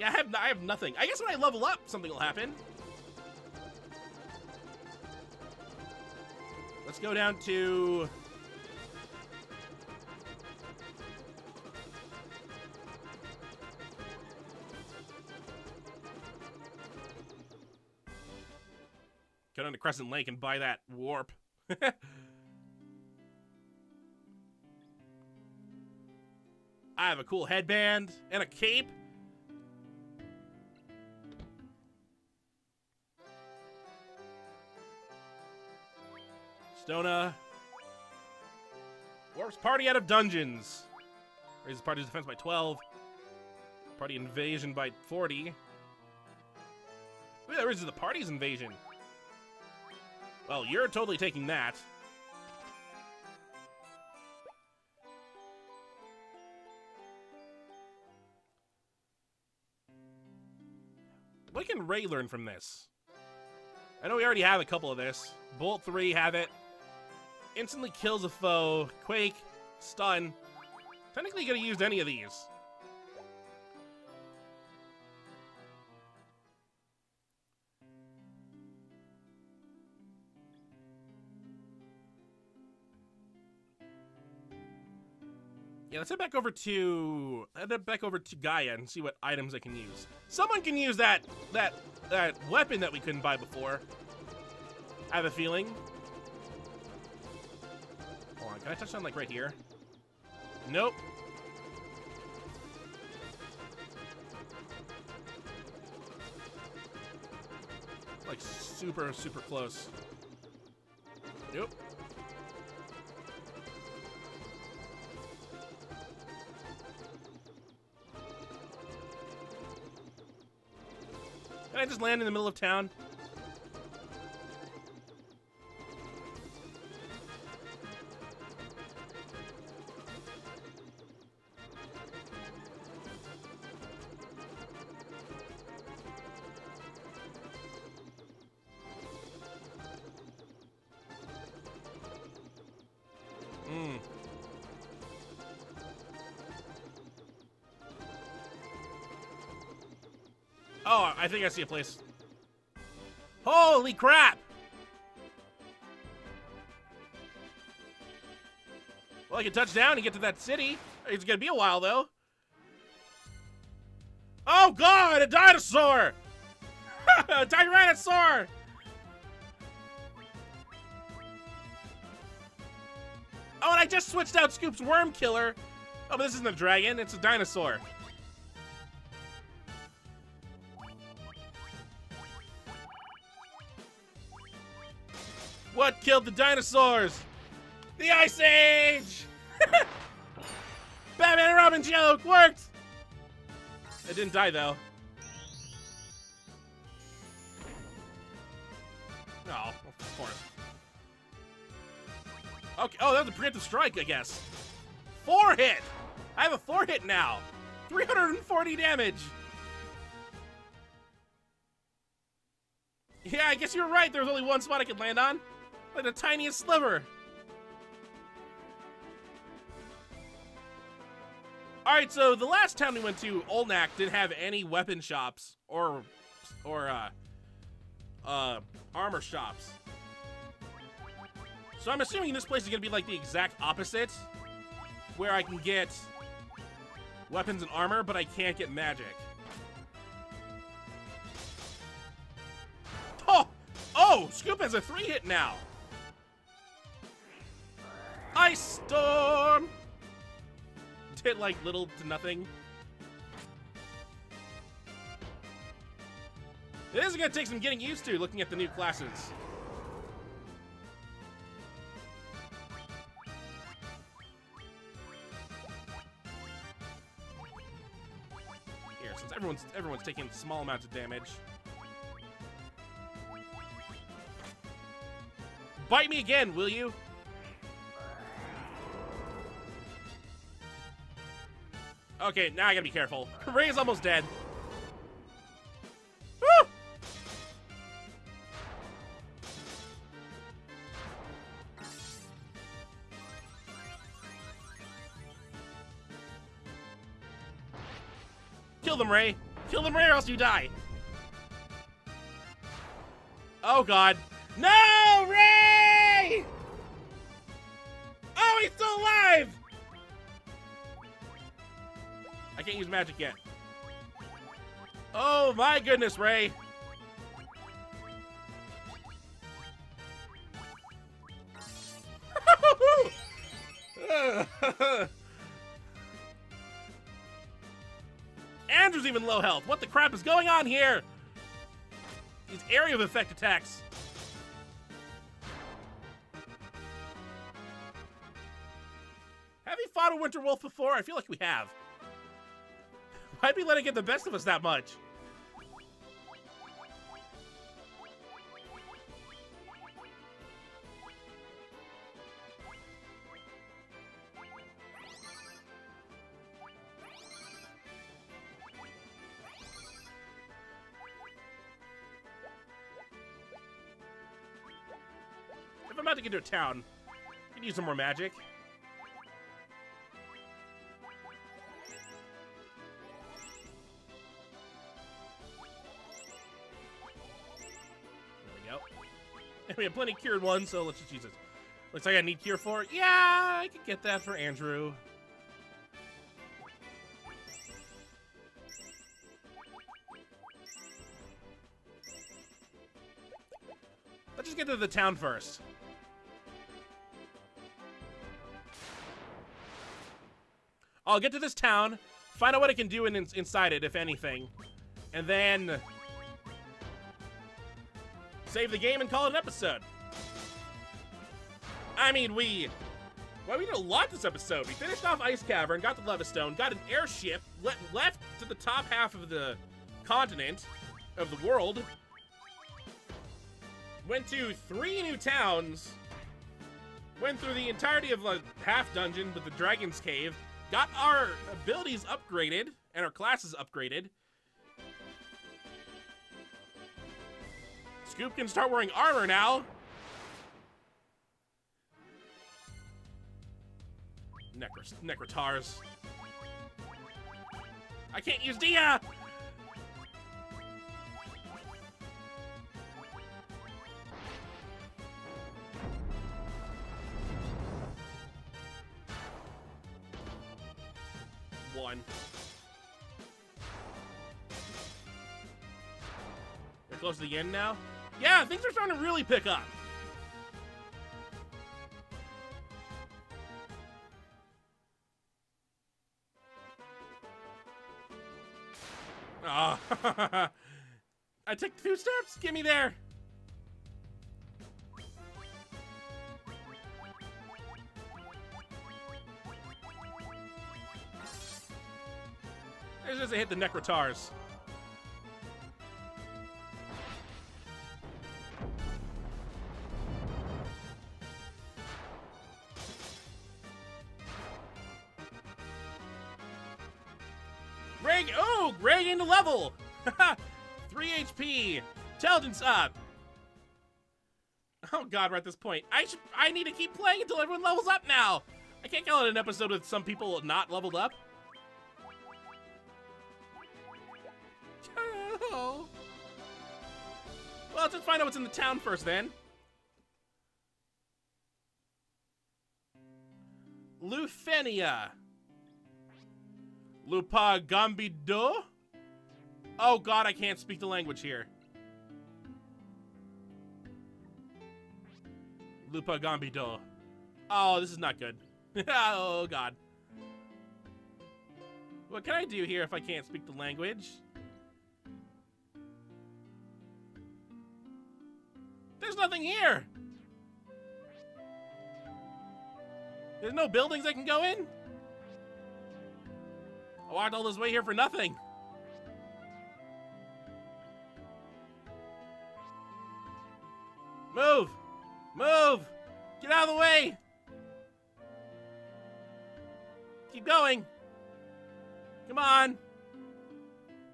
Yeah, I have I have nothing. I guess when I level up, something will happen. Let's go down to Go down to Crescent Lake and buy that warp. I have a cool headband and a cape. Stona. Warps party out of dungeons. Raises party's defense by 12. Party invasion by 40. Ooh, that raises the party's invasion. Well, you're totally taking that. What can Ray learn from this? I know we already have a couple of this. Bolt 3, have it. Instantly kills a foe. Quake. Stun. Technically, could have used any of these. Yeah, let's head back over to head back over to Gaia and see what items I can use. Someone can use that that that weapon that we couldn't buy before. I have a feeling. Can I touch on like right here? Nope. Like super, super close. Nope. Can I just land in the middle of town? Think I see a place. Holy crap! Well, I can touch down and get to that city. It's gonna be a while, though. Oh god, a dinosaur! a Tyrannosaur! Oh, and I just switched out Scoop's Worm Killer. Oh, but this isn't a dragon, it's a dinosaur. Killed the dinosaurs? The Ice Age! Batman and Robin joke worked! It didn't die though. Oh, of course. Okay, oh, that was a preemptive strike, I guess. Four hit! I have a four hit now. 340 damage. Yeah, I guess you're right. There was only one spot I could land on. Like the tiniest sliver. Alright, so the last town we went to, Olnac, didn't have any weapon shops or or uh uh armor shops. So I'm assuming this place is gonna be like the exact opposite. Where I can get weapons and armor, but I can't get magic. Oh! Oh! Scoop has a three hit now! Ice Storm! Did like little to nothing. This is gonna take some getting used to looking at the new classes. Here, since everyone's everyone's taking small amounts of damage. Bite me again, will you? Okay, now I gotta be careful. Ray is almost dead. Kill them, Ray! Kill them, Ray, or else you die! Oh, God. No, Ray! Oh, he's still alive! I can't use magic yet. Oh my goodness, Ray. Andrew's even low health. What the crap is going on here? These area of effect attacks. Have we fought a Winter Wolf before? I feel like we have. Why'd we let it get the best of us that much? If I'm about to get to a town, I could use some more magic. We have plenty cured ones, so let's just use it. Looks like I need cure for. Yeah, I could get that for Andrew. Let's just get to the town first. I'll get to this town, find out what I can do in, inside it, if anything, and then save the game and call it an episode. I mean, we... Well, we did a lot this episode. We finished off Ice Cavern, got the Levistone, got an airship, le left to the top half of the continent, of the world, went to three new towns, went through the entirety of a half dungeon with the Dragon's Cave, got our abilities upgraded, and our classes upgraded, Scoop can start wearing armor now. Necros Necrotars. I can't use Dia! One. close to the end now. Yeah, things are starting to really pick up. Ah, I took two steps. Get me there. There's just a hit the Necrotars. Level. 3 HP. Intelligence up. Oh god, we're at this point. I should I need to keep playing until everyone levels up now. I can't call it an episode with some people not leveled up. Well, let's just find out what's in the town first then. Lufenia. Lupa Gambido? Oh god, I can't speak the language here. Lupa Gambido. Oh, this is not good. oh god. What can I do here if I can't speak the language? There's nothing here! There's no buildings I can go in? I walked all this way here for nothing. Move! Move! Get out of the way! Keep going! Come on!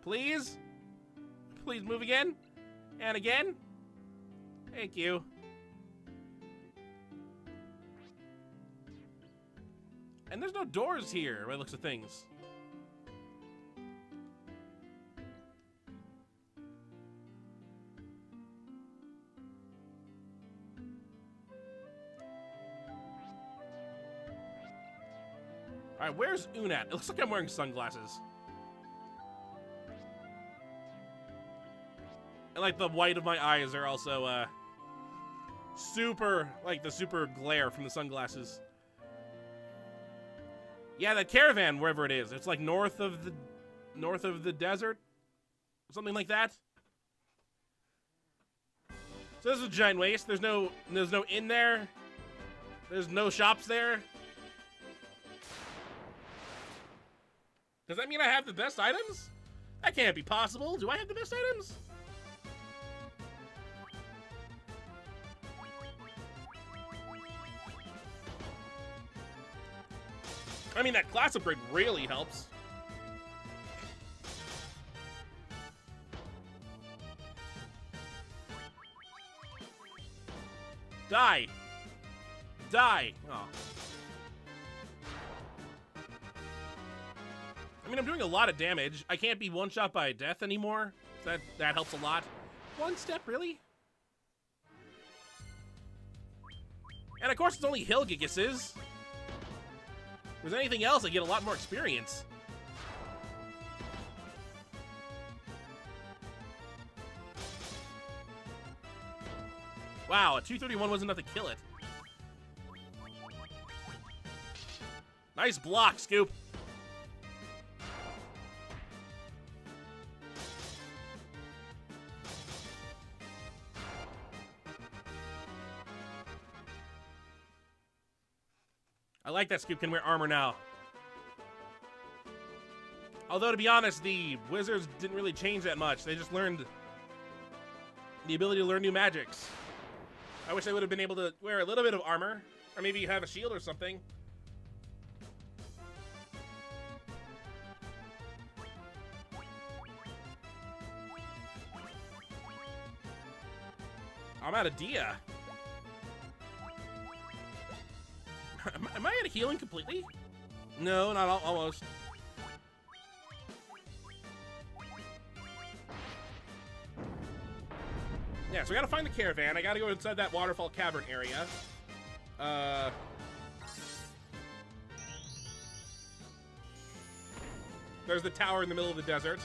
Please? Please move again? And again? Thank you. And there's no doors here by the looks of things. Alright, where's Unat? It looks like I'm wearing sunglasses. And like the white of my eyes are also uh super like the super glare from the sunglasses. Yeah, that caravan, wherever it is, it's like north of the north of the desert, something like that. So this is a giant waste. There's no there's no inn there. There's no shops there. Does that mean I have the best items? That can't be possible. Do I have the best items? I mean, that class upgrade really helps. Die! Die! Oh. I mean, I'm doing a lot of damage. I can't be one-shot by death anymore. That, that helps a lot. One step, really? And of course, it's only Hill Gigas's. If there's anything else, I get a lot more experience. Wow, a 231 wasn't enough to kill it. Nice block, Scoop. Like that Scoop can wear armor now. Although, to be honest, the wizards didn't really change that much. They just learned the ability to learn new magics. I wish I would have been able to wear a little bit of armor. Or maybe have a shield or something. I'm out of Dia. Am, am, I out of healing completely? No, not almost. Yeah, so we gotta find the caravan. I gotta go inside that waterfall cavern area. Uh... There's the tower in the middle of the desert.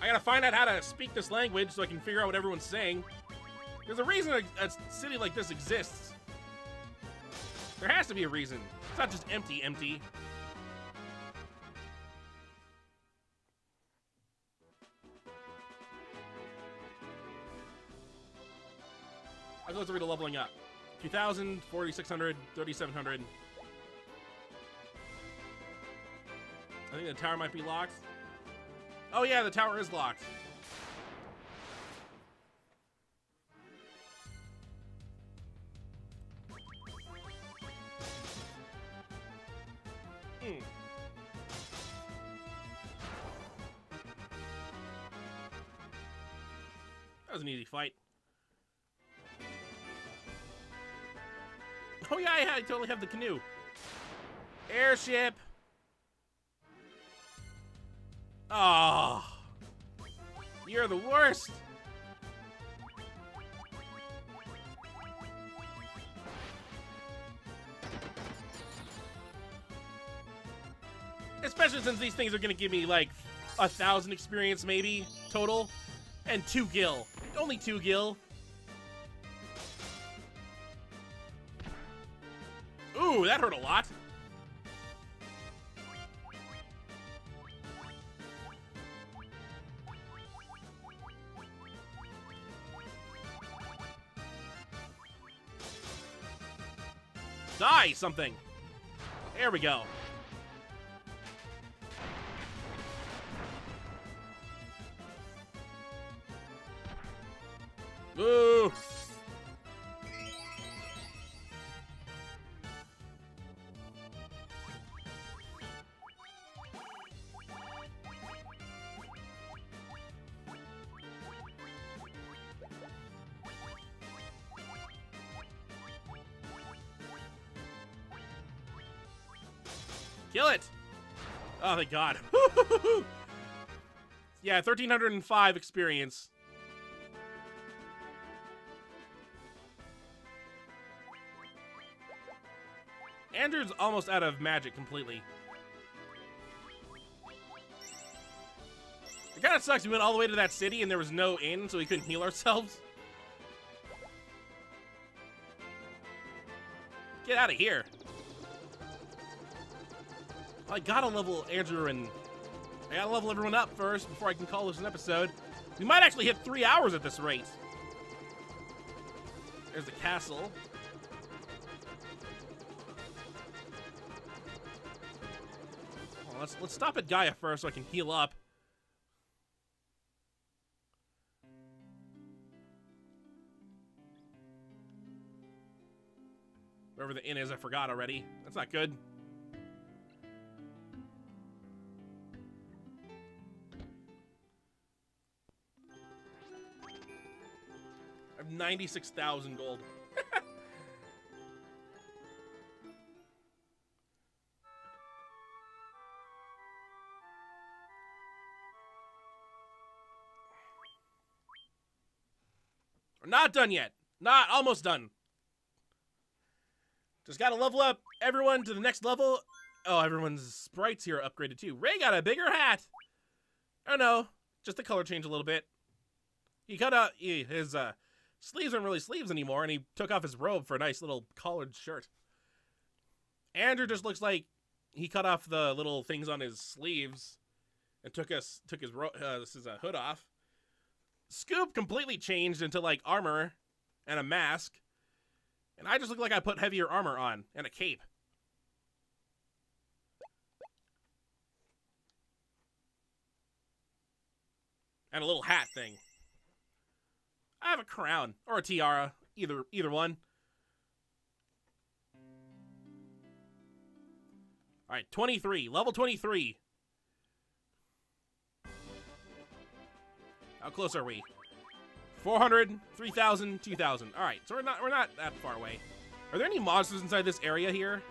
I gotta find out how to speak this language so I can figure out what everyone's saying. There's a reason a, a city like this exists. There has to be a reason. It's not just empty, empty. I'll go through the leveling up. 2000, 4600, 3700. I think the tower might be locked. Oh yeah, the tower is locked. Yeah, have the canoe. Airship. Oh, you're the worst. Especially since these things are gonna give me like a thousand experience maybe total, and two gil. Only two gil. Ooh, that hurt a lot. Die something. There we go. Oh, thank God. yeah, 1,305 experience. Andrew's almost out of magic completely. It kind of sucks. We went all the way to that city and there was no inn, so we couldn't heal ourselves. Get out of here. I gotta level Andrew and I gotta level everyone up first before I can call this an episode. We might actually hit three hours at this rate. There's the castle. Well, let's let's stop at Gaia first so I can heal up. Wherever the inn is, I forgot already. That's not good. 96,000 gold. We're not done yet. Not almost done. Just gotta level up everyone to the next level. Oh, everyone's sprites here are upgraded too. Ray got a bigger hat. Oh no, just the color change a little bit. He out he, his uh, sleeves aren't really sleeves anymore, and he took off his robe for a nice little collared shirt. Andrew just looks like he cut off the little things on his sleeves and took us took his ro- uh, this is a hood off. Scoop completely changed into like armor and a mask. And I just look like I put heavier armor on and a cape. And a little hat thing. I have a crown or a tiara, either either one. All right, 23, level 23. How close are we? 400, 3,000, 2,000. All right, so we're not we're not that far away. Are there any monsters inside this area here?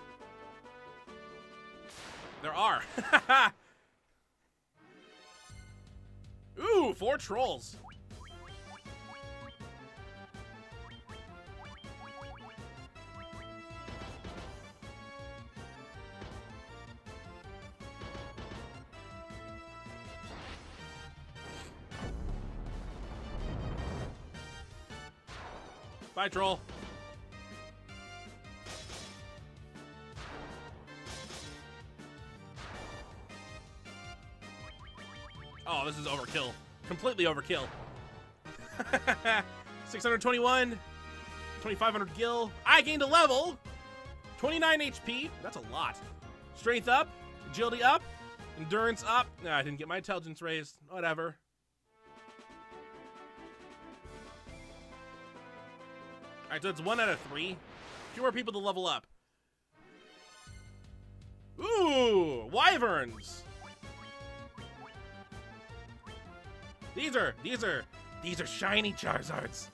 There are. Ooh, four trolls. Bye, troll. Oh, this is overkill. Completely overkill. 621, 2500 gil. I gained a level. 29 HP. That's a lot. Strength up, agility up, endurance up. Nah, I didn't get my intelligence raised. Whatever. Alright, so it's one out of three. Few more people to level up. Ooh, wyverns. These are, these are, these are shiny Charizards.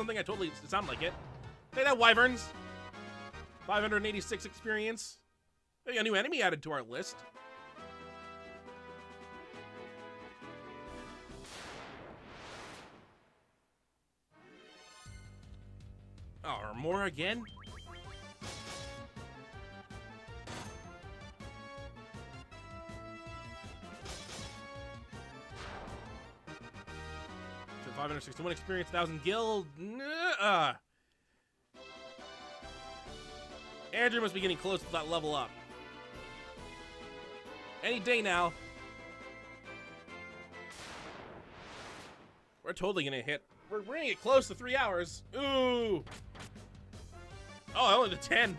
Something? I totally it sounded like it. Hey, that wyverns. 586 experience. Maybe a new enemy added to our list. Oh, or more again? 561 experience, 1,000 gil. Uh. Andrew must be getting close to that level up. Any day now. We're totally gonna hit. We're, we're close to three hours. Ooh. Oh, I only to 10.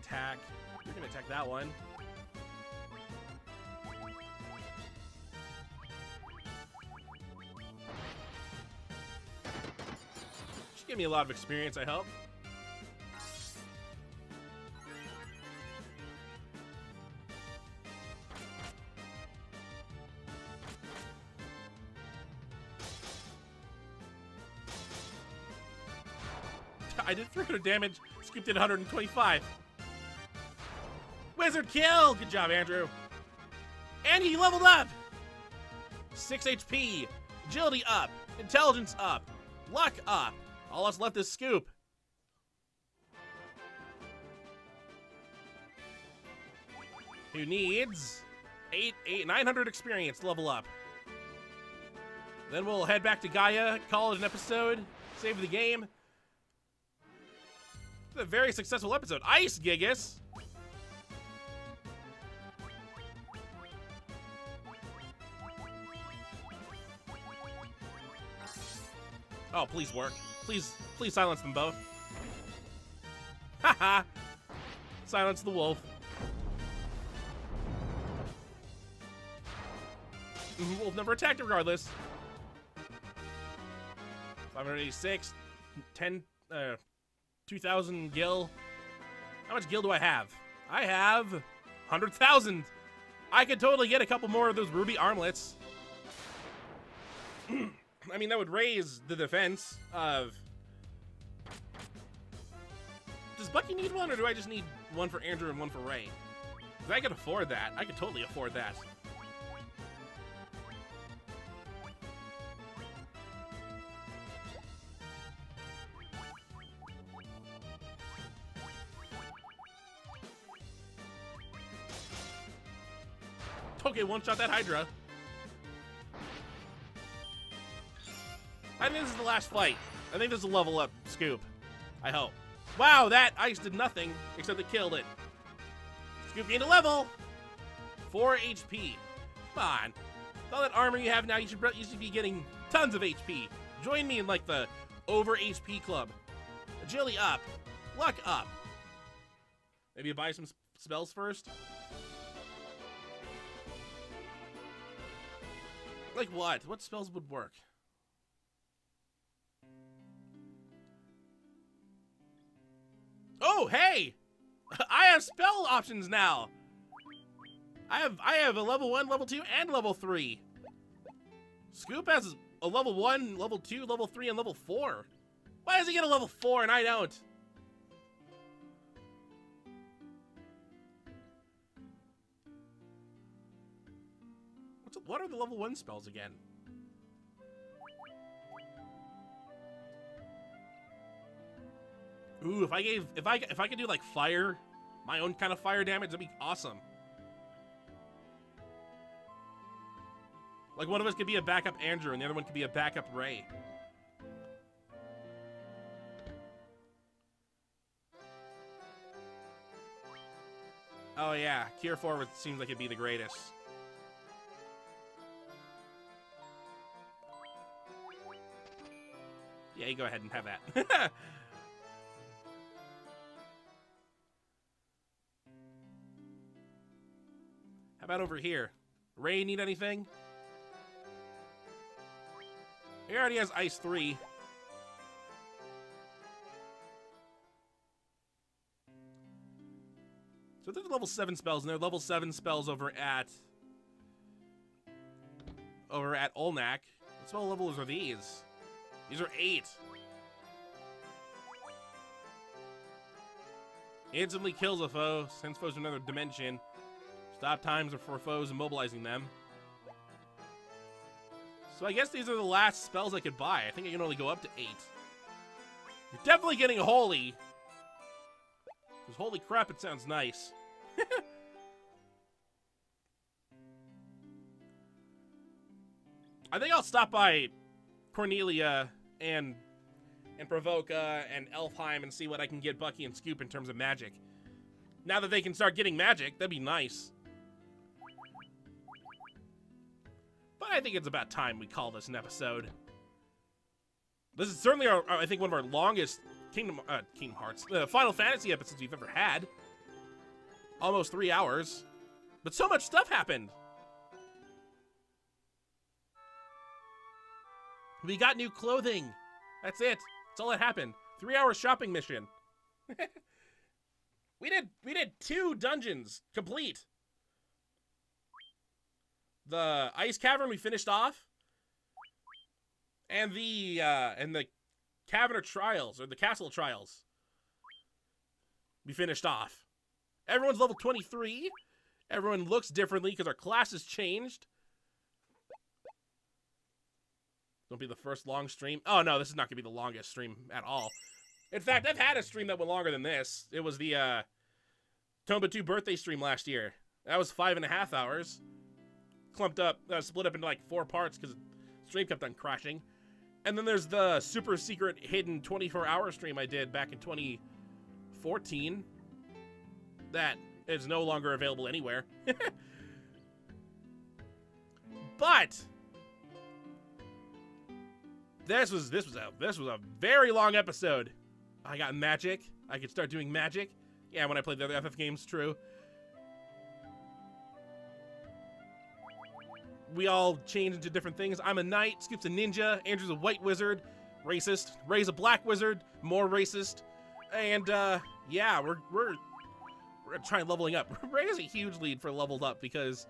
Attack. You're gonna attack that one. Give me a lot of experience, I hope. I did 300 damage, Scoop did 125. Wizard kill! Good job, Andrew. And he leveled up! 6 HP, agility up, intelligence up, luck up. All that's left is Scoop. Who needs eight, eight, 900 experience level up. Then we'll head back to Gaia, call it an episode, save the game. It's a very successful episode. Ice Gigas! Oh, please work. Please, please silence them both. Haha! silence the wolf. Wolf never attacked regardless. 586, 10, uh, 2,000 gil. How much gil do I have? I have 100,000. I could totally get a couple more of those ruby armlets. I mean, that would raise the defense of... Does Bucky need one, or do I just need one for Andrew and one for Ray? Because I could afford that. I could totally afford that. Okay, one shot that Hydra. I think this is the last fight. I think this is a level up scoop. I hope. Wow, that ice did nothing except it killed it. Scoop gained a level. 4 HP. Come on. With all that armor you have now, you should, you should be getting tons of HP. Join me in like the over HP club. Agility up. Luck up. Maybe buy some spells first? Like what? What spells would work? Oh, hey! I have spell options now! I have I have a level 1, level 2, and level 3. Scoop has a level 1, level 2, level 3, and level 4. Why does he get a level 4 and I don't? What's, what are the level 1 spells again? Ooh, if I gave if I if I could do like fire, my own kind of fire damage, that'd be awesome. Like one of us could be a backup Andrew and the other one could be a backup Ray. Oh yeah, Cure Forward seems like it'd be the greatest. Yeah, you go ahead and have that. How about over here? Ray need anything? He already has Ice 3. So there's level 7 spells, and there are level 7 spells over at... Over at Olnac. What spell levels are these? These are 8. Instantly kills a foe, sends foes to another dimension. Stop times for foes immobilizing them. So I guess these are the last spells I could buy. I think I can only go up to 8. You're definitely getting Holy. Because holy crap, it sounds nice. I think I'll stop by Cornelia and and Pravoka uh, and Elfheim and see what I can get Bucky and Scoop in terms of magic. Now that they can start getting magic, that'd be nice. But I think it's about time we call this an episode. This is certainly, our, I think, one of our longest Kingdom uh, Kingdom Hearts, uh, Final Fantasy episodes we've ever had. Almost three hours. But so much stuff happened. We got new clothing. That's it. That's all that happened. Three hour shopping mission. we did we did two dungeons complete. The ice cavern we finished off. And the uh and the cavern trials or the castle trials. We finished off. Everyone's level 23. Everyone looks differently because our class has changed. Don't be the first long stream. Oh no, this is not gonna be the longest stream at all. In fact, I've had a stream that went longer than this. It was the uh, Tomba 2 birthday stream last year. That was five and a half hours. Clumped up, uh, split up into like four parts because stream kept on crashing. And then there's the super secret hidden 24 hour stream I did back in 2014 that is no longer available anywhere. but this was this was a this was a very long episode. I got magic. I could start doing magic. Yeah, when I played the other FF games, true. We all change into different things. I'm a knight, Scoop's a ninja, Andrew's a white wizard, racist. Ray's a black wizard, more racist. And uh, yeah, we're we're we're trying leveling up. Ray has a huge lead for leveled up because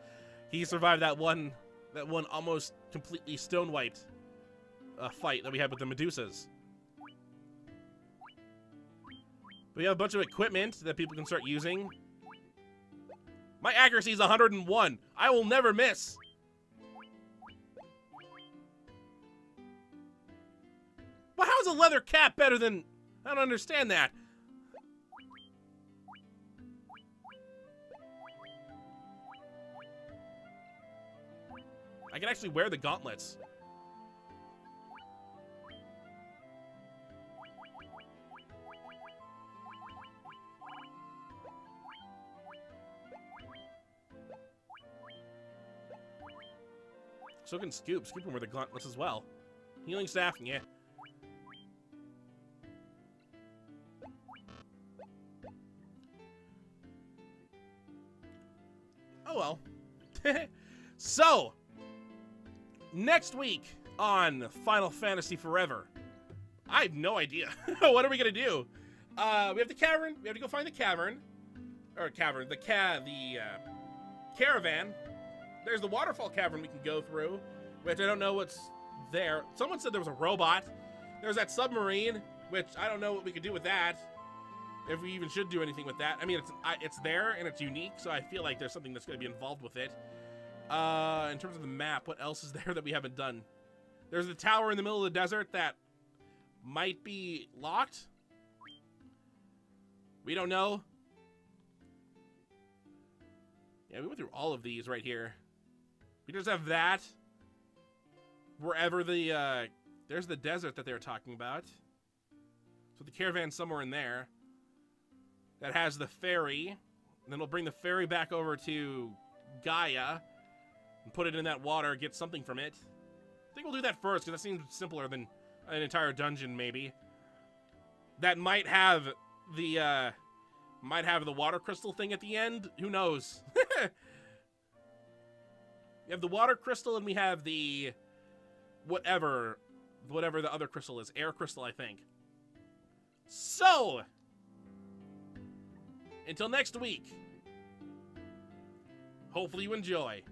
he survived that one that one almost completely stone wiped uh, fight that we had with the Medusas. We have a bunch of equipment that people can start using. My accuracy is 101. I will never miss. Well, how's a leather cap better than... I don't understand that. I can actually wear the gauntlets. So can Scoop. Scoop can wear the gauntlets as well. Healing staff, yeah. Oh well. so, next week on Final Fantasy Forever, I have no idea. what are we gonna do? Uh, we have the cavern. We have to go find the cavern, or cavern, the ca, the uh, caravan. There's the waterfall cavern we can go through, which I don't know what's there. Someone said there was a robot. There's that submarine, which I don't know what we could do with that if we even should do anything with that. I mean, it's I, it's there and it's unique, so I feel like there's something that's going to be involved with it. Uh, in terms of the map, what else is there that we haven't done? There's the tower in the middle of the desert that might be locked. We don't know. Yeah, we went through all of these right here. We just have that. Wherever the, uh, there's the desert that they were talking about. So the caravan's somewhere in there. That has the ferry. And then we'll bring the ferry back over to Gaia. And put it in that water, get something from it. I think we'll do that first, because that seems simpler than an entire dungeon, maybe. That might have the, uh, might have the water crystal thing at the end. Who knows? we have the water crystal and we have the whatever whatever the other crystal is. Air crystal, I think. So, until next week, hopefully you enjoy.